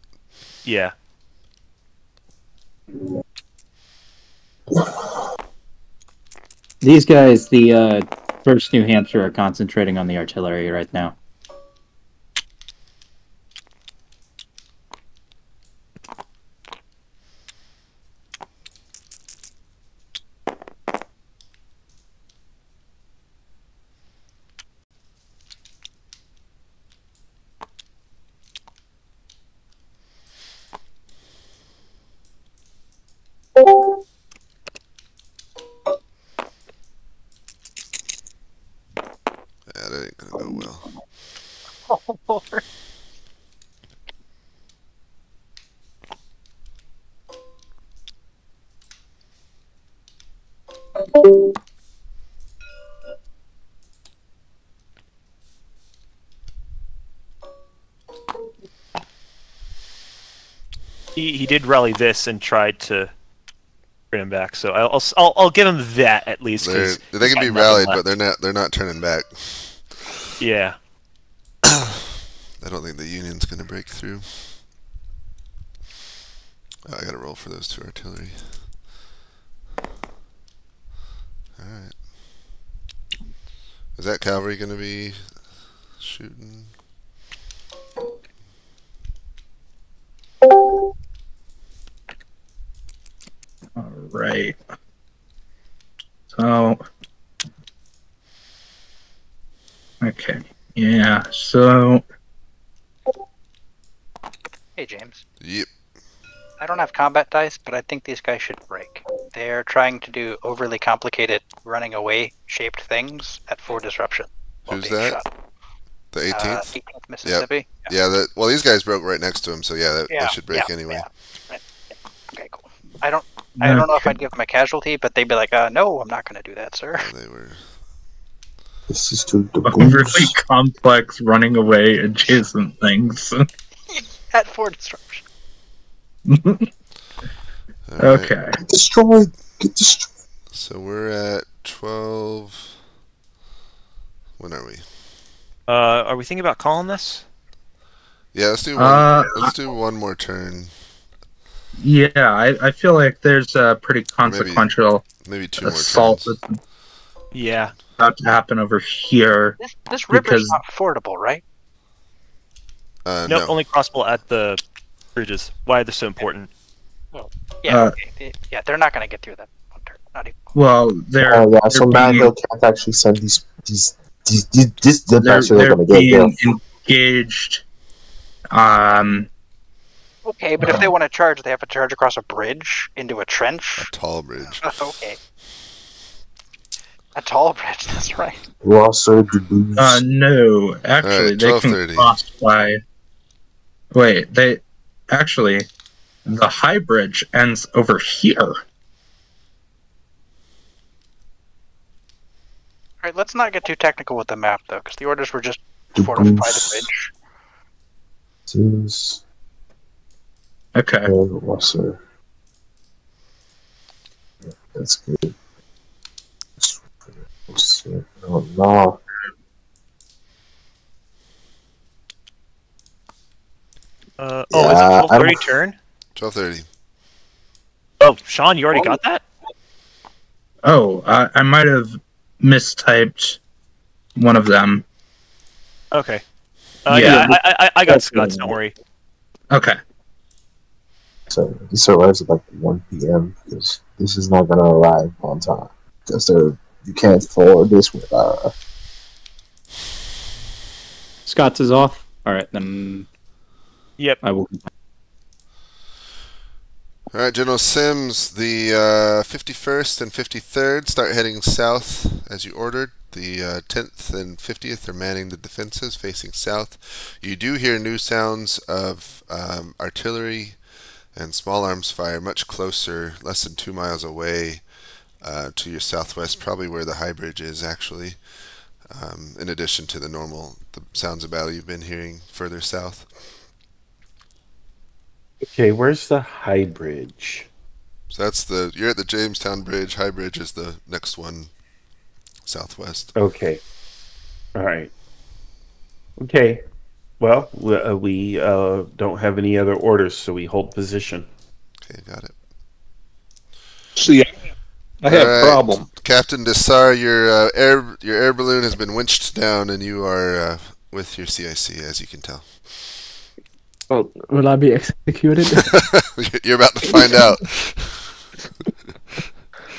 yeah. These guys, the uh, First New Hampshire, are concentrating on the artillery right now. He, did rally this and tried to bring him back. So I'll, I'll, I'll, give him that at least. They can be rallied, left. but they're not. They're not turning back. Yeah. I don't think the Union's gonna break through. Oh, I gotta roll for those two artillery. Alright. Is that cavalry gonna be shooting? Okay. Yeah. So. Hey, James. Yep. I don't have combat dice, but I think these guys should break. They're trying to do overly complicated running away shaped things at four disruption. Who's that? shot. The Uh, 18th? 18th Mississippi. yeah, that. Well, these guys broke right next to him, so yeah, that, Yeah, that should break yeah, anyway. yeah. Right, yeah. Okay, cool. I don't. I don't know if I'd give them a casualty, but they'd be like, uh, "No, I'm not going to do that, sir." They were. This is to the Overly complex running away adjacent things. At four disruption. Alright, okay. Get destroyed. Get destroyed. So we're at 12. When are we? Uh, are we thinking about calling this? Yeah, let's do one. Uh, let's do one more turn. Yeah, I, I feel like there's a pretty consequential Maybe two more assault turns. Yeah. About to happen over here. This this river's Because- not fordable, right? Uh, nope, no. only crossbow at the bridges. Why are they so important? Well, yeah. Uh, okay. Yeah, they're not going to get through that one. Not even. Well, they're Oh yeah, so they're being- Manville can't actually send these these these these this they're, they're they're gonna get there. being engaged. Um, Okay, but if they want to charge, they have to charge across a bridge into a trench. A tall bridge. okay. A tall bridge. That's right. Rosser, Dubose. Uh, no, actually, Alright, they can 12:30. cross by. Wait, they actually the high bridge ends over here. All right, let's not get too technical with the map though, because the orders were just fortify the bridge. Seems Okay, and that's good. No, no. Uh, oh, Yeah, is it 12:30 turn? Twelve thirty. Oh, Sean, you already got that? Oh, I, I might have mistyped one of them. Okay. Uh, Yeah. yeah, I, I, I got That's Scott's. Don't worry. Okay. So this arrives at like 1 p.m. because this is not gonna arrive on time because they're you can't forward this with uh Scott's is off. All right, then Yep. I will. All right, General Sims, the uh, 51st and 53rd start heading south as you ordered. The uh, 10th and 50th are manning the defenses facing south. You do hear new sounds of um, artillery and small arms fire much closer, less than two miles away uh, to your southwest, probably where the high bridge is actually. Um, in addition to the normal the sounds of battle you've been hearing further south. Okay, where's the high bridge? So that's the you're at the Jamestown Bridge. High Bridge is the next one southwest. Okay. All right. Okay. Well, we, uh, we uh, don't have any other orders, so we hold position. Okay, got it. See, I have Alright. a problem. Captain Desar, your uh, air your air balloon has been winched down, and you are uh, with your CIC, as you can tell. Well, will I be executed? you're about to find out.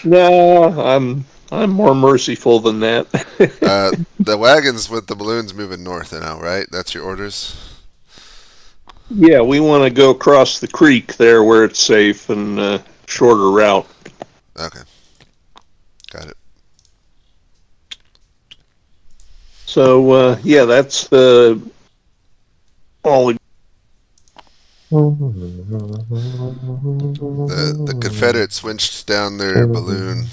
No, I'm I'm more merciful than that. Uh, the wagons with the balloons moving north now, right? That's your orders. yeah, we want to go across the creek there where it's safe and uh, shorter route. Okay, got it. So uh, yeah, that's the all. The the Confederates winched down their balloon.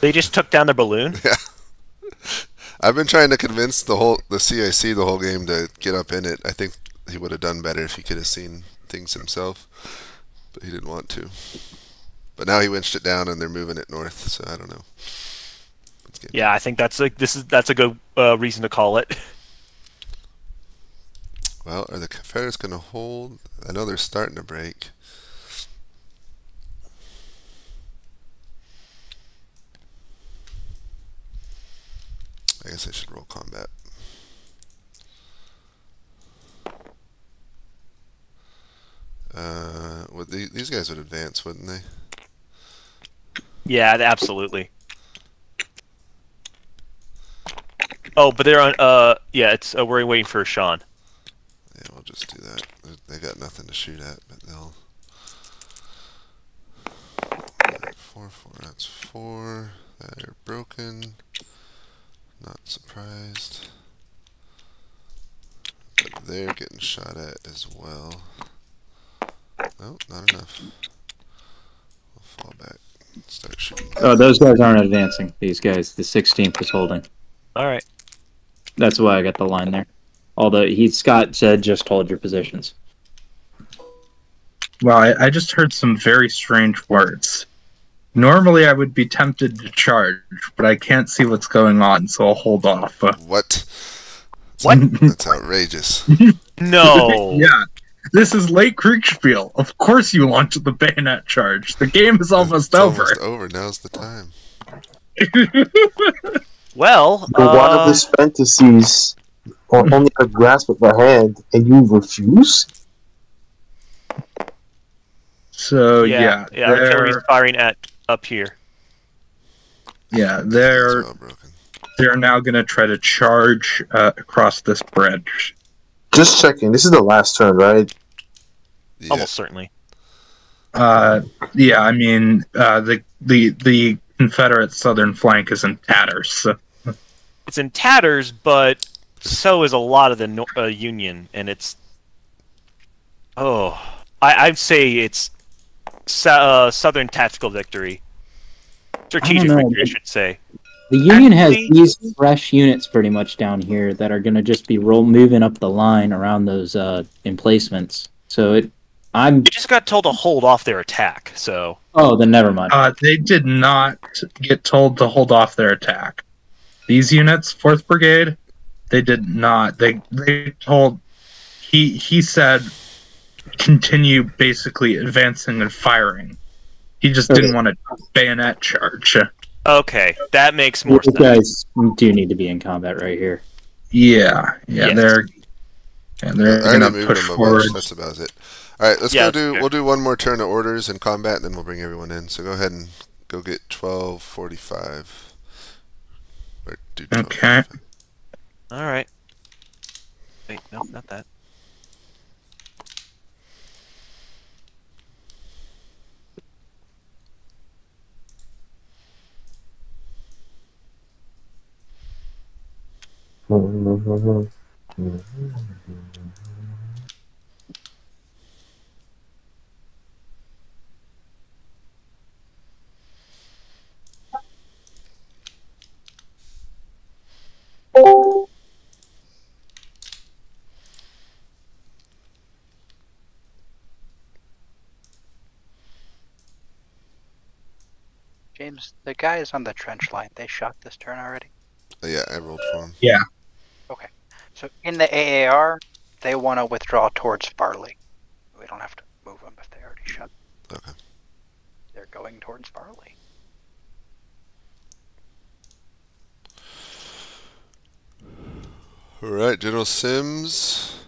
They just took down their balloon. Yeah, I've been trying to convince the whole the CIC the whole game to get up in it. I think he would have done better if he could have seen things himself, but he didn't want to. But now he winched it down and they're moving it north, so I don't know. Yeah, I think that's a this is that's a good uh, reason to call it. Well, are the Confederates going to hold? I know they're starting to break. I guess I should roll combat. Uh, well, the, these guys would advance, wouldn't they? Yeah, absolutely. Oh, but they're on. Uh, yeah, it's uh, we're waiting for Sean. Yeah, we'll just do that. They- got nothing to shoot at, but they'll. Four, four. That's four. They're broken. Not surprised. But they're getting shot at as well. No, not enough. We'll fall back. Start shooting. Oh, those guys aren't advancing. These guys, the 16th is holding. All right. That's why I got the line there. Although he Scott said just hold your positions. Well, I, I just heard some very strange words. Normally, I would be tempted to charge, but I can't see what's going on, so I'll hold off. What? What? That's outrageous. No. yeah, this is Lake Kriegsspiel. Of course, you launch the bayonet charge. The game is almost it's over. Almost over. Now's the time. Well, But one of uh, his fantasies on only a grasp of a hand and you refuse? So yeah, yeah, yeah, they're firing at up here. yeah they're they're now gonna try to charge uh, across this bridge. Just checking. This is the last turn, right? Yeah. Almost certainly. Uh, yeah, I mean uh, the the the Confederate southern flank is in tatters. So. It's in tatters, but so is a lot of the no- uh, Union, and it's. Oh, I, I'd say it's so- uh, Southern tactical victory, strategic victory, I should say. The Union has these fresh units pretty much down here that are going to just be roll moving up the line around those uh, emplacements. So it, I'm. They just got told to hold off their attack, so Oh, then never mind. Uh, they did not get told to hold off their attack. These units, Fourth Brigade, they did not. They they told he he said continue basically advancing and firing. He just didn't want to bayonet charge. Okay, that makes more you sense. guys do need to be in combat right here. Yeah, yeah, Yes. they're yeah, they're I already gonna moved push forward. bunch. That's about it. All right, let's Yeah, go do. fair. We'll do one more turn of orders in combat, and then we'll bring everyone in. So go ahead and go get twelve forty-five. Or do 12:45. Okay. All right. Wait, no, not that. James, the guy is on the trench line, they shot this turn already. Uh, yeah, I rolled for them. So in the AAR, they want to withdraw towards Farley. We don't have to move them if they already shot. Okay. They're going towards Farley. All right, General Sims.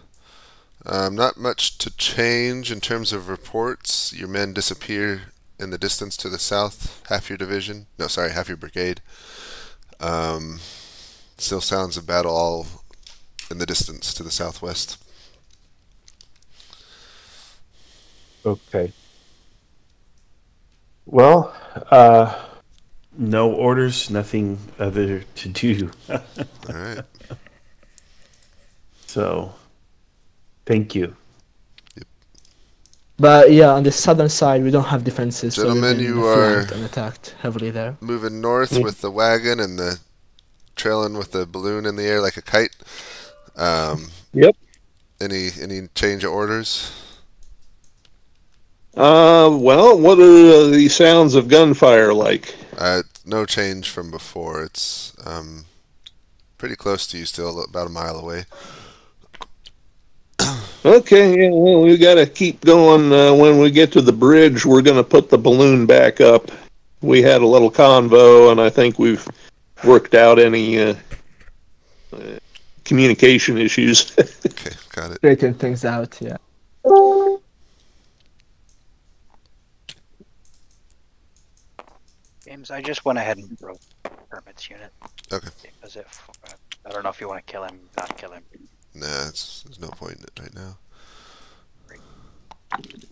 Um, not much to change in terms of reports. Your men disappear in the distance to the south, half your division. No, sorry, half your brigade. Um, still sounds of battle all in the distance to the southwest. Okay. Well, uh, no orders, nothing other to do. All right. so, thank you. But yeah, on the southern side, we don't have defenses. Gentlemen, been you are- and attacked heavily there. Moving north Mm. with the wagon and the trailing with the balloon in the air like a kite. Um, Yep. Any any change of orders? Uh, well, what are the sounds of gunfire like? Uh, no change from before. It's um, pretty close to you still, about a mile away. Okay, yeah, well, we got to keep going. Uh, when we get to the bridge, we're going to put the balloon back up. We had a little convo, and I think we've worked out any uh, uh, communication issues. Okay, got it. Straighten things out, yeah. James, I just went ahead and broke Hermit's unit. Okay. Because if uh, I don't know if you want to kill him, not kill him. Nah, it's, there's no point in it right now. Let's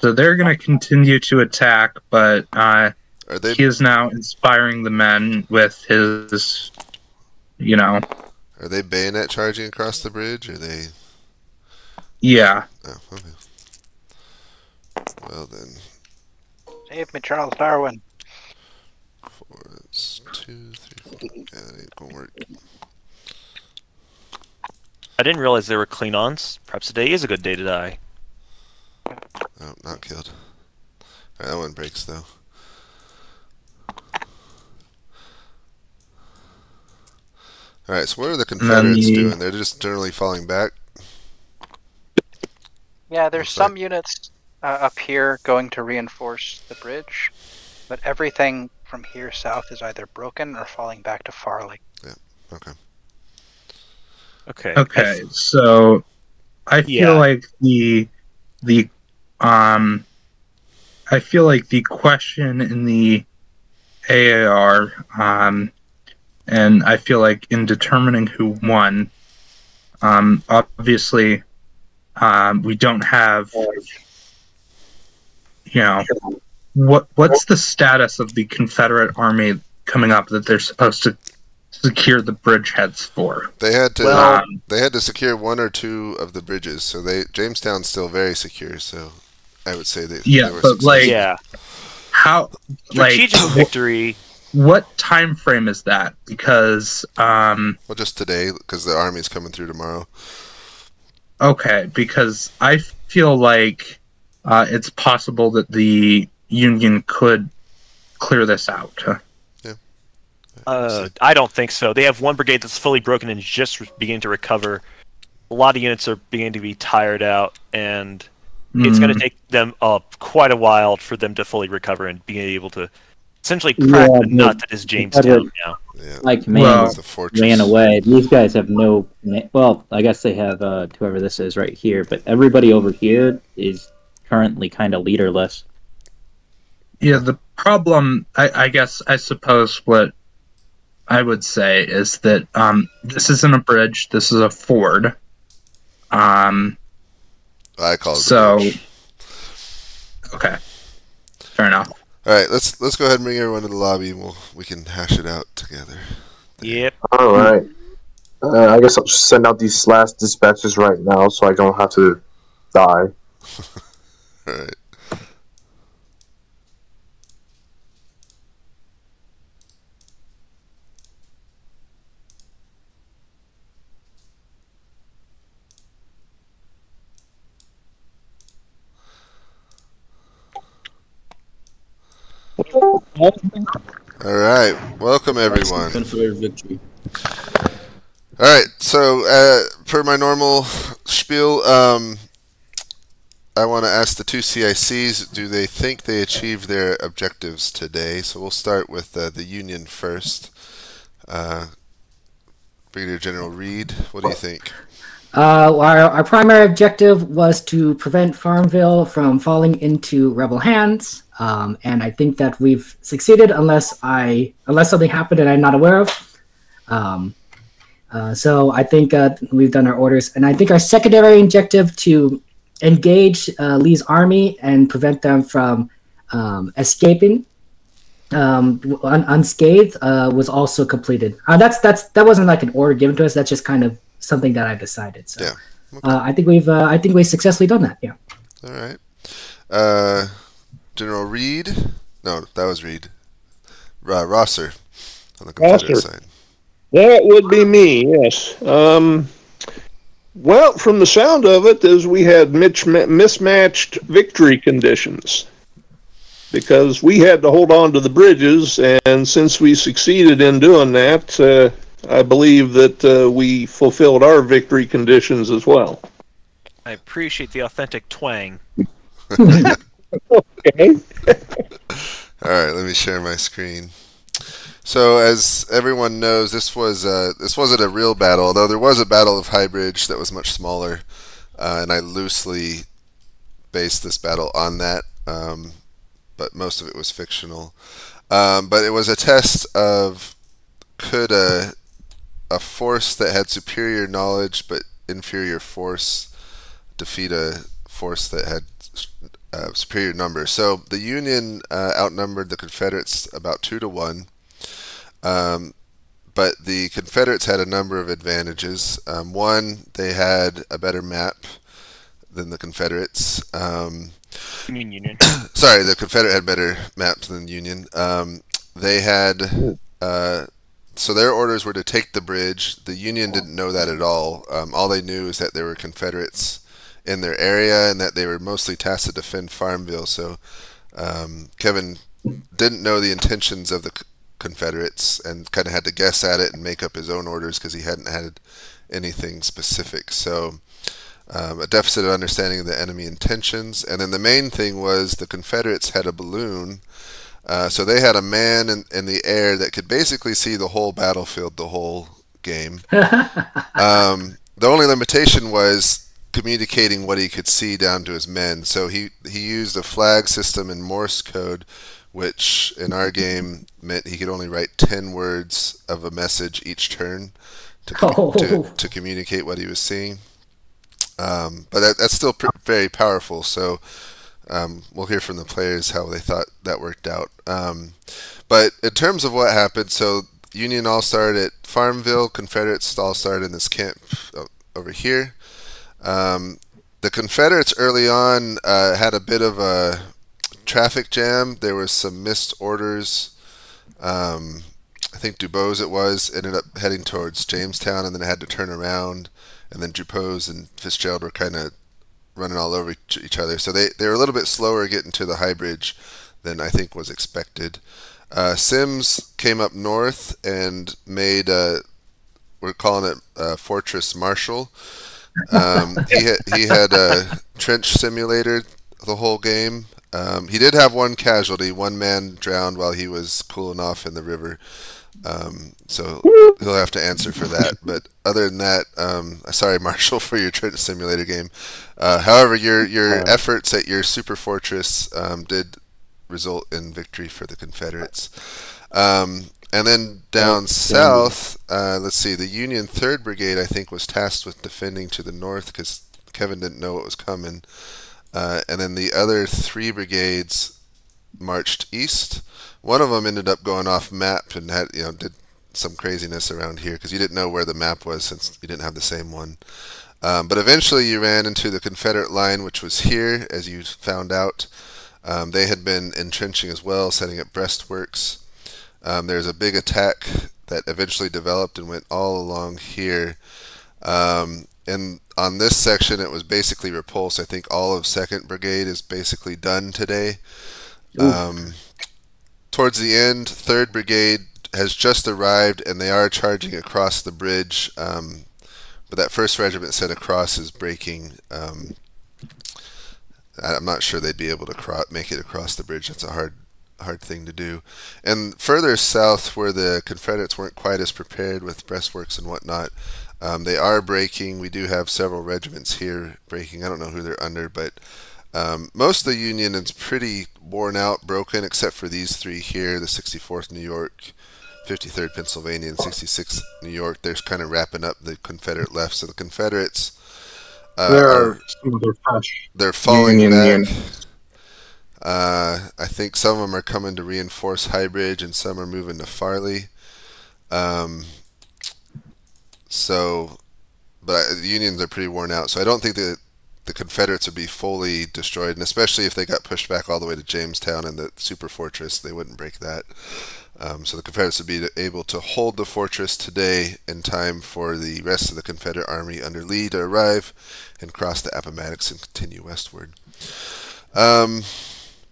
So they're going to continue to attack, but uh, Are they he is now inspiring the men with his, you know, are they bayonet charging across the bridge? Are they? yeah. Oh, okay. Well then, Save me, Charles Darwin. four, it's two, three, four. Yeah, that ain't gonna work. I didn't realize they were Klingons. Perhaps today is a good day to die. Oh, not killed. Alright, that one breaks though. Alright, so what are the Confederates the- doing? They're just generally falling back. Yeah, there's Looks like- some units uh, up here going to reinforce the bridge. But everything from here south is either broken or falling back to Farley. Yeah, Okay. Okay. Okay, so I feel Yeah. like the the um I feel like the question in the AAR um and I feel like in determining who won um obviously um we don't have you know what what's the status of the Confederate army coming up that they're supposed to secure the bridgeheads for? They had to Well- they had to secure one or two of the bridges, so they Jamestown's still very secure. So I would say that. Yeah, but, successful. like, yeah. how like Strategic victory. what time frame is that because um well, just today because the army's coming through tomorrow. okay because i feel like uh it's possible that the union could clear this out Uh, I don't think so. They have one brigade that's fully broken and is just beginning to recover. A lot of units are beginning to be tired out, and it's going Mm, to take them uh, quite a while for them to fully recover and be able to essentially crack Yeah, the but- nut that is Jamestown now. Yeah, Like man Well- it's a fortress. ran away. These guys have no. Well, I guess they have uh, whoever this is right here, but everybody over here is currently kind of leaderless. yeah the problem I, I guess i suppose what i would say is that um this isn't a bridge this is a ford um I call it. so okay fair enough All right, let's let's go ahead and bring everyone to the lobby, and we'll we can hash it out together. Yep. All right. Uh, I guess I'll just send out these last dispatches right now, so I don't have to die. All right. All right, welcome everyone. Confederate victory. All right, so uh, per my normal spiel, um, I want to ask the two CICs: Do they think they achieved their objectives today? So we'll start with uh, the Union first. Uh, Brigadier General Reed, what do you think? Uh, our, our primary objective was to prevent Farmville from falling into rebel hands, um, and I think that we've succeeded, unless I unless something happened that I'm not aware of. Um, uh, so I think uh, we've done our orders, and I think our secondary objective to engage uh, Lee's army and prevent them from um, escaping um, un- unscathed uh, was also completed. Uh, that's that's that wasn't like an order given to us. That's just kind of something that I decided. So Yeah. uh, I think we've uh, I think we've successfully done that. Yeah. All right, uh, General Reed. No, that was Reed. Uh, Rosser on the Confederate Rosser. side. That would be me, yes. Um, well, from the sound of it, is we had mismatched victory conditions because we had to hold on to the bridges, and since we succeeded in doing that, uh, I believe that uh, we fulfilled our victory conditions as well. I appreciate the authentic twang. Okay. All right, let me share my screen. So, as everyone knows, this was this wasn't a real battle, although there was a battle of High Bridge that was much smaller, uh, and I loosely based this battle on that, um, but most of it was fictional. Um, but it was a test of could a a force that had superior knowledge but inferior force defeat a force that had uh, superior numbers. So the Union uh, outnumbered the Confederates about two to one, um, but the Confederates had a number of advantages. Um, one, they had a better map than the Confederates. Um, Union Union. sorry, the Confederate had better maps than the Union. Um, they had uh, so their orders were to take the bridge. The Union didn't know that at all. Um, all they knew is that there were Confederates in their area and that they were mostly tasked to defend Farmville. So um, Kevin didn't know the intentions of the C- Confederates and kind of had to guess at it and make up his own orders because he hadn't had anything specific. So um, a deficit of understanding of the enemy intentions. And then the main thing was the Confederates had a balloon Uh, so they had a man in, in the air that could basically see the whole battlefield the whole game. um, the only limitation was communicating what he could see down to his men. So he, he used a flag system in Morse code, which in our game meant he could only write 10 words of a message each turn to, Oh. to, to communicate what he was seeing. Um, but that, that's still very powerful. So um, we'll hear from the players how they thought that worked out. Um, but in terms of what happened, so Union all started at Farmville, Confederates all started in this camp over here. Um, the Confederates early on uh, had a bit of a traffic jam. There were some missed orders. Um, I think Dubose it was ended up heading towards Jamestown and then had to turn around. And then Dubose and Fitzgerald were kind of running all over each, other. So they, they were a little bit slower getting to the high bridge than I think was expected. Uh, Sims came up north and made, uh, we're calling it uh, Fortress Marshall. Um, he, had, he had a trench simulator the whole game. Um, he did have one casualty. One man drowned while he was cooling off in the river. Um, so he'll have to answer for that. But other than that, um, sorry, Marshall, for your trench simulator game. Uh, however, your your efforts at your super fortress um, did result in victory for the Confederates. Um, and then down south, uh, let's see, the Union Third Brigade, I think, was tasked with defending to the north because Kevin didn't know what was coming. Uh, and then the other three brigades marched east. One of them ended up going off map and had, you know, did some craziness around here because you didn't know where the map was since you didn't have the same one. Um, but eventually you ran into the Confederate line, which was here, as you found out. Um, they had been entrenching as well, setting up breastworks. Um, there's a big attack that eventually developed and went all along here. Um, and on this section, it was basically repulsed. I think all of Second Brigade is basically done today. Um, towards the end, Third Brigade has just arrived, and they are charging across the bridge. Um, but that first regiment said across is breaking. Um, I'm not sure they'd be able to make it across the bridge. That's a hard, hard thing to do. And further south, where the Confederates weren't quite as prepared with breastworks and whatnot, um, they are breaking. We do have several regiments here breaking. I don't know who they're under, but um, most of the Union is pretty worn out, broken, except for these three here: the 64th New York, 53rd Pennsylvania, and 66th New York. They're kind of wrapping up the Confederate left. So the Confederates. Uh, there are- are some of their they're falling Union back. Uh, I think some of them are coming to reinforce High Bridge, and some are moving to Farley. Um, so, but I, the Unions are pretty worn out. So I don't think that the Confederates would be fully destroyed, and especially if they got pushed back all the way to Jamestown and the super fortress, they wouldn't break that. Um, so the Confederates would be able to hold the fortress today in time for the rest of the Confederate army under Lee to arrive and cross the Appomattox and continue westward. Um,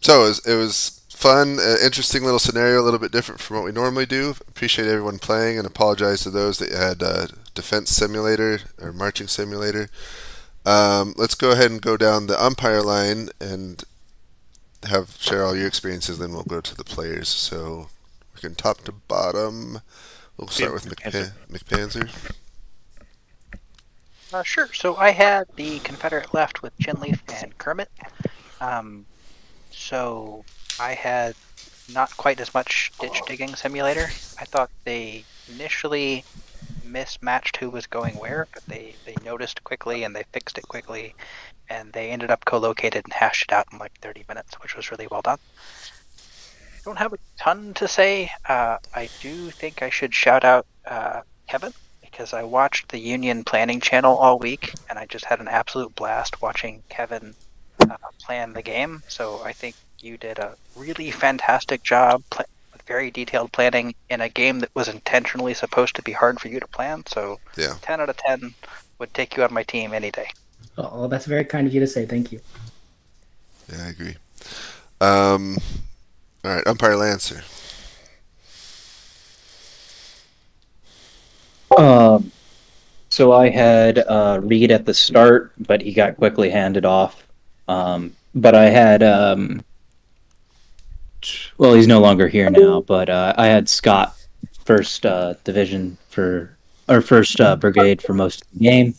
so it was, it was fun, uh, interesting little scenario, a little bit different from what we normally do. Appreciate everyone playing and apologize to those that had uh, defense simulator or marching simulator. Um, let's go ahead and go down the umpire line and have share all your experiences. Then we'll go to the players. So we can top to bottom. We'll start with McPan- McPanzer. Uh, sure. So I had the Confederate left with Chinleaf and Kermit. Um, so I had not quite as much ditch digging simulator. I thought they initially mismatched who was going where, but they, they noticed quickly and they fixed it quickly, and they ended up co-located and hashed it out in like 30 minutes, which was really well done. I Don't have a ton to say. Uh, I do think I should shout out uh, Kevin because I watched the Union Planning Channel all week, and I just had an absolute blast watching Kevin uh, plan the game. So I think you did a really fantastic job pla- with very detailed planning in a game that was intentionally supposed to be hard for you to plan. So Yeah. 10 out of 10 would take you on my team any day. Oh, that's very kind of you to say. Thank you. Yeah, I agree. Um, all right, umpire Lancer. Um, so I had uh, Reed at the start, but he got quickly handed off. Um, but I had um, well, he's no longer here now, but uh, I had Scott first uh, division for or first uh, brigade for most of the game.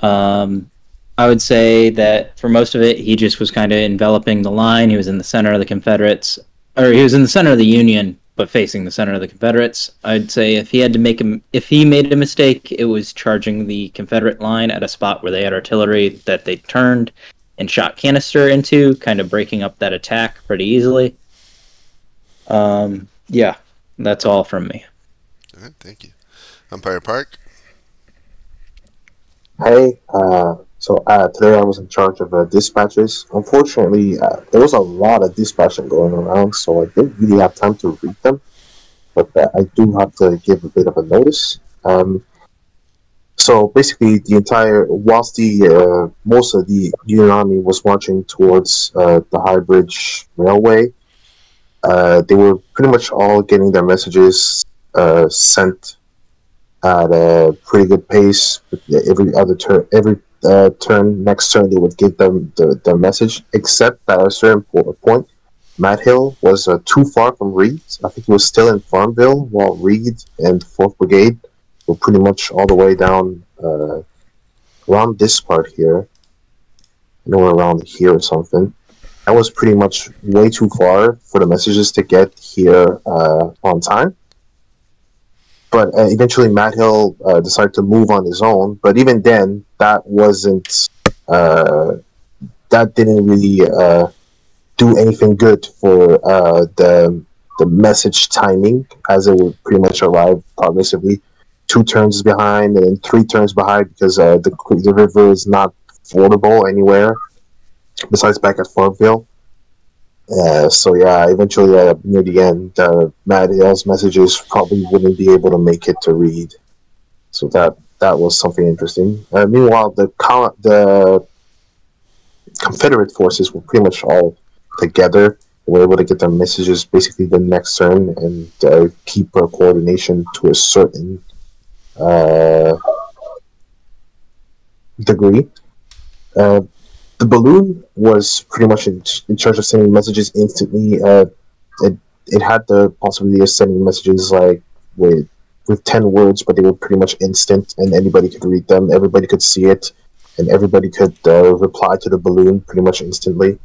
Um, I would say that for most of it, he just was kind of enveloping the line. He was in the center of the Confederates, or he was in the center of the Union, but facing the center of the Confederates. I'd say if he had to make him, if he made a mistake, it was charging the Confederate line at a spot where they had artillery that they turned and shot canister into, kind of breaking up that attack pretty easily. Um, yeah, that's all from me. All right, thank you. Umpire Park. Hey, uh, so uh, today I was in charge of uh, dispatches. Unfortunately, uh, there was a lot of dispatching going around, so I didn't really have time to read them. But uh, I do have to give a bit of a notice. Um, so basically, the entire whilst the uh, most of the Union Army was marching towards uh, the High Bridge Railway, uh, they were pretty much all getting their messages uh, sent at a pretty good pace. Every other turn, every uh, turn, next turn, they would give them the, the message. Except at a certain po- point, Matt Hill was uh, too far from Reed. I think he was still in Farmville, while Reed and Fourth Brigade were pretty much all the way down uh, around this part here, nowhere around here or something. That was pretty much way too far for the messages to get here uh, on time but uh, eventually Matt Hill uh, decided to move on his own. But even then, that wasn't uh, that didn't really uh, do anything good for the the message timing, as it would pretty much arrive progressively two turns behind and three turns behind because uh, the the river is not fordable anywhere besides back at Farmville. Uh, so yeah, eventually uh, near the end, uh, Matt messages probably wouldn't be able to make it to Reed. So that that was something interesting. Uh, meanwhile, the co- the Confederate forces were pretty much all together. Were able to get their messages basically the next turn and uh, keep coordination to a certain uh, degree. Uh, the balloon was pretty much in, in charge of sending messages instantly. Uh, it it had the possibility of sending messages like with with ten words, but they were pretty much instant, and anybody could read them. Everybody could see it, and everybody could uh, reply to the balloon pretty much instantly.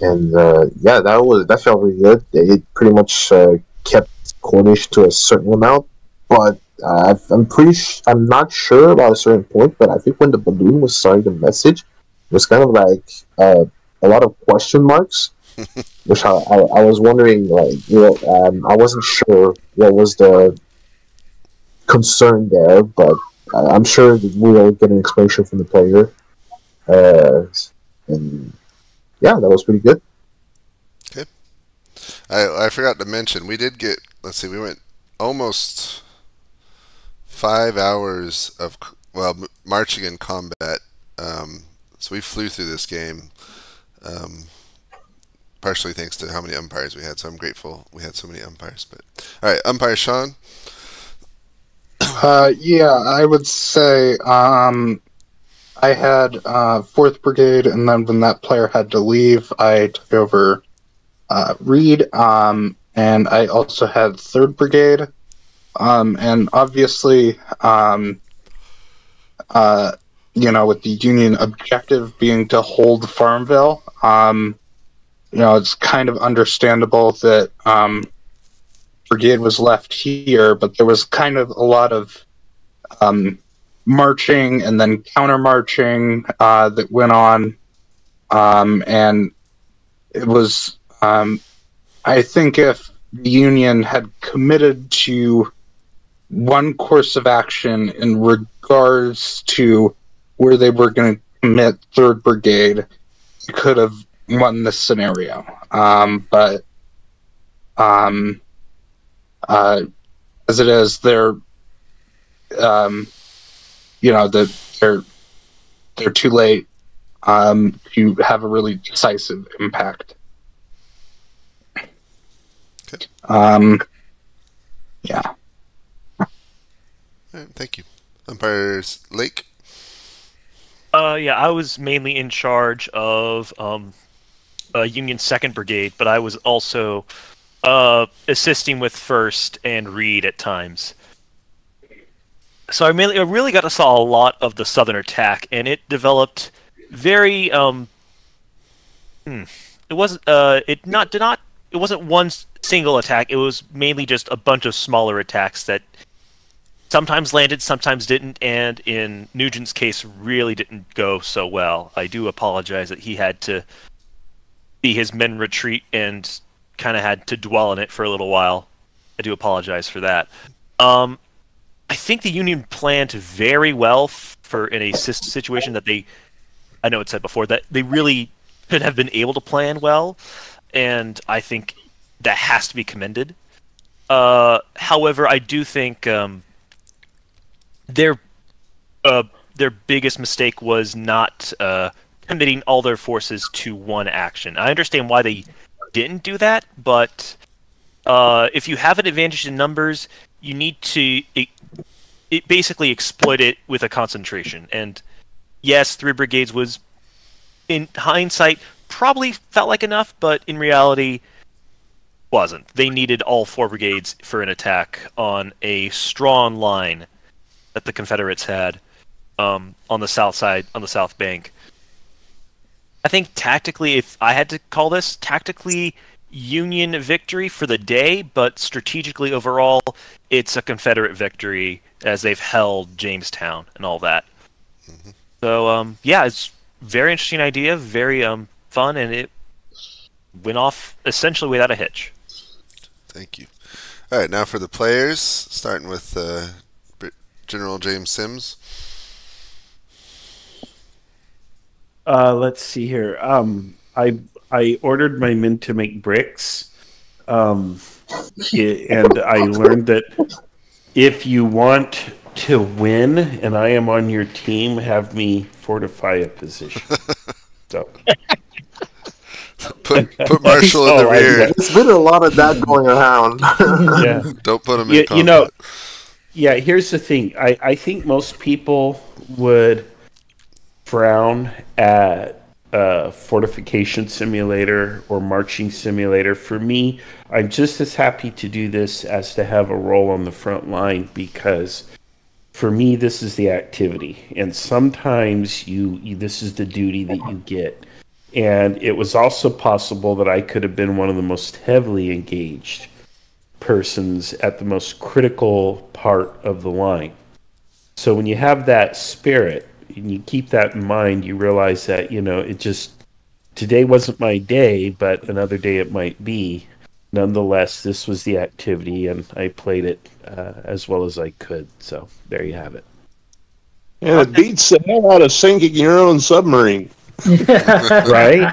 And uh, yeah, that was that felt really good. It pretty much uh, kept coordination to a certain amount, but uh, I'm pretty sh- I'm not sure about a certain point. But I think when the balloon was starting the message was kind of like uh, a lot of question marks, which I, I, I, was wondering, like, you know, um, I wasn't sure what was the concern there, but I'm sure we'll get an explanation from the player. Uh, and yeah, that was pretty good. Okay. I, I forgot to mention, we did get, let's see, we went almost five hours of, well, marching in combat. Um, so we flew through this game, um, partially thanks to how many umpires we had. So I'm grateful we had so many umpires. But all right, umpire Sean. Uh, yeah, I would say um, I had uh, Fourth Brigade, and then when that player had to leave, I took over uh, Reed, um, and I also had Third Brigade, um, and obviously, um, uh, you know, with the Union objective being to hold Farmville, um, you know, it's kind of understandable that um, Brigade was left here, but there was kind of a lot of um, marching and then counter marching uh, that went on, um, and it was, um, I think, if the Union had committed to one course of action in regards to where they were going to commit Third Brigade, could have won this scenario. Um, but um, uh, as it is, they're um, you know the, they're they're too late um, to have a really decisive impact. Okay. Um, yeah. Right, thank you, umpires Lake. Uh, yeah, I was mainly in charge of um, uh, Union Second Brigade, but I was also uh, assisting with First and Reed at times. So I mainly, I really got to saw a lot of the Southern attack, and it developed very. Um, hmm, it wasn't. Uh, it not did not. It wasn't one single attack. It was mainly just a bunch of smaller attacks that sometimes landed, sometimes didn't, and in Nugent's case, really didn't go so well. I do apologize that he had to see his men retreat and kind of had to dwell in it for a little while. I do apologize for that. Um, I think the Union planned very well for in a situation that they, I know it said before that they really could have been able to plan well, and I think that has to be commended. Uh, however, I do think um, their uh, their biggest mistake was not uh, committing all their forces to one action. I understand why they didn't do that, but uh, if you have an advantage in numbers, you need to it, it basically exploit it with a concentration. And yes, three brigades was, in hindsight, probably felt like enough, but in reality, wasn't. They needed all four brigades for an attack on a strong line that the Confederates had um, on the south side, on the south bank. I think tactically, if I had to call this tactically Union victory for the day, but strategically overall, it's a Confederate victory as they've held Jamestown and all that. So um, yeah, it's very interesting idea, very um, fun, and it went off essentially without a hitch. Thank you. All right, now for the players, starting with uh, General James Sims. Uh, let's see here. Um, I I ordered my men to make bricks, um, and I learned that if you want to win, and I am on your team, have me fortify a position. So Put put Marshall in the Oh, I- rear. There's been a lot of that going around. yeah. Don't put him in you, combat. you know, yeah. Here's the thing. I, I think most people would frown at uh, fortification simulator or marching simulator. For me, I'm just as happy to do this as to have a role on the front line because for me, this is the activity, and sometimes you, you this is the duty that you get. And it was also possible that I could have been one of the most heavily engaged persons at the most critical part of the line. So when you have that spirit and you keep that in mind, you realize that, you know, it just today wasn't my day, but another day it might be. Nonetheless, this was the activity and I played it uh, as well as I could. So there you have it. Yeah, it beats the hell out of sinking your own submarine. Right?